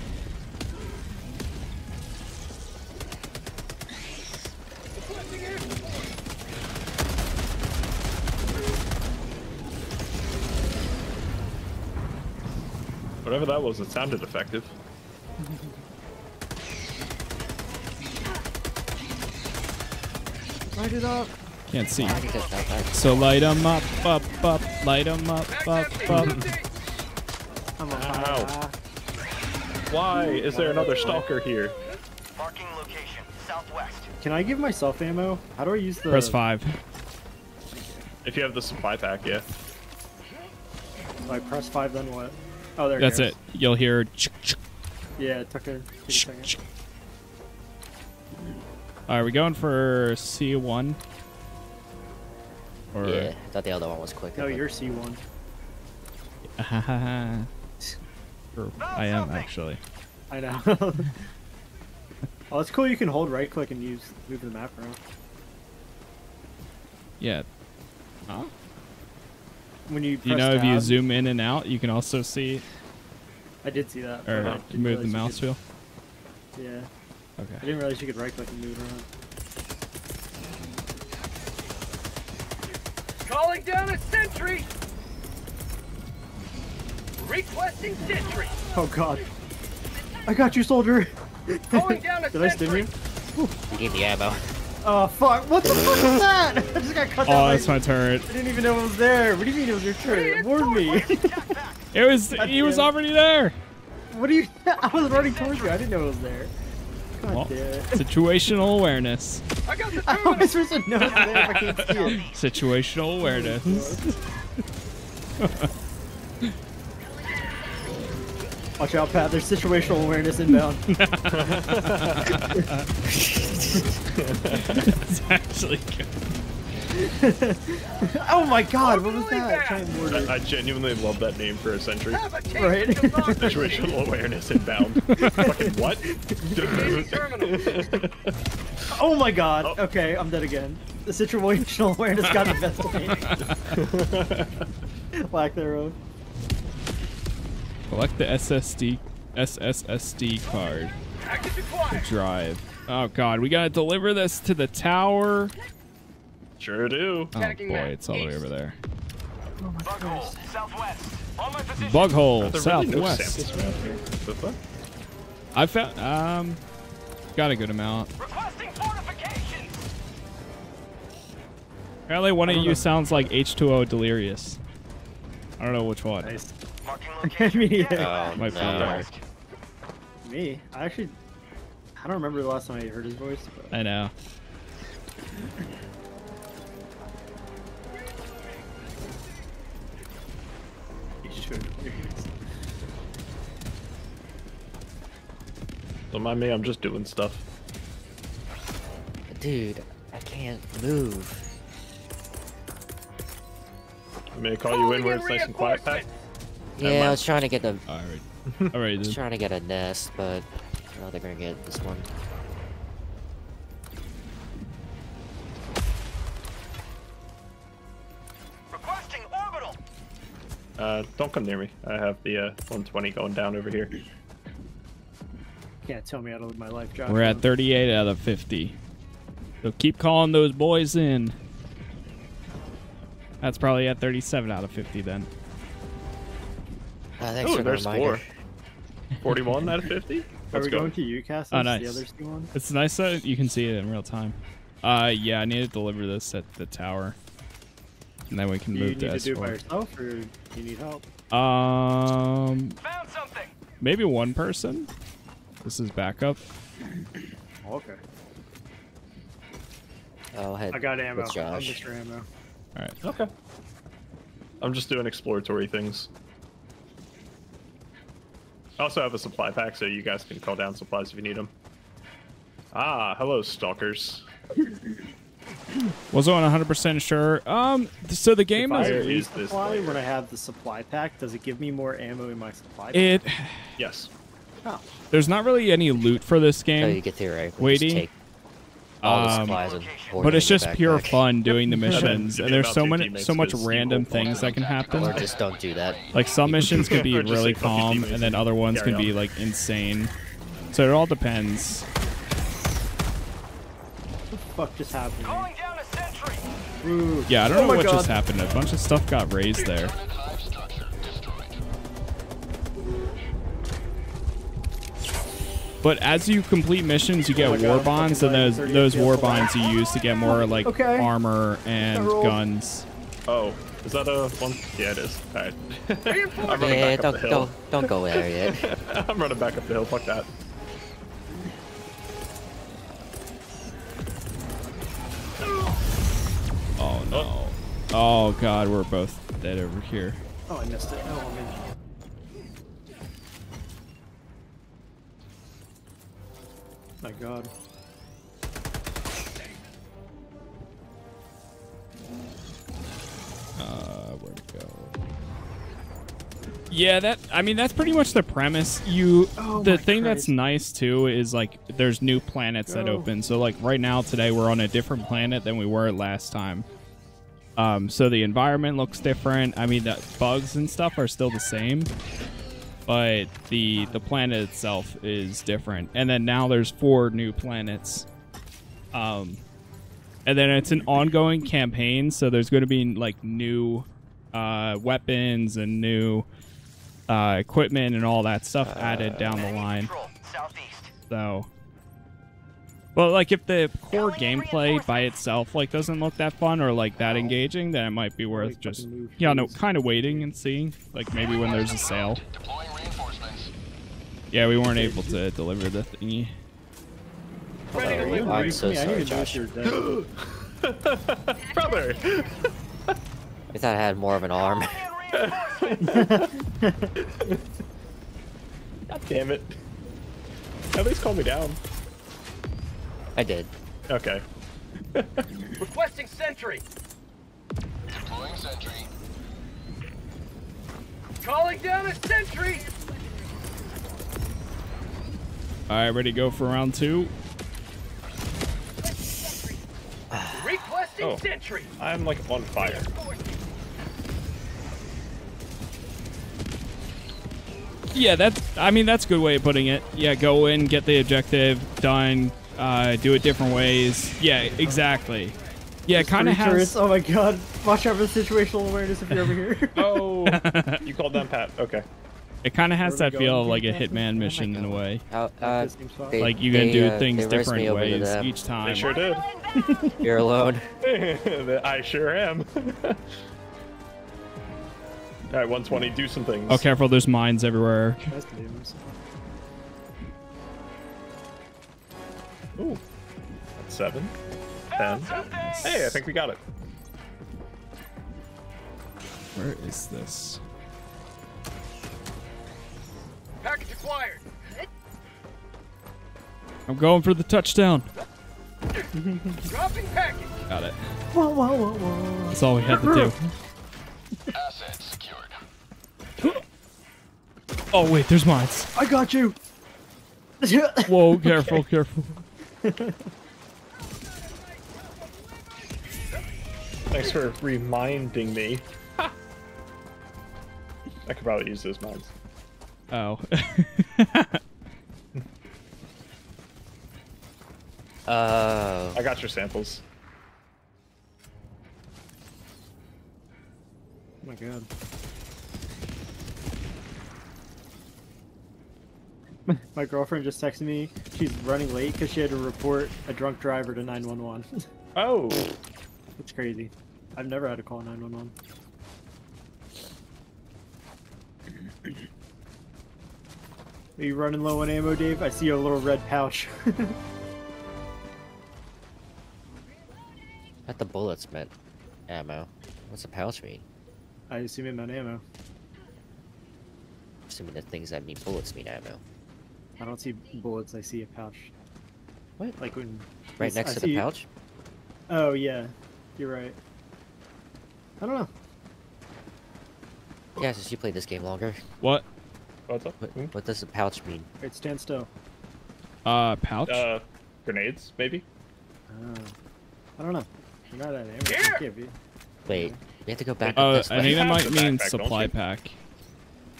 Whatever that was, it sounded effective. Light it up. Can't see. I think that's not bad. So light them up, up, up. Light them up, up, up. I'm a Ow. Why is there another stalker here? Marking location, southwest. Can I give myself ammo? How do I use the Press five. If you have the supply pack, yeah. I press five, then what? Oh, there. That's goes. it. You'll hear. ch- ch- Yeah, it took a, took a ch- second. ch- Are we going for C1? Or Yeah, I thought the other one was quicker. No, but- you're C1. I am actually. I know. oh, it's cool. You can hold right click and use move the map around. Yeah. Huh? When you You press know, if you zoom in and out, you can also see I did see that. or didn't move the mouse could- wheel. Yeah. Okay. I didn't realize you could right click and move it around. Calling down a sentry. Requesting sentry. Oh god. I got you, soldier. Calling down a Did I stim sentry. you? You gave me ammo. Oh fuck! What the fuck is that? I just got cut off. Oh, down. that's by- my turret. I didn't even know it was there. What do you mean it was your turn? Warn me. It was. He was damn it. already there. what do you? I was running towards you. I didn't know it was there. God Well, damn it. situational awareness. I got the How am I terminal. supposed to know it's there if I can't see it? Situational awareness. Watch out, Pat. There's situational awareness inbound. It's actually good. oh my god, what was Totally that? bad. Giant mortar. I, I genuinely love that name for a sentry. A Right. Situational awareness inbound. Fucking what? Oh my god. Oh. Okay, I'm dead again. The situational awareness got the best name. Lack thereof. Collect the SSD SSSD card. Active acquired. Drive. Oh god, we gotta deliver this to the tower. Sure do. Oh boy, it's all the way over there. Bug hole, southwest. On my. Bug hole, really no southwest. samples around here? The fuck? I found um got a good amount. Requesting fortifications. Apparently one of don't you know. sounds like H2O Delirious. I don't know which one. Nice. Marking I location. mean, yeah. Oh, Might be no. Me? I actually. I don't remember the last time I heard his voice. But... I know. Don't mind me, I'm just doing stuff. Dude, I can't move. I may I call you in where it's nice and quiet, Pat. Yeah, I mind. was trying to get the. Alright. Alright I was then. trying to get a nest, but I know they're gonna get this one. Requesting orbital. Uh, don't come near me. I have the uh, 120 going down over here. Can't tell me how to live my life, Josh. We're at 38 out of 50. So keep calling those boys in. That's probably at 37 out of 50 then. Uh, thanks Oh, for there's reminder. four. 41 out of 50? Are Let's we go. going to UCAS? Oh, nice. The other two one? It's nice that you can see it in real time. Uh, yeah, I need to deliver this at the tower. And then we can Do you move need to to do it by yourself, or do you need help? Um, Found something. maybe one person. This is backup. Oh, okay. Oh, head. I got ammo. With I'm Josh. Mr. Ammo. All right. Okay. I'm just doing exploratory things. I also have a supply pack, so you guys can call down supplies if you need them. Ah, hello, stalkers. Wasn't 100% sure. Um, so the game If I is use this Supply, when I have the supply pack, does it give me more ammo in my supply pack? it. Yes. Oh. There's not really any loot for this game. So you game, get theoretically Waiting. just take all the Um, supplies and hoard but it's just pure backpack. fun doing the missions, and there's so many, so much random things that can happen. Or just don't do that. Like some missions could be really say, calm, and then other ones can be like insane. So it all depends. What the fuck just happened? Calling down a sentry. Ooh. Yeah, I don't Oh know my what just happened. A bunch of stuff got raised there. But as you complete missions, you get Oh my God, war bonds, and those those war bonds you use to get more like Okay. armor and guns. Oh, is that a one? Yeah, it is. All right. I'm running Yeah, back up don't, the hill. don't, don't go there yet. I'm running back up the hill. Fuck that. Oh no! Oh, oh god, we're both dead over here. Oh, I missed it. Oh, I'm in. My God. Uh, where'd it go? Yeah, that I mean that's pretty much the premise. You Oh the thing that's nice too is like there's new planets that open. So like right now today we're on a different planet than we were last time. Um, so the environment looks different. I mean the bugs and stuff are still the same, but the the planet itself is different. And then now there's four new planets. Um, and then it's an ongoing campaign so there's going to be like new uh, weapons and new uh, equipment and all that stuff added down the line so but like if the core gameplay by itself like doesn't look that fun or like that engaging then it might be worth just fucking move, yeah no please. kind of waiting and seeing like maybe when there's a sale yeah we weren't able to deliver the thingy Ready Oh. I'm so sorry, didn't even know Josh. you were dead. Brother. I thought I had more of an arm. God damn it. At least calm me down. I did. Okay. Requesting sentry. Deploying sentry. Calling down a sentry. all right ready to go for round two Requesting Oh. sentry. I'm like on fire. Yeah, that's. I mean, that's a good way of putting it. Yeah, go in, get the objective done, uh, do it different ways. Yeah, exactly. Yeah, it kind of has. turrets. Oh my God! Watch out for the situational awareness if you're over here. Oh, you called them Pat. Okay. It kind of has that feel of like a hitman mission in a way. Uh, uh, to the same spot. they- Like you can they, do uh, things they raced me different ways each time. They sure did. You're alone. I sure am. All right, 120. Do some things. Oh, careful! There's mines everywhere. Ooh. That's seven. Ten. Hey, I think we got it. Where is this? Package acquired. I'm going for the touchdown. Dropping package. Got it. Whoa, whoa, whoa, whoa. That's all we had to do. Assets secured. Oh wait, there's mines. I got you. Whoa, careful, careful. Thanks for reminding me. I could probably use those mines. Oh. Oh. I got your samples. Oh my god. My girlfriend just texted me. She's running late because she had to report a drunk driver to 911. Oh, That's crazy. I've never had to call 911. Are you running low on ammo, Dave? I see a little red pouch. Not the bullets meant ammo. What's a pouch mean? I assume it meant ammo. Assuming the things that mean bullets mean ammo. I don't see bullets, I see a pouch. What? Like when? Right I next to see the you- pouch. Oh yeah, you're right. I don't know. Yeah, since you played this game longer. What? What's up? What, Hmm? what does the pouch mean? Wait, stand still. Uh, pouch? Uh, grenades, maybe? Oh. I don't know. You're not at aim. I can't be. Wait, we have to go back. up this I think that might mean backpack, supply pack.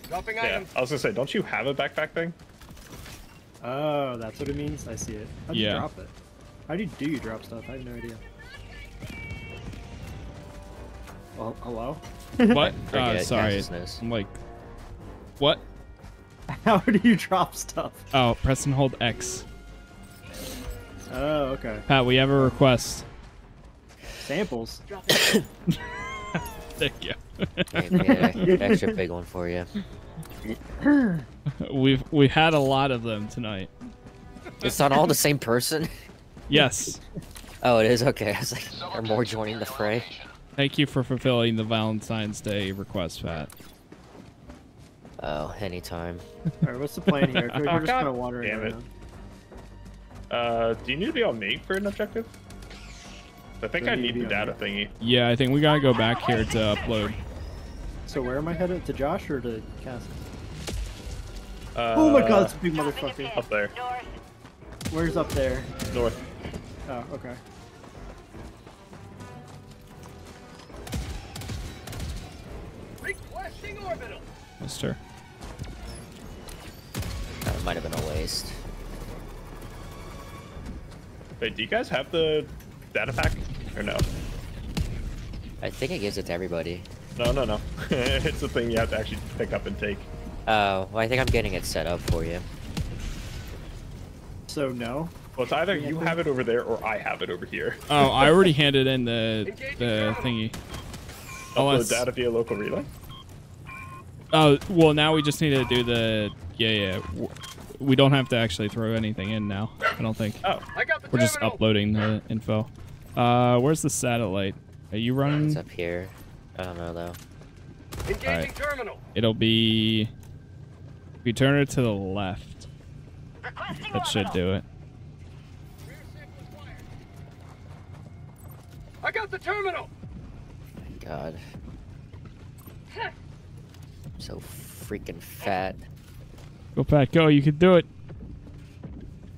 Dropping Yeah, items. I was gonna say, don't you have a backpack thing? Oh, that's what it means. I see it. How do you drop it? How do you do you drop stuff? I have no idea. Well, hello. What? Forget uh, sorry. I'm like, what? How do you drop stuff? Oh, press and hold X. Oh, okay. Pat, we have a request. Samples. Thank you. Okay, we extra big one for you. We've we had a lot of them tonight. It's not all the same person. Yes. Oh, it is okay. I was like, are more joining the fray? Thank you for fulfilling the Valentine's Day request, Fat. Oh, anytime. Alright, what's the plan here? We're Oh, just God kind of wandering damn it. Uh, do you need to be on mate for an objective? I think Do I I need need the on data thingy. Yeah, I think we gotta go back here to upload. So where am I headed? To Josh or to Cass? Uh, oh my god, it's a big motherfucker. Up there. Where's up there? North. Oh, okay. Requesting orbital. Mister. That might have been a waste. Wait, do you guys have the data pack? Or no? I think it gives it to everybody. No, no, no. it's a thing you have to actually pick up and take. Oh, well, I think I'm getting it set up for you. So no. Well, it's either you have it over there or I have it over here. Oh, I already handed in the the thingy. Oh, Upload let's- data via local relay. Oh, well, now we just need to do the yeah yeah. We don't have to actually throw anything in now. I don't think. Oh, I got the We're just uploading the info. Uh, where's the satellite? Are you running? It's up here. I don't know though. Engaging Alright. terminal. It'll be. If you turn it to the left, that should do it. I got the terminal. Thank God. I'm so freaking fat. Go Pat, go! You can do it.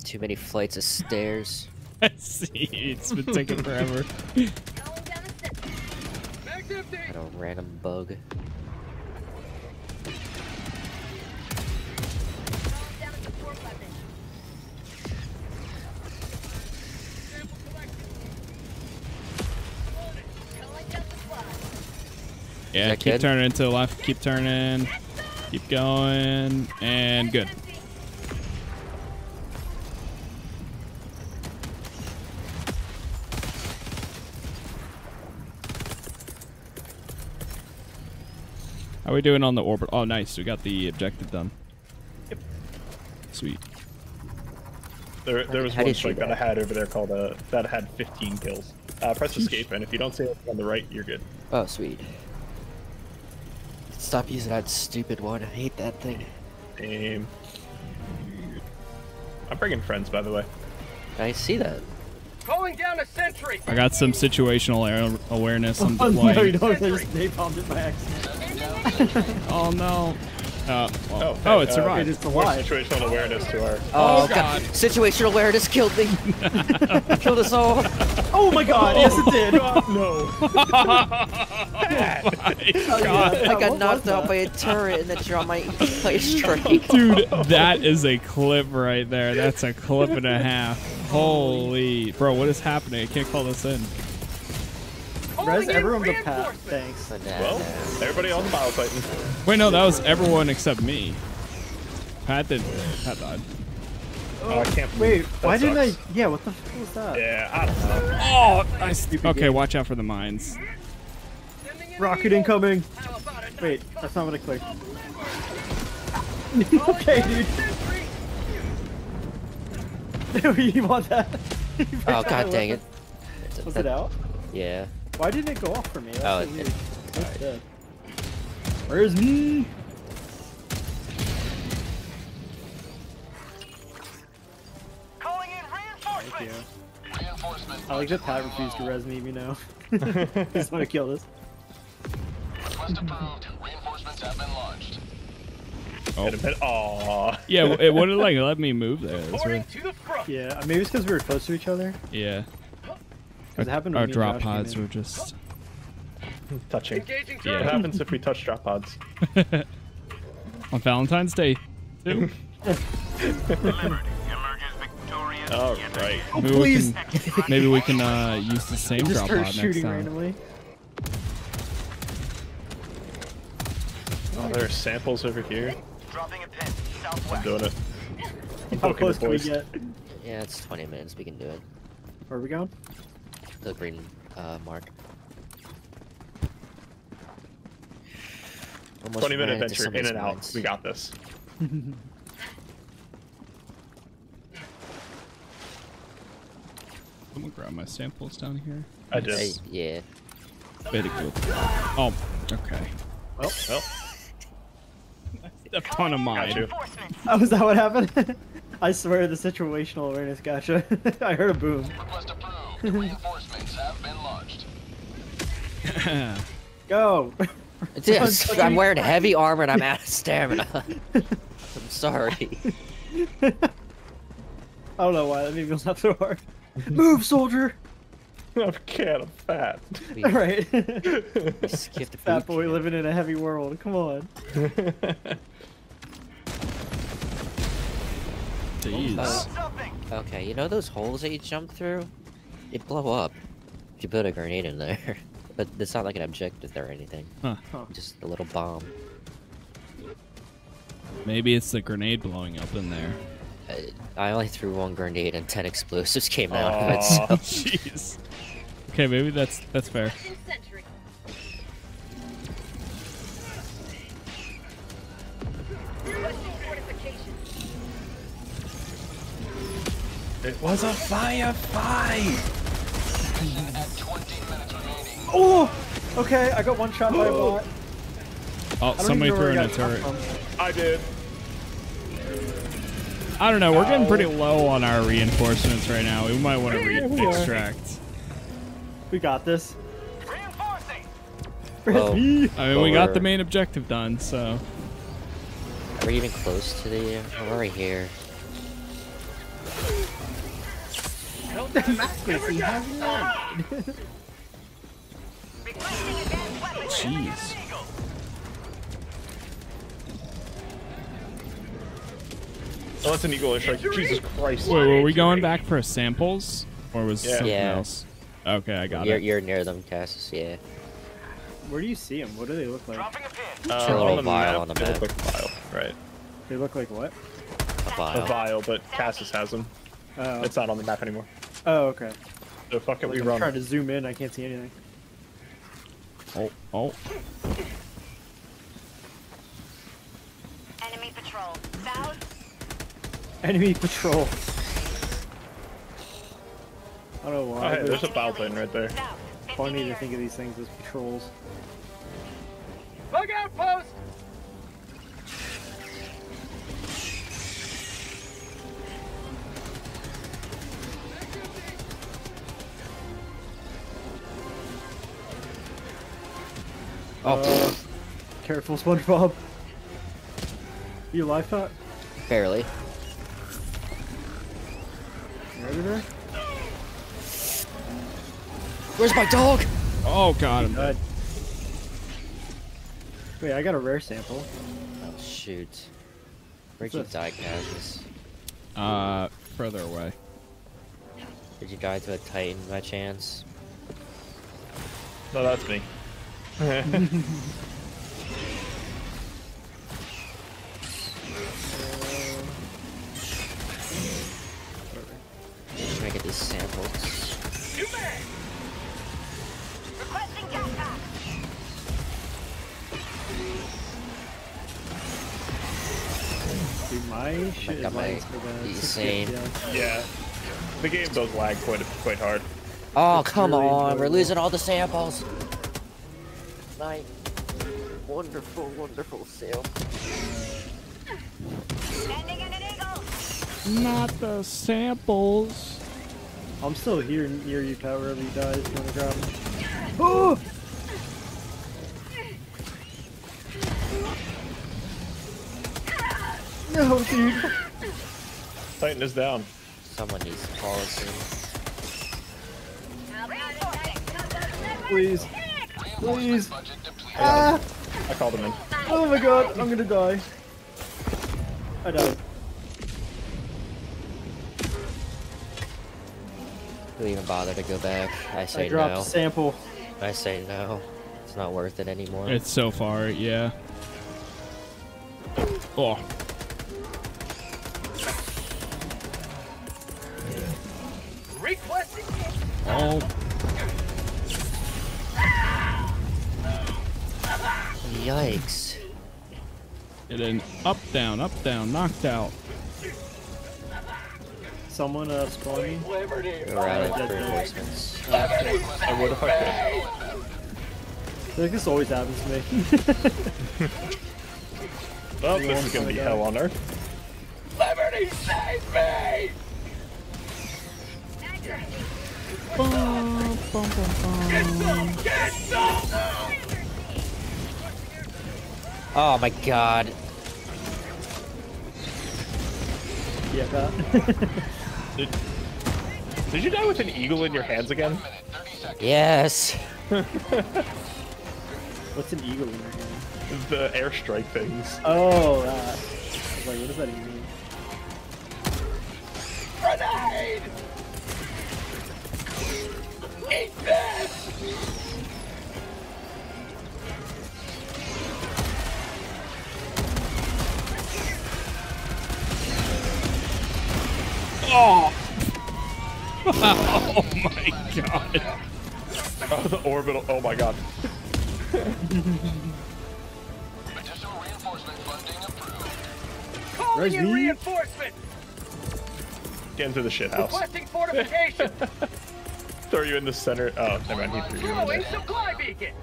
Too many flights of stairs. I see. It's been taking forever. Mag's empty. Had a random bug. Yeah, keep good? turning to the left. Keep turning. Keep going. And good. How are we doing on the orbit? Oh, nice. We got the objective done. Yep. Sweet. There, there was How one you strike see that I had over there called uh, that had 15 kills. Uh, press escape, and if you don't see it on the right, you're good. Oh, sweet. Stop using that stupid one. I hate that thing. Aim. I'm bringing friends, by the way. I see that. Calling down a sentry. I got some situational air awareness. I'm Oh, no, you don't. There's napalmed it by accident. Oh no. Uh, well- Oh, oh, hey, it uh, survived. It's More alive. situational awareness to our. Oh, God. Situational awareness killed me. killed us all. Oh my god, yes it did. no. oh, god. Yeah. I got knocked out by a turret and then dropped my play strike. Dude, that is a clip right there. That's a clip and a half. Holy, bro, what is happening? I can't call this in. Res Calling in everyone but Pat. Thanks. Well, everybody on the Bile Titan. Wait, no, that was everyone except me. Pat did. Pat died. Oh, I can't. Wait, that why didn't I? Yeah, what the fuck was that? Yeah, I don't know. Oh, nice. Stupid Okay, game. watch out for the mines. Sending in Rocket incoming. How about a Wait, that's not what I clicked. okay, dude. you want that? Oh god dang it. Was it out? Yeah. Why didn't it go off for me? That's Oh, so it- weird. It's dead. Where's me? Calling in reinforcements. Yeah. I like that Pat refused to res me, you know. He's gonna kill us. Oh. Aww. Yeah, it wouldn't like let me move there. That's Reporting to the front. Yeah, maybe it's because we were close to each other. Yeah. 'Cause it happened Our drop Josh pods were just. Touching. Engaging Yeah. What happens if we touch drop pods? on Valentine's Day. Too. Liberty emerges victorious All yet right. Oh, Maybe please! we can, maybe we can uh, use the same drop start pod next shooting time. randomly. Oh, there are samples over here. Dropping a pin I'm doing it. I'm How close can we get? Yeah, it's 20 minutes. We can do it. Where are we going? The green uh, mark. Almost 20 minute adventure, in somebody's and out. We got this. I'm gonna grab my samples down here. I did. Hey, yeah. Very good. Oh, okay. Well, well, A ton of mine. got. Oh, is that what happened? I swear the situational awareness gotcha. I heard a boom. Go! Yes, I'm wearing heavy armor and I'm out of stamina. I'm sorry. I don't know why that made me laugh so hard. Move, soldier! I'm can of fat. We, Alright. we skipped Fat boy camp. living in a heavy world. Come on. Jeez. Something. Okay, you know those holes that you jump through? They blow up if you put a grenade in there. But it's not like an objective or anything. Huh. Just a little bomb. Maybe it's the grenade blowing up in there. Uh, I only threw one grenade and 10 explosives came out of it, Aw. so... Jeez. Okay, maybe that's that's fair. It was a firefight. Oh! Okay, I got one shot by a bot. Oh, somebody threw where in I a got turret. I did. I don't know. We're getting pretty low on our reinforcements right now. We might want to re Yeah, we are. extract. We got this. Reinforcing. Whoa. me. I mean, we got the main objective done, so Are we even close to the... We're right here. Accuracy has none. Requesting advanced weapons. jeez. Oh, that's an eagle air strike. Jesus Christ. Wait, were we going back for samples, or was Yeah. something Yeah. else? Okay, I got You're, it. you're near them, Casas, yeah. Where do you see them? What do they look like? Dropping a pin. Uh, a little on the vial map, on the they look map. like a vial, right? They look like what? A vial. A vial. vial, but Casas has them. Oh, It's not on the map anymore. Oh okay. So fuck it, Like we I'm run. trying to zoom in, I can't see anything. Oh, oh. Enemy patrol. South. Enemy patrol. I don't know Oh, why. hey, there's a it's foul plane right there. Funny to think of these things as patrols. Bug outpost. Oh, Uh, careful, SpongeBob. You alive, Pat? barely. You over there? Where's my dog? Oh god. I'm Good. Wait, I got a rare sample. Oh, shoot. Where'd you die, Casas? Uh, further away. Did you die to a Titan by chance? No, that's me. Just trying to get these samples. Requesting gas pack. Dude, my shit got is my- lagging the It's yeah. yeah. The game does lag quite quite hard. Oh, It's come really on. We're losing all the samples. My wonderful, wonderful sail. Sending in an eagle. Not the samples. I'm still here near you, Pat, wherever you die if you want to grab him. Oh! No, dude. Titan is down. Someone needs to call us in. Please. Please. Ah! I called him in. Oh my god, I'm gonna die. I died. Do we even bother to go back? I say I dropped no. a sample. I say no. It's not worth it anymore. It's so far, yeah. Oh. Requesting Oh. Yikes. And then up, down, up, down, knocked out. Someone uh, spawn me. Liberty. We're out of Dead, dead. reinforcements. I would if I could. I think this always happens to me. Well, this is gonna be hell on earth. Liberty, save me! Get some! Get some! Oh my god. yeah, Pat. Did, did you die with an eagle in your hands again? Yes. What's an eagle in your hand? The airstrike things. Oh, that. I was like, what does that even mean? Grenade! Eat this! Oh. oh my god. Oh, the orbital. Oh my god. Calling Where's in reinforcement! Get into the shit house. Requesting fortification! Throw you in the center. Oh, never mind. He threw you in there. supply beacon!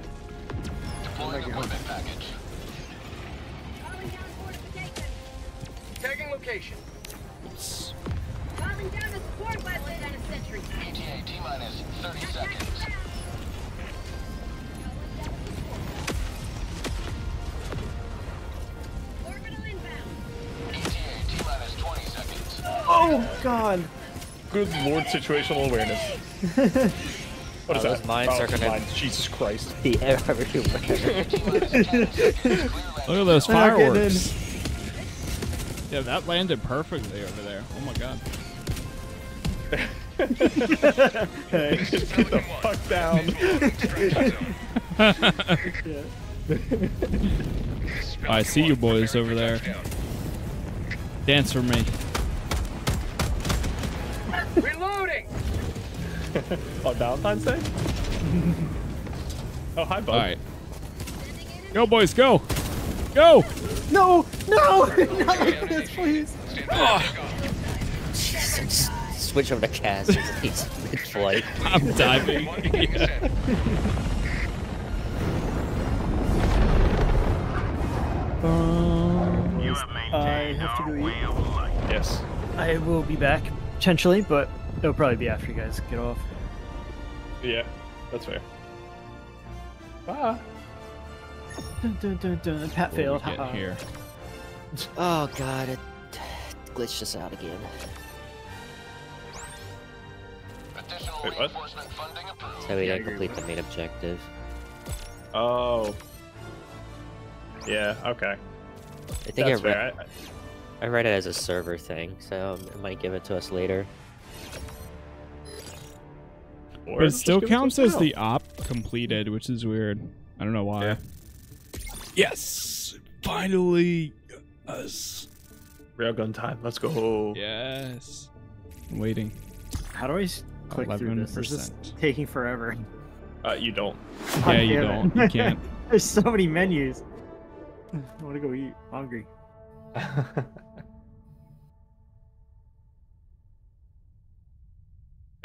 Tagging location. Calling down a support ETA T minus 30 seconds. Orbital inbound. ETA T minus 20 seconds. Oh, God. Good lord, situational awareness. What is Oh, that? those mines are gonna- Jesus Christ. The everywhere. Look at those I'm not getting in. fireworks. Yeah, that landed perfectly over there. Oh my god. Hey. Just get the fuck down. I see you boys over there. Dance for me. Reloading! On Valentine's Day? oh, hi, bud. All right. Go, boys, go. Go. No! No! Not like this, please! Ah. Jesus, Switch over to cast. He's mid-flight. I'm diving. Yeah. You have I have to go eat. of life. Yes. I will be back, potentially, but it'll probably be after you guys get off. Yeah, that's fair. Bye. Dun, dun, dun, dun. Pat What do we failed. here. Oh god, it glitched us out again. Wait, what? reinforcement. So we didn't complete the main objective. Oh. Yeah, okay. I think That's I, fair. read, I, I read it as a server thing, so it might give it to us later. or But it still counts as the op completed, which is weird. I don't know why. Yeah. Yes, finally, us. Railgun time. Let's go. Yes. I'm waiting. How do I s- click through this? This is 11%. taking forever. Uh, you don't. Yeah, you damn don't. You can't. There's so many menus. I want to go eat. I'm hungry. And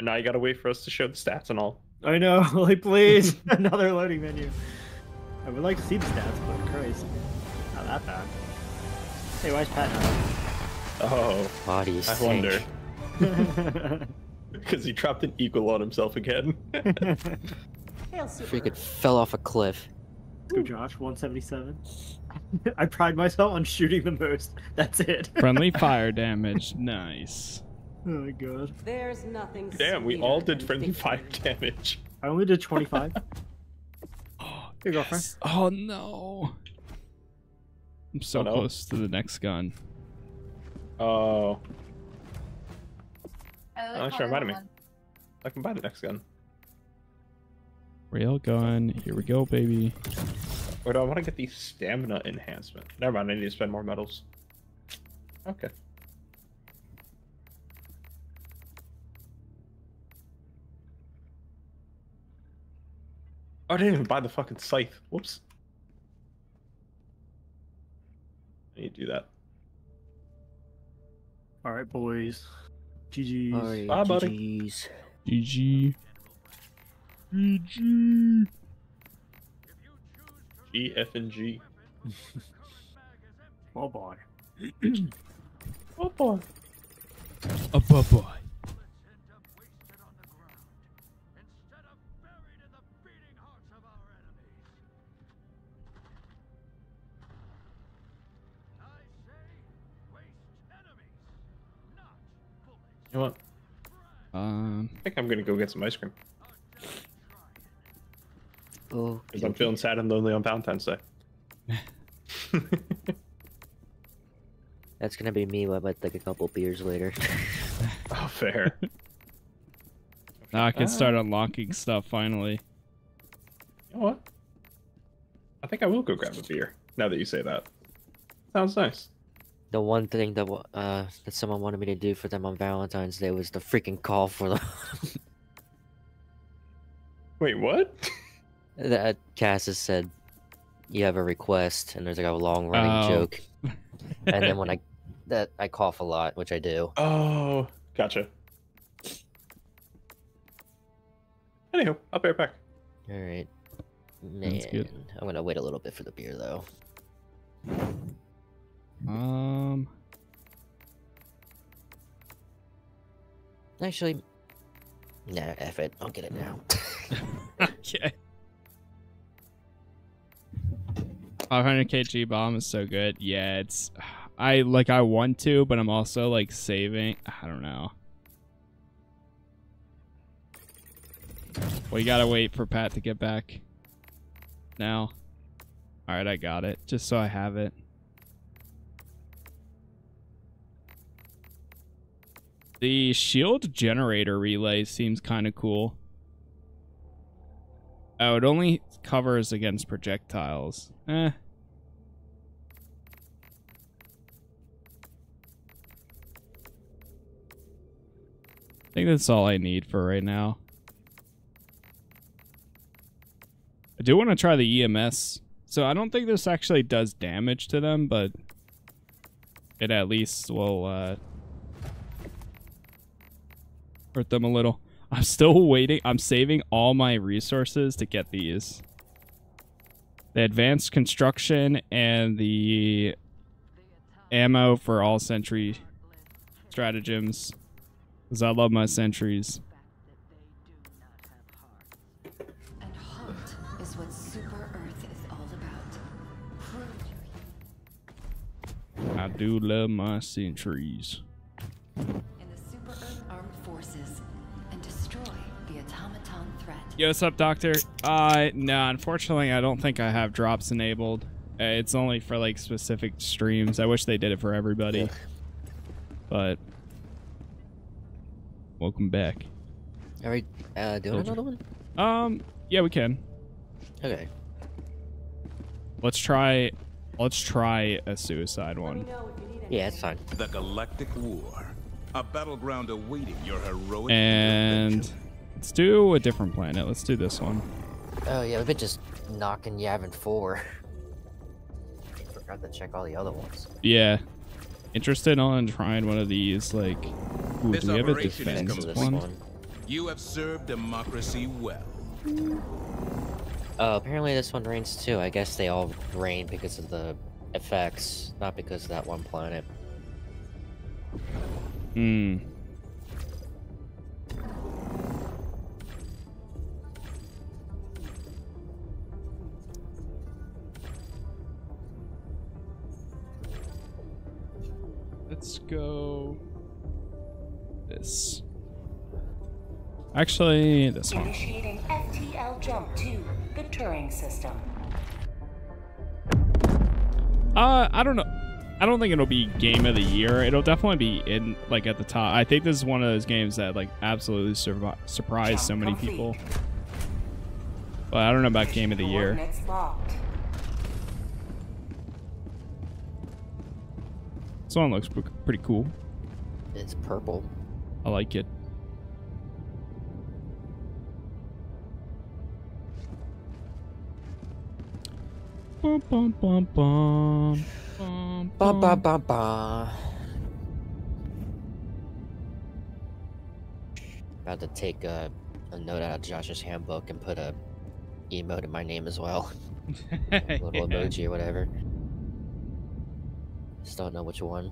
now you gotta wait for us to show the stats and all. I know. Like, please, another loading menu. I would like to see the stats, but Christ, not that bad. Hey, why is Pat not? Oh, Bodies. I wonder. Because he dropped an eagle on himself again. Freaking fell off a cliff. Go Josh, 177. I pride myself on shooting the most. That's it. Friendly fire damage. Nice. Oh my god. There's nothing. Damn, we all did friendly victory. fire damage. I only did 25. Here you go, friend. Yes. Oh no. I'm so Oh, no. close to the next gun. Oh, I Oh, that's reminded me. I can buy the next gun. Rail gun. Here we go, baby. Or do I want to get the stamina enhancement? Never mind, I need to spend more medals. Okay. Oh, I didn't even buy the fucking scythe. Whoops. I need to do that. Alright, boys. GG's. Alright, Bye, buddy. GG's. GG. GG. G, F, and G. Oh boy. Oh boy. A bu- boy. You know what? Um. I think I'm gonna go get some ice cream. Oh, Because I'm feeling sad and lonely on Valentine's Day. That's gonna be me with like a couple beers later. oh, fair. Now I can Ah. start unlocking stuff finally. You know what? I think I will go grab a beer. Now that you say that, sounds nice. The one thing that uh that someone wanted me to do for them on Valentine's Day was the freaking call for them. Wait, what? that Casas said you have a request, and there's like a long running Oh. joke. And then when I that I cough a lot, which I do. Oh, gotcha. Anywho, I'll be right back. All right, man. I'm gonna wait a little bit for the beer though. Um. Actually, nah, F it. I'll get it now. okay. 500 kg bomb is so good. Yeah, it's. I like. I want to, but I'm also like saving. I don't know. We gotta wait for Pat to get back. Now. All right, I got it. Just so I have it. The shield generator relay seems kind of cool. Oh, it only covers against projectiles. Eh. I think that's all I need for right now. I do want to try the EMS. So I don't think this actually does damage to them, but it at least will uh, hurt them a little. I'm still waiting. I'm saving all my resources to get these. The advanced construction and the ammo for all sentry stratagems. Because I love my sentries. I do love my sentries. Yo, what's up, Doctor? Uh, no, unfortunately, I don't think I have drops enabled. Uh, it's only for, like, specific streams. I wish they did it for everybody. But, welcome back. Are we uh, doing Told you. another one? Um, yeah, we can. Okay. Let's try, let's try a suicide one. Yeah, it's fine. The Galactic War. A battleground awaiting your heroic And let's do a different planet. Let's do this one. Oh yeah, we've been just knocking Yavin 4. Forgot to check all the other ones. Yeah. Interested on trying one of these, like, ooh, This do we have a operation defense complete. one? You have served democracy well. Oh, apparently this one rains too. I guess they all rain because of the effects, not because of that one planet. Hmm. Let's go. This. Actually, this one. Initiating FTL jump to the Turing system. Uh, I don't know. I don't think it'll be game of the year. It'll definitely be in like at the top. I think this is one of those games that like absolutely survi- surprised so many people. But I don't know about game of the year. Locked. This one looks pretty cool. It's purple. I like it. Bum, bum, bum, bum. Bum, ba bum. ba ba. About to take a, a note out of Josh's handbook and put a emote in my name as well. Little Yeah. emoji or whatever. Just don't know which one.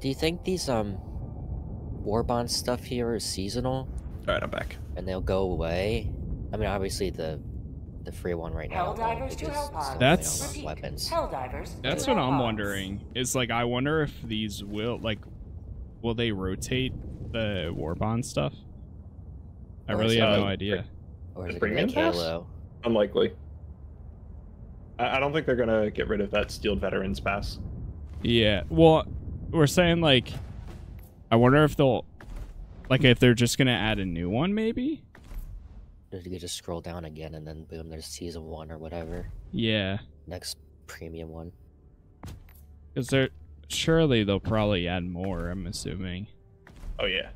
Do you think these um Warbond stuff here is seasonal All right, I'm back. and they'll go away? I mean, obviously the the free one right now. Helldivers to Hellpods. That's- on Repeat. weapons. Helldivers That's to what I'm wondering. Is like I wonder if these will like will they rotate the Warbond stuff? I Or really have it- no idea. Or is it gonna pass? Halo? Unlikely. I, I don't think they're gonna get rid of that Steel Veterans Pass. Yeah. Well, we're saying like I wonder if they'll like if they're just gonna add a new one maybe? Or you could just scroll down again and then boom, there's season one or whatever. Yeah. Next premium one. Is they're surely they'll probably add more, I'm assuming. Oh yeah.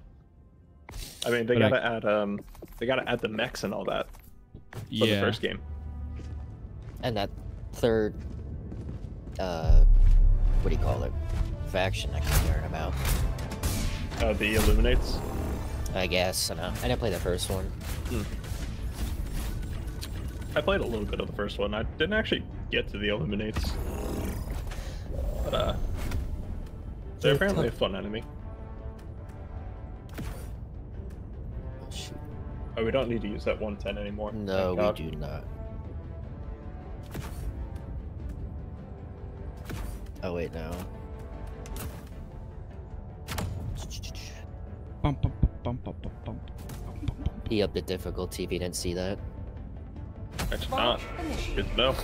I mean, they But gotta add um, they gotta add the mechs and all that for the first game. And that third uh what do you call it? Faction I keep hearing about. Uh, the Illuminates. I guess, I know. I didn't play the first one. I played a little bit of the first one. I didn't actually get to the Illuminates, but uh, they're apparently a fun enemy. Oh, shoot. Oh, we don't need to use that 110 anymore. No, we do not. Oh wait, no. He upped the difficulty if you didn't see that. Actually, not. Launch Good to know.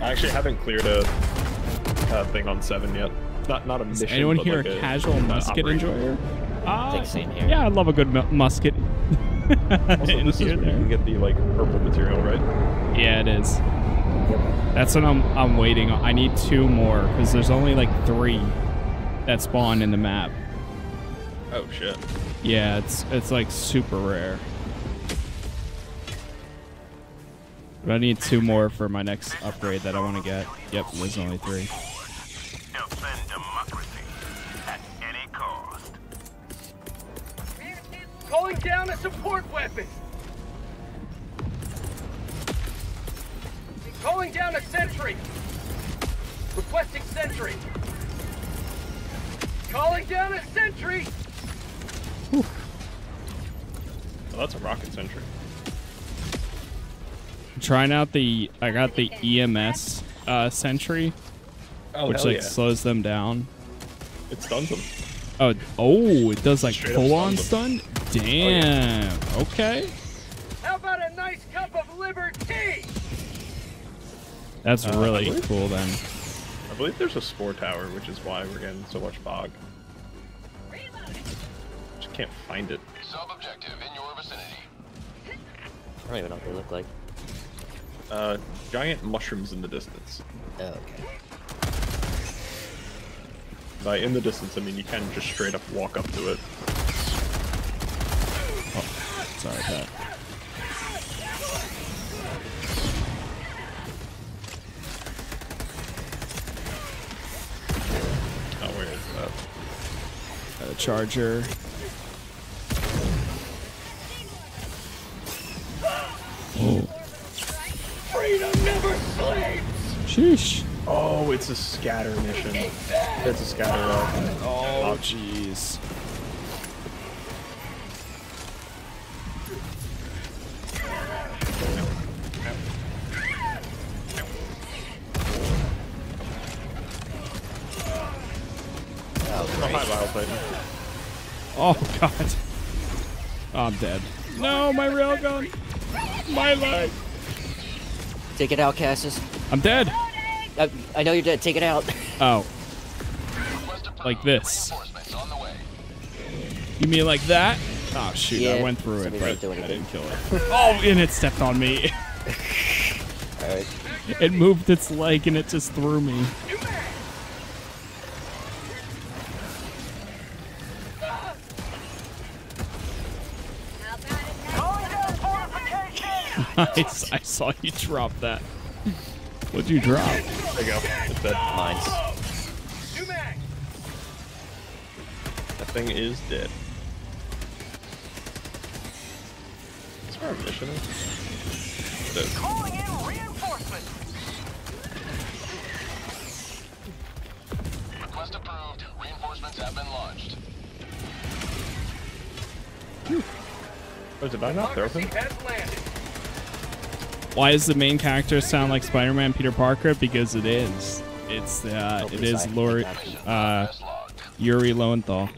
I actually haven't cleared a, a thing on seven yet. Not not a Is mission. anyone but here like a a, casual uh, musket operation. enjoyer? Uh, think here. Yeah, I love a good mu- musket. Also, In this is here, where you can get the like purple material, right? Yeah, it is. That's what I'm I'm waiting on. I need two more because there's only like three that spawn in the map. Oh shit. Yeah, it's it's like super rare. But I need two more for my next upgrade that I want to get. Yep, there's only three. Defend democracy at any cost. Calling down a support weapon. Calling down a sentry. Requesting sentry. Calling down a sentry. Oh, that's a rocket sentry. I'm trying out the I got the EMS uh, sentry, Oh which like yeah! slows them down. It stuns them. Oh, oh, it does like Straight full on stuns stun. Damn. Okay, How about a nice cup of liberty? that's Uh, really believe- cool then. I believe there's a spore tower, which is why we're getting so much fog. Just can't find it. Sub-objective in your vicinity. I don't even know what they look like. Uh, giant mushrooms in the distance. Oh, okay. By in the distance, I mean you can just straight up walk up to it. Oh, sorry, Pat. Oh, where is that? A charger. Oh, Freedom never sleeps. sheesh. Oh, it's a scatter mission. It's a scatter. Uh, Oh, jeez. oh, hi, Oh, God. Oh, I'm dead. No, my railgun. My leg. Take it out, Casas. I'm dead. I, I know you're dead. Take it out. Oh. Like this. You mean like that? Oh shoot, I went through it, but I didn't kill it. Oh, and it stepped on me. It moved its leg and it just threw me. Nice. I saw you drop that. What'd you drop? There you go. It's dead. Mines. That thing is dead. Is there a mission? It is. Calling in reinforcements. Request approved. Reinforcements have been launched. Oh, did I not throw him? Has landed. Why does the main character sound like Spider-Man Peter Parker? Because it is. It's uh, it is Lori, uh, Yuri Lowenthal.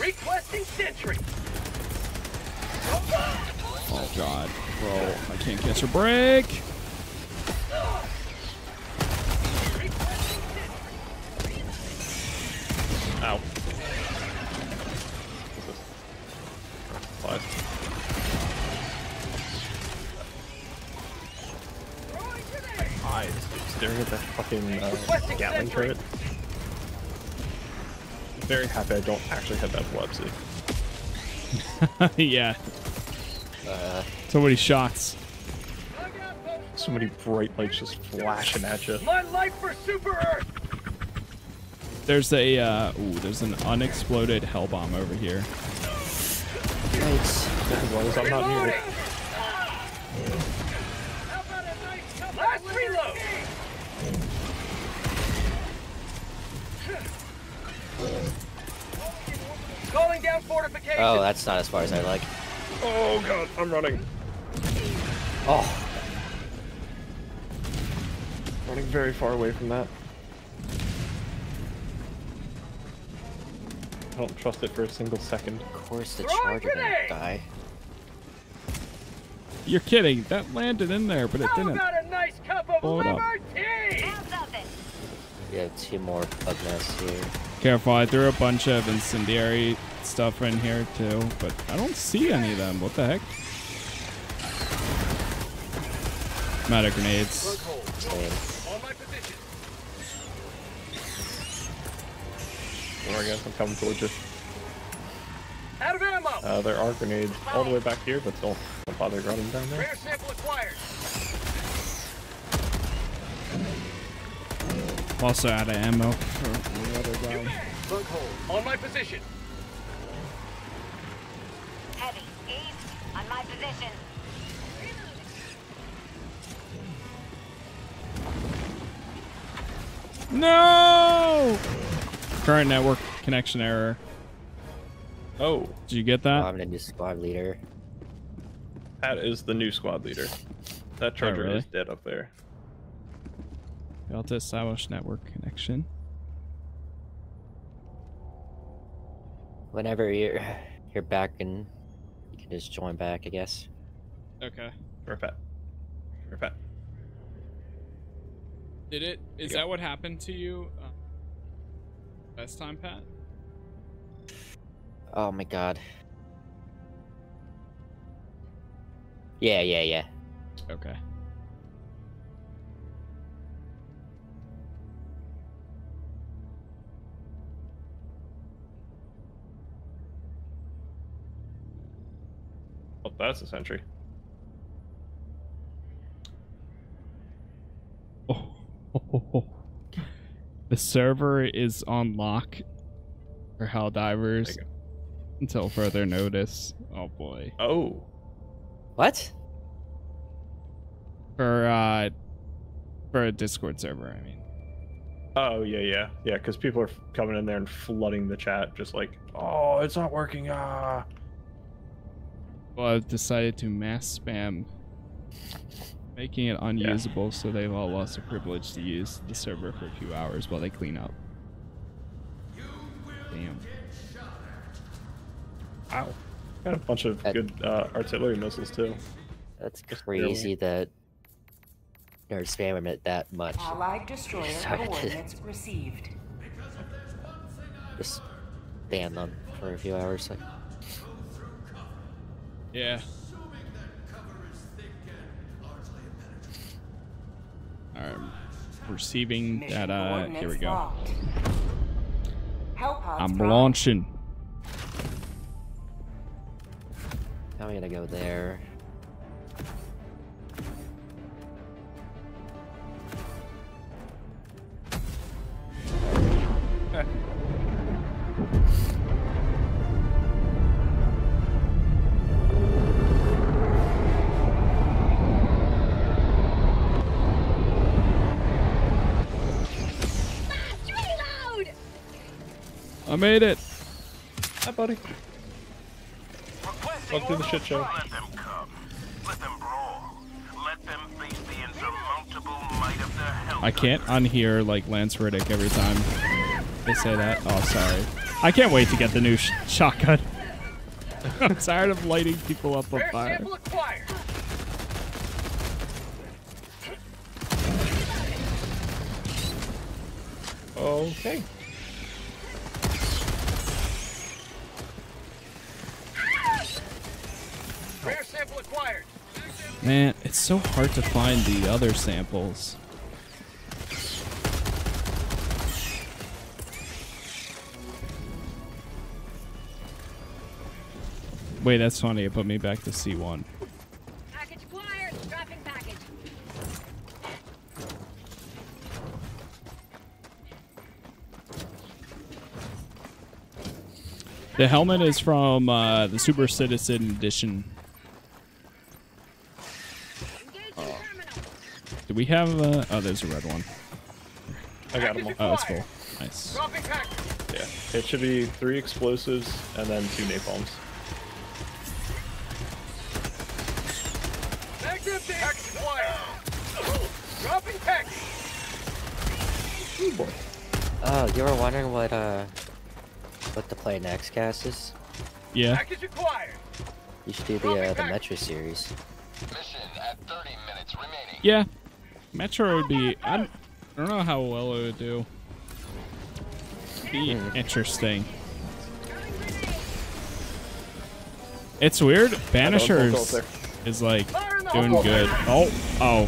Requesting sentry. Oh god, bro, I can't catch a break. Ow. What's this? Eyes. Staring at that fucking uh, Gatling turret. Very happy I don't actually have epilepsy. yeah. Uh, So many shots. So many bright lights just flashing at you. My life for Super Earth. There's a uh, ooh, there's an unexploded hell bomb over here. Thanks. As long as I'm not near it. Last reload. Calling down fortification. Oh, that's not as far as I like. Oh god, I'm running. Oh, Running very far away from that. I don't trust it for a single second. of course the Throwing charger didn't die. You're kidding. That landed in there, but it How didn't. about a nice cup of Blow it up. liver tea? We have two more bug nests here. Careful, I threw a bunch of incendiary stuff in here too, but I don't see any of them. What the heck? I'm out of grenades. Same. On my. Don't worry guys, I'm coming towards you. Out of ammo. Uh, there are grenades all the way back here, but don't, don't bother running down there. Rare sample acquired. I'm also out of ammo for the other guy. Bug hole. On my position. Heavy. East. On my position. No! Current network connection error. Oh, Did you get Oh, that? I'm the new squad leader. that is the new squad leader. That oh, charger really? is dead up there. Failed to establish network connection. Whenever you're you're back and you can just join back, I guess. Okay. Very fat. Very fat. Did it? Is Yeah. that what happened to you? Uh, last time, Pat? Oh my god. Yeah, yeah, yeah. Okay. Well, that's a sentry. The server is on lock for Helldivers until further notice. Oh boy. Oh. What? For uh for a Discord server, I mean. Oh yeah, yeah, yeah. Because people are coming in there and flooding the chat, just like, oh, it's not working. Ah. Well, I've decided to mass spam, making it unusable, so they've all lost the privilege to use the server for a few hours while they clean up. Damn. Wow. Got a bunch of good uh, artillery missiles too. That's crazy that they're spamming it that much. Allied destroyer Sorry. coordinates received. Just ban them for a few hours. Like, Yeah. Alright. Receiving that, uh, here we go. locked. I'm prime. launching. I'm gonna go there. I made it. Hi, buddy. Welcome to the shit show. Let them come. Let them brawl. Let them face the insurmountable might of the hell. I can't unhear like Lance Reddick every time they say that. Oh, sorry. I can't wait to get the new sh shotgun. I'm tired of lighting people up on Rare fire. sample acquired. Okay. Man, it's so hard to find the other samples. Wait, that's funny. It put me back to C1. Package acquired. Dropping package. The helmet is from uh, the Super Citizen Edition. Do we have? Uh, oh, there's a red one. I got them all. Oh, it's full. Nice. Yeah. It should be three explosives and then two napalms. Mag's empty. Package. Dropping package. Ooh, boy. Oh, you were wondering what uh what to play next, Casas? Yeah. Package acquired. You should do the uh, the Metro series. Mission at 30 minutes remaining. Yeah. Metro would be. I don't, I don't know how well it would do. Be Hmm. interesting. It's weird. I know, it's full Banishers is like Fire in the doing good. Oh, oh.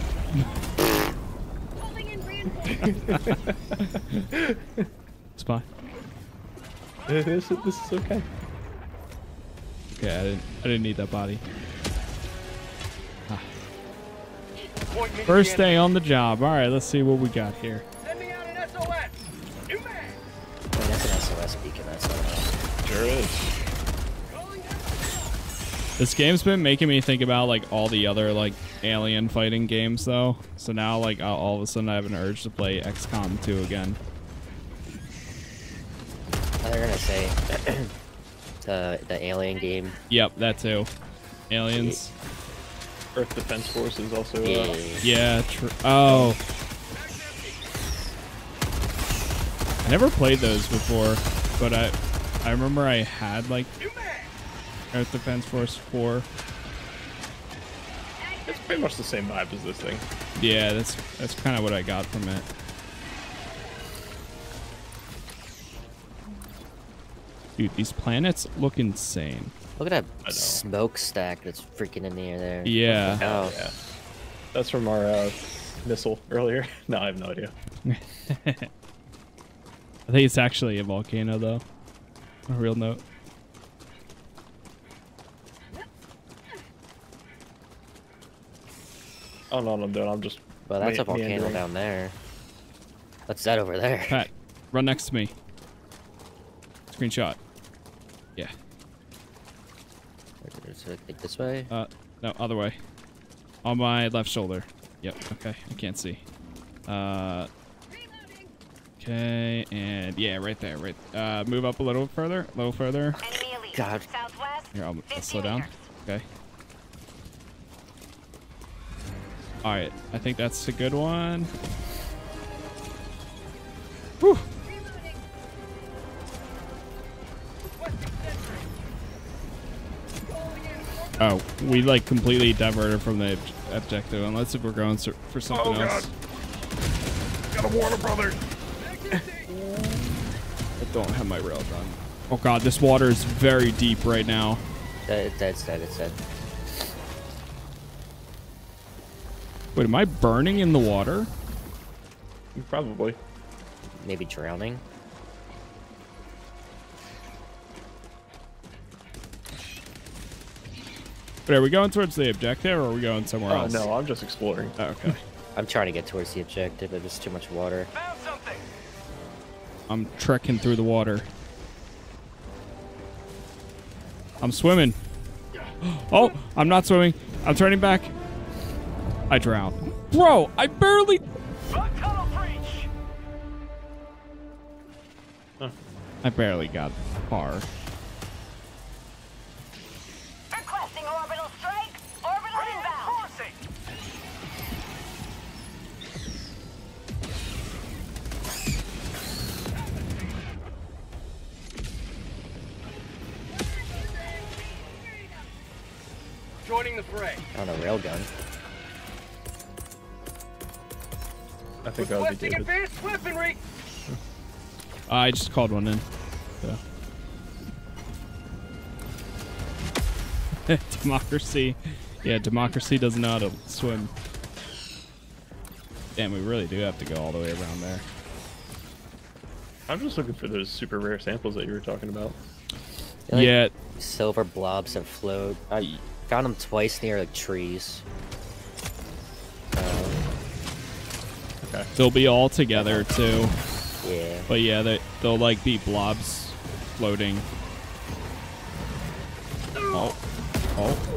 Holding in reinforcements. It's fine. this, is, this is okay. Okay, I didn't. I didn't need that body. First day on the job. All right, let's see what we got here. Send me out an SOS. New mag. I that's an SOS beacon. That's not. Sure is. This game's been making me think about like all the other like alien fighting games though. So now like all- all of a sudden I have an urge to play XCOM 2 again. They're gonna say the the alien game. Yep, that too. Aliens. Earth Defense Force is also. Yeah. Uh, Yeah. Tr- oh. I never played those before, but I I remember I had like Earth Defense Force 4. it's pretty much the same vibe as this thing. Yeah, that's that's kind of what I got from it. Dude, these planets look insane. Look at I know. that smokestack that's freaking in the air there. Yeah. Oh, Yeah. That's from our uh, missile earlier. no, I have no idea. I think it's actually a volcano though. A real note. Oh no, I'm doing. I'm just. Well, that's a volcano down there. What's that over there? Pat, run next to me. Screenshot. Yeah. Is it like this way? Uh, no, other way. On my left shoulder. Yep. Okay, I can't see. Uh. Okay, and yeah, right there. Right. Uh, move up a little further. A little further. God. Here, I'll, I'll slow down. Okay. All right, I think that's a good one. Oh, we like completely diverted from the objective, unless if we're going for something Oh, else. Gotta warn a brother. I don't have my rail gun. Oh god, this water is very deep right now. That, that's dead. It's dead. Wait, am I burning in the water? Probably. Maybe drowning. Wait, are we going towards the objective or are we going somewhere Oh else? no, I'm just exploring. Oh, okay. I'm trying to get towards the objective, but there's too much water. I'm trekking through the water. I'm swimming. Oh, I'm not swimming. I'm turning back. I drown. Bro, I barely. I barely got far. Joining the fray. On a railgun. I think that would be Requesting David. advanced weaponry. I just called one in. So. democracy. Yeah, democracy doesn't know how to swim. Damn, we really do have to go all the way around there. I'm just looking for those super rare samples that you were talking about. Like Yeah. Silver blobs that float. I found them twice near like trees. Um, Okay. They'll be all together too. yeah. But yeah, they they'll like be blobs floating. Oh. Oh.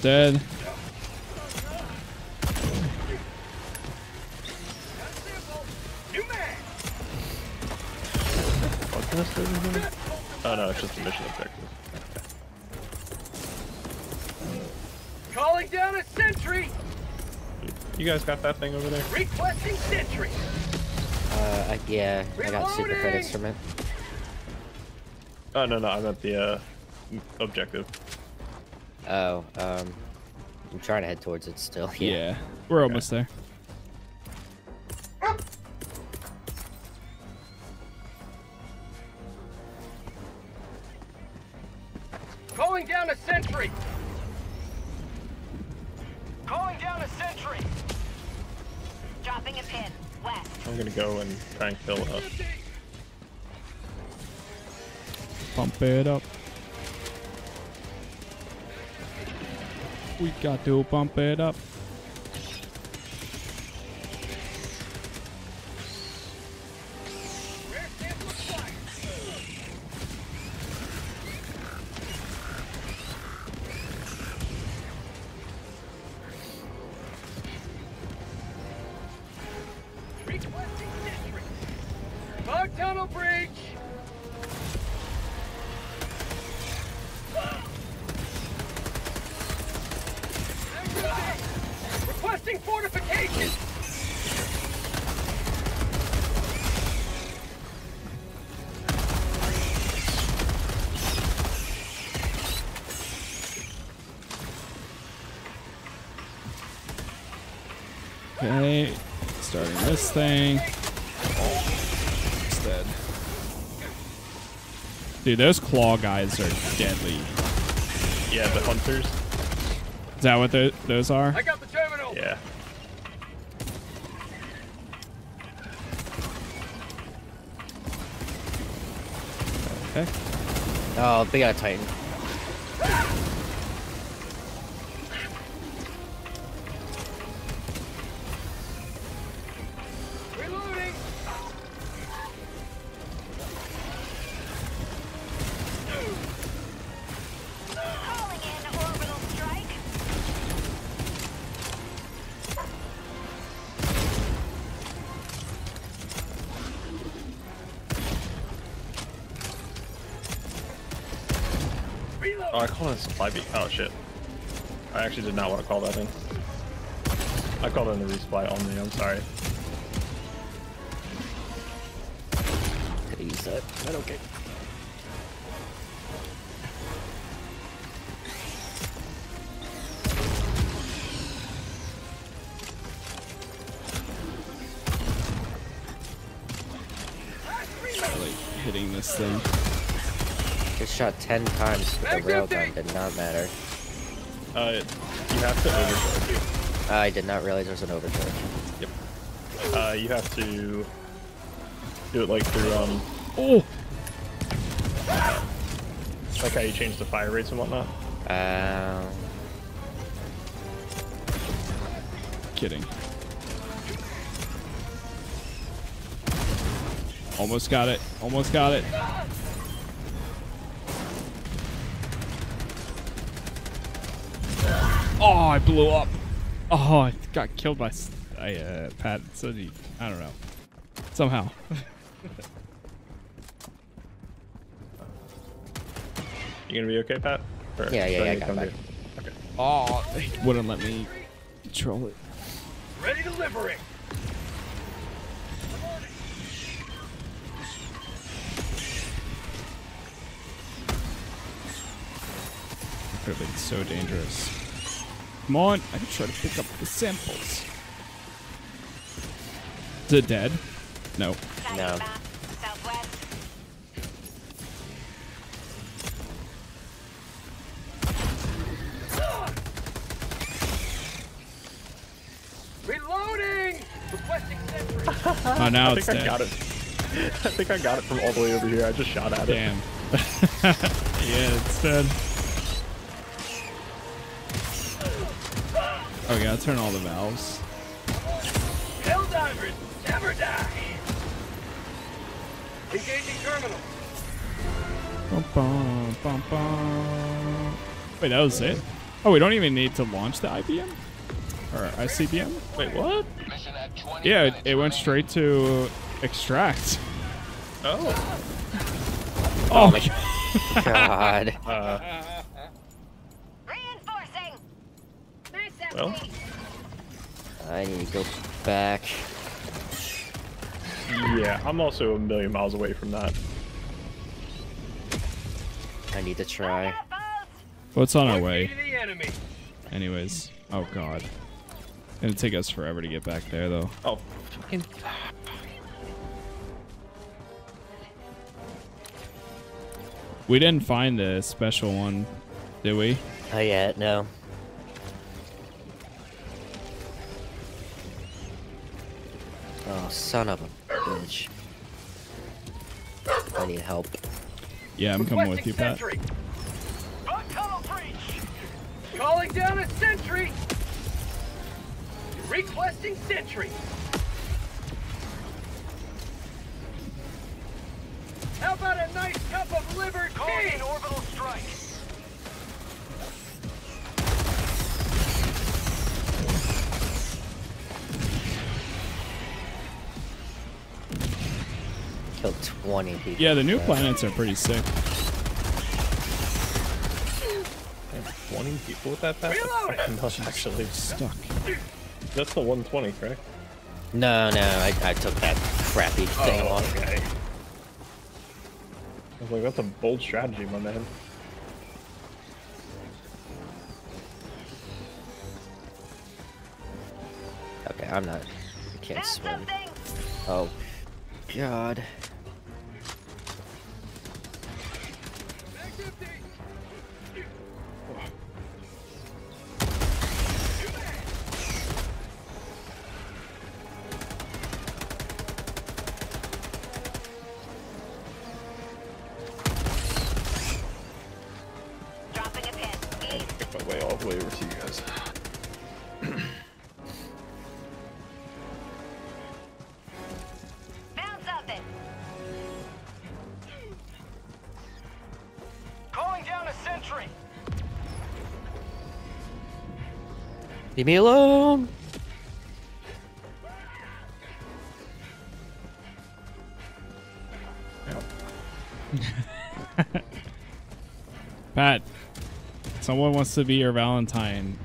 Dead. New mag. What can I say to him? Oh no, it's just a mission objective. Calling down a sentry. You guys got that thing over there? Requesting sentry. Uh, I, yeah, I got super Reloading! credits from it. Oh no, no, I meant the uh, objective. Oh, um, I'm trying to head towards it still. Yeah. Yeah. We're almost there. Calling down a sentry. Calling down a sentry. Dropping a pin. West. I'm gonna go and try and kill uh Pump it up. We got to pump it up. Dude, those claw guys are deadly. Yeah, the hunters. Is that what tho- those are? I got the terminal. Yeah. Okay. Oh, they got a Titan. Oh, I called it a supply beat. Oh shit. I actually did not want to call that in. I called it in the resupply only. I'm sorry. Could have used that. But okay. Really hitting this thing. Just shot 10 times, with the Back rail empty. gun did not matter. Uh, you have to overcharge. I did not realize there was an overcharge. Yep. Uh, you have to do it like through um, Oh! like how you change the fire rates and whatnot. Um, Kidding. Almost got it. Almost got it. Oh, I blew up. Oh, I got killed by s- I, uh, Pat. So he, I don't know. Somehow. You gonna be okay, Pat? Or Yeah, yeah, do yeah, I need to got come it to you? Okay. Oh, they wouldn't let me control it. Ready to liberate. Could have been so dangerous. Come on, I can try to pick up the samples. Is it dead? No. no. Reloading. Requesting sentry. Oh, now I it's think I got it. I think I got it from all the way over here. I just shot at it. Damn. yeah, it's dead. Oh, we gotta turn all the valves. Helldivers never die. Engaging terminal. Bum, bum, bum, bum. Wait, that was it? Oh, we don't even need to launch the IBM? Or ICBM? Wait, what? Yeah, it, it went straight to extract. Oh. Oh, my God. Uh, Reinforcing. Max well. I need to go back. yeah. I'm also a million miles away from that. I need to try. What's on our Way way? to the enemy. Anyways. Oh, God. It'll take us forever to get back there, though. Oh, fucking. We didn't find the special one, did we? Oh yeah, no. Oh, son of a bitch. I need help. Yeah, I'm coming with you, Pat. Sentry. Bug tunnel breach! Calling down a sentry. Requesting sentry. How about a nice cup of liver Calling tea? orbital strike. Killed 20 people. Yeah, the new Yeah. planets are pretty sick. Damn, 20 people with that pass? Reload! That's actually. Stuck. That's the 120, correct? No, no, I, I took that crappy thing Oh, off. okay. I was like, that's a bold strategy, my man. Okay, I'm not I can't swim. Oh, God. Leave me alone. Pat, someone wants to be your Valentine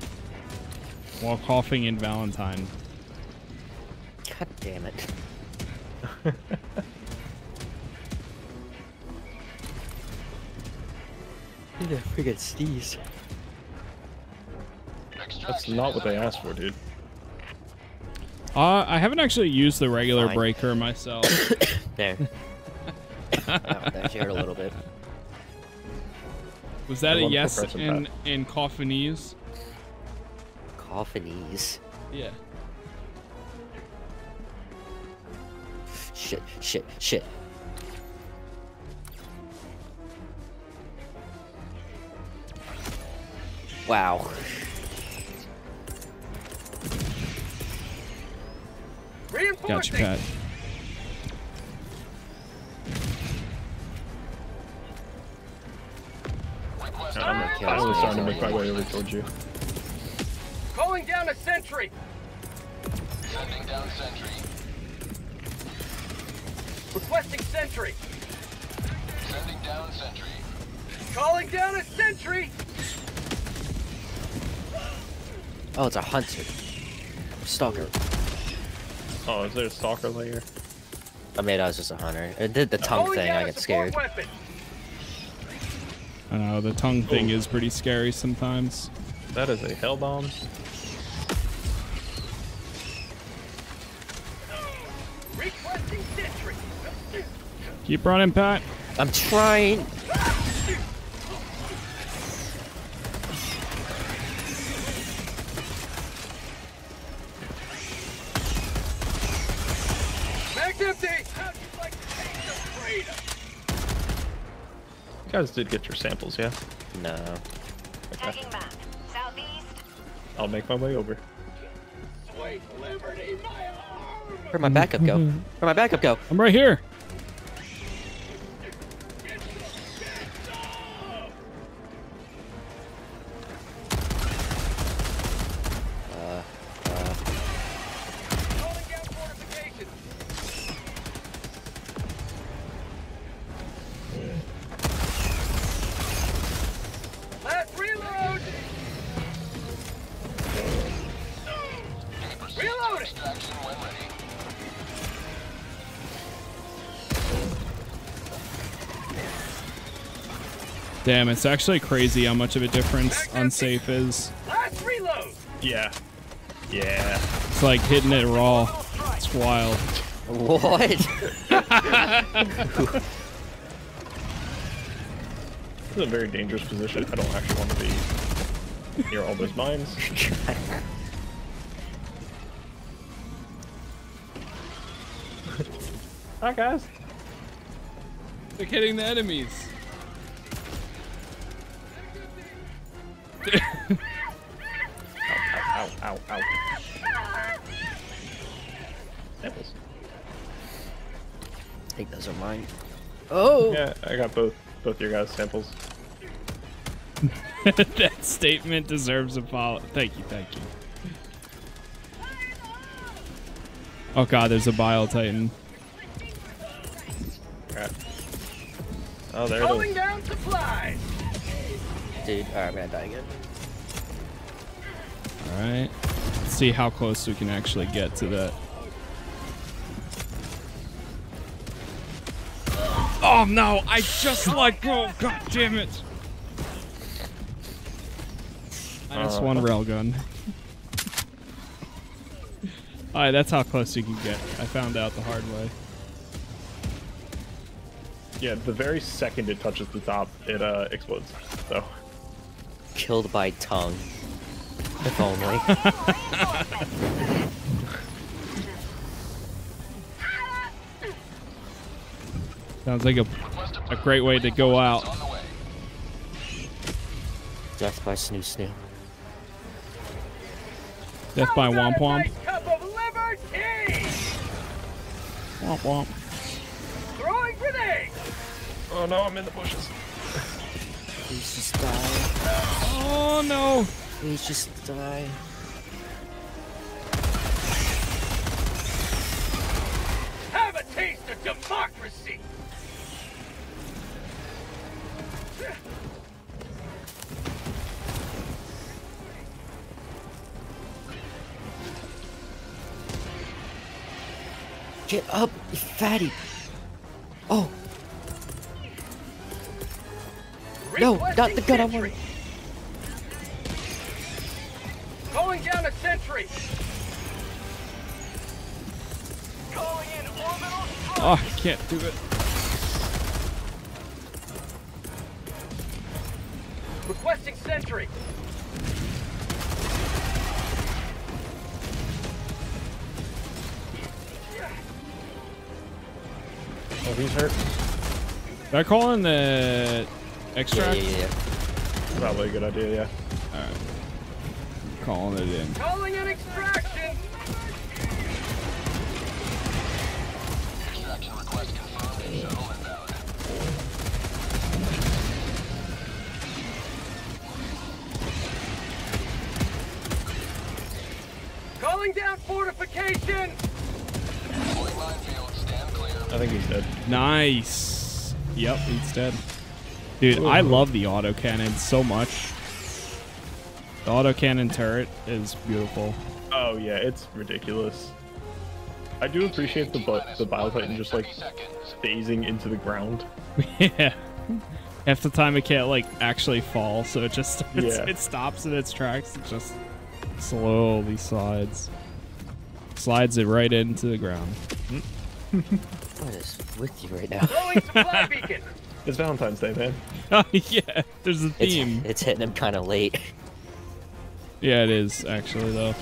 while coughing in Valentine. God damn it. Need a friggin' sneeze. That's not what they asked for, dude. Uh, I haven't actually used the regular Fine. breaker myself. There. oh, that shared a little bit. Was that I a love yes in Pat. in Coffinese? Coffinies. Yeah. Shit, shit, shit. Wow. Got you, Pat. I'm finally starting to make my way over towards you. Calling down a sentry. Sending down sentry. Requesting sentry. Sending down sentry. Calling down a sentry. Oh, it's a hunter. Stalker. Oh, is there a stalker layer? I mean, I was just a hunter. It did the tongue Calling thing, down I a get scared. Weapon. I know the tongue thing is pretty scary sometimes. That is a hell bomb. Keep running, Pat. I'm trying. Guys did get your samples, yeah? No. Tagging map. Southeast. I'll make my way over. Sweet liberty, my arm. Where'd my backup go? Mm-hmm. Where'd my backup go? I'm right here. Damn, it's actually crazy how much of a difference unsafe is. Last reload. Yeah. Yeah. It's like hitting it raw. It's wild. what? This is a very dangerous position. I don't actually want to be near all those mines. Hi, guys. They're hitting the enemies. Ow, ow, ow, ow. Samples. I think those are mine. Oh! Yeah, I got both both your guys' samples. that statement deserves a follow. Thank you, thank you. Oh god, there's a Bile Titan. Crap. Oh, there it Calling down supplies. Dude, alright, I'm gonna die again. Alright. Let's see how close we can actually get to that. Oh no, I just let go. God damn it. Minus Uh, one railgun. Alright, that's how close you can get. I found out the hard way. Yeah, the very second it touches the top, it uh explodes. So Killed by tongue. If only. Sounds like a, a great way to go out. Death by Snoo Snoo. Death by Womp Womp. Nice cup! Womp Womp. Throwing grenade! Oh no, I'm in the bushes. Please just die. Oh no! Please just die. Have a taste of democracy! Get up, you fatty. Oh. No, not the gun I Requesting wanted. Calling down a sentry! Calling in orbital strike! Oh, I can't do it. Requesting sentry! Oh, he's hurt. Did I call in the Yeah, extract? yeah, yeah. Probably a good idea, yeah. Alright. Calling it in. Calling in extraction! Extraction request confirmed. Shuttle invalid. Calling down fortification! Deploying minefield. Stand clear. I think he's dead. Nice. Yep, he's dead. Dude, I love the autocannon so much. The autocannon turret is beautiful. Oh yeah, it's ridiculous. I do appreciate the bu- the Bile Titan just like phasing into the ground. yeah. Half the time it can't like actually fall, so it just it's, Yeah. it stops in its tracks. It just slowly slides, slides it right into the ground. What is with you right now? Throwing supply beacon! It's Valentine's Day, man. Oh yeah, there's a theme. it's hitting him kind of late. Yeah, it is actually though.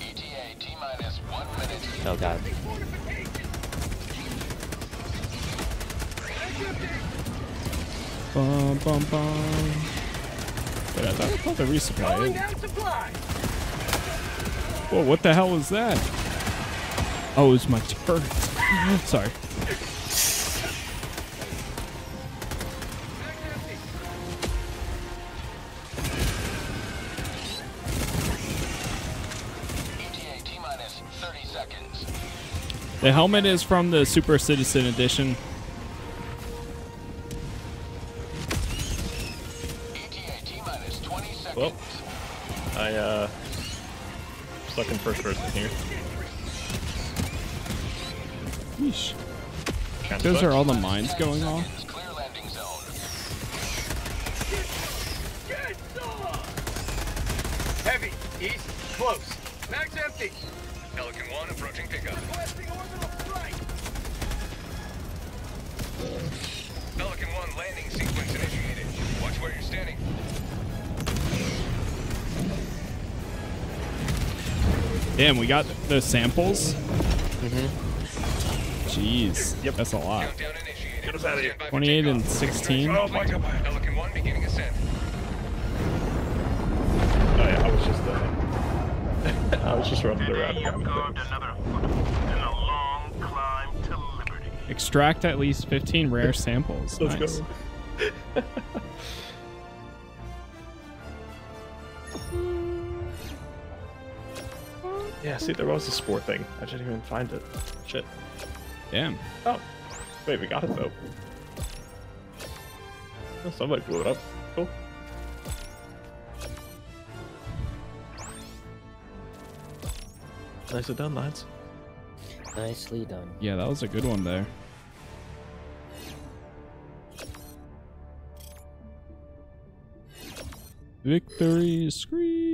ETA T minus one minute. Oh god. Bum bum bum. Wait, I thought, I thought the resupply. Calling eh? supply! Whoa, what the hell was that? Oh, it was my turret. Sorry. The helmet is from the Super Citizen Edition. ETA T minus 20 seconds. Well, I uh stuck in first person here. Yeesh. Those sucks. are all the mines going off. Damn, we got the samples. Mm-hmm. Jeez. Yep. That's a lot. Get us out of here. 28 and 16. Oh my god. Pelican 1 beginning ascent. Oh yeah, I was just uh I was just running around. You've carved another foot in a long climb to liberty. Extract at least 15 rare samples. Let's nice. go. See, there was a sport thing. I didn't even find it. Shit. Damn. Oh, wait, we got it though. Oh, somebody blew it up. Cool. Nicely done, lads. Nicely done. Yeah, that was a good one there. Victory screech.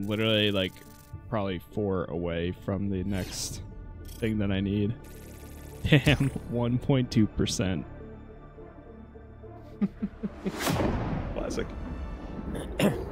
I'm literally like probably four away from the next thing that I need. Damn, 1.2%. Classic.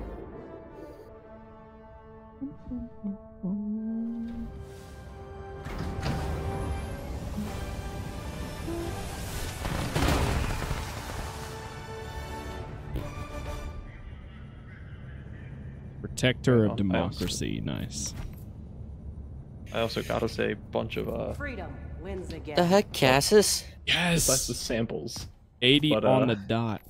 Protector of I democracy. Nice. I also gotta say, bunch of uh, Freedom wins again. The heck, Casas? Yes. besides the samples. 80 But, on uh, the dot.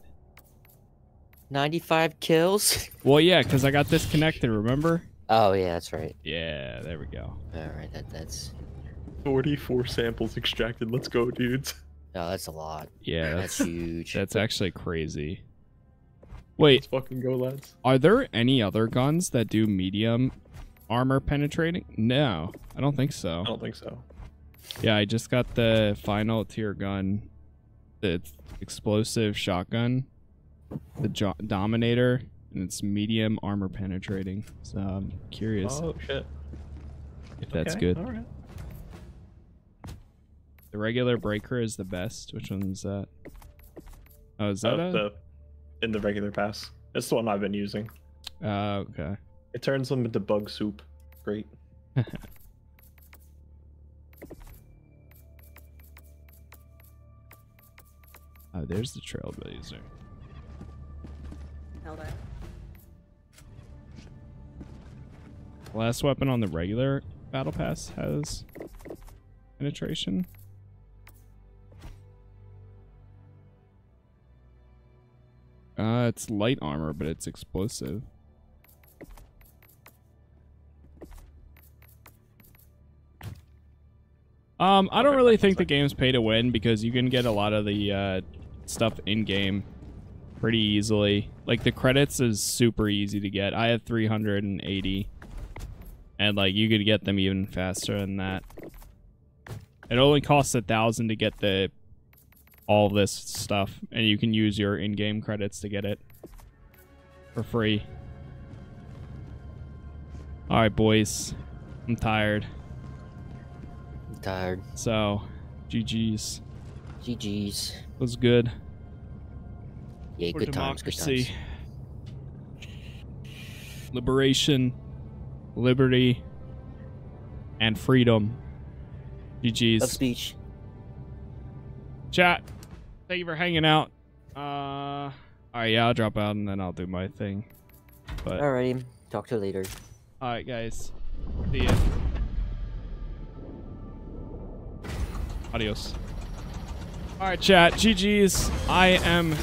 95 kills? Well, yeah, because I got disconnected, remember? Oh, yeah, that's right. Yeah, there we go. Alright, that, that's... 44 samples extracted. Let's go, dudes. Oh, that's a lot. Yeah, That's that's huge. that's actually crazy. Wait, Let's fucking go, lads. are there any other guns that do medium armor penetrating? No, I don't think so. I don't think so. Yeah, I just got the final tier gun, the explosive shotgun, the jo- Dominator, and it's medium armor penetrating. So I'm curious Oh shit. if that's Okay, good. Right. The regular breaker is the best. Which one's that? Oh, is that a? the in the regular pass. It's the one I've been using. Uh, okay. It turns them into bug soup. Great. Oh, there's the trailblazer. Held up. Last weapon on the regular battle pass has penetration. Uh, it's light armor, but it's explosive. Um, I don't really think the game's pay to win because you can get a lot of the uh, stuff in game pretty easily. Like the credits is super easy to get. I have 380, and like you could get them even faster than that. It only costs a thousand to get the all this stuff, and you can use your in-game credits to get it for free. All right, boys, I'm tired. I'm tired. So, GG's. GG's. Was good. Yeah, For good times, good times. Liberation, liberty, and freedom. GG's. Love speech. Chat, thank you for hanging out. Uh, all right, yeah, I'll drop out and then I'll do my thing. But Alrighty, talk to you later. all right, guys, see ya. Adios. All right, chat. GG's. I am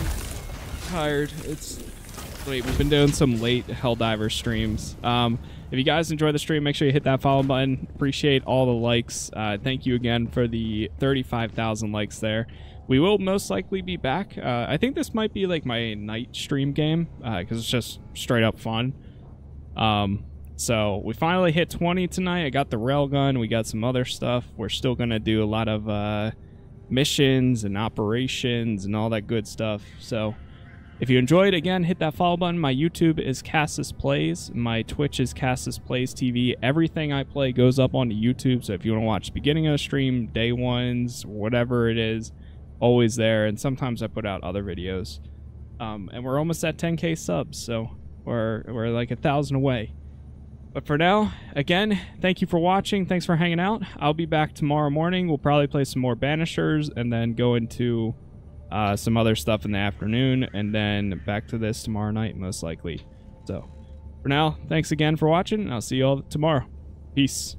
tired. It's late. We've been doing some late Helldiver streams. Um, if you guys enjoy the stream, make sure you hit that follow button. Appreciate all the likes. Uh, thank you again for the 35,000 likes there. We will most likely be back. Uh, I think this might be like my night stream game because it's just straight up fun. Um, so we finally hit 20 tonight. I got the railgun. We got some other stuff. We're still gonna do a lot of uh, missions and operations and all that good stuff. So if you enjoyed, again, hit that follow button. My YouTube is Casas Plays. My Twitch is Casas Plays TV. Everything I play goes up onto YouTube. So if you want to watch the beginning of the stream, day ones, whatever it is, always there. And sometimes I put out other videos. Um, and we're almost at 10k subs, so we're we're like a thousand away. But for now, again, thank you for watching. Thanks for hanging out. I'll be back tomorrow morning. We'll probably play some more Banishers and then go into uh, some other stuff in the afternoon and then back to this tomorrow night, most likely. So for now, thanks again for watching. I'll see you all tomorrow. Peace.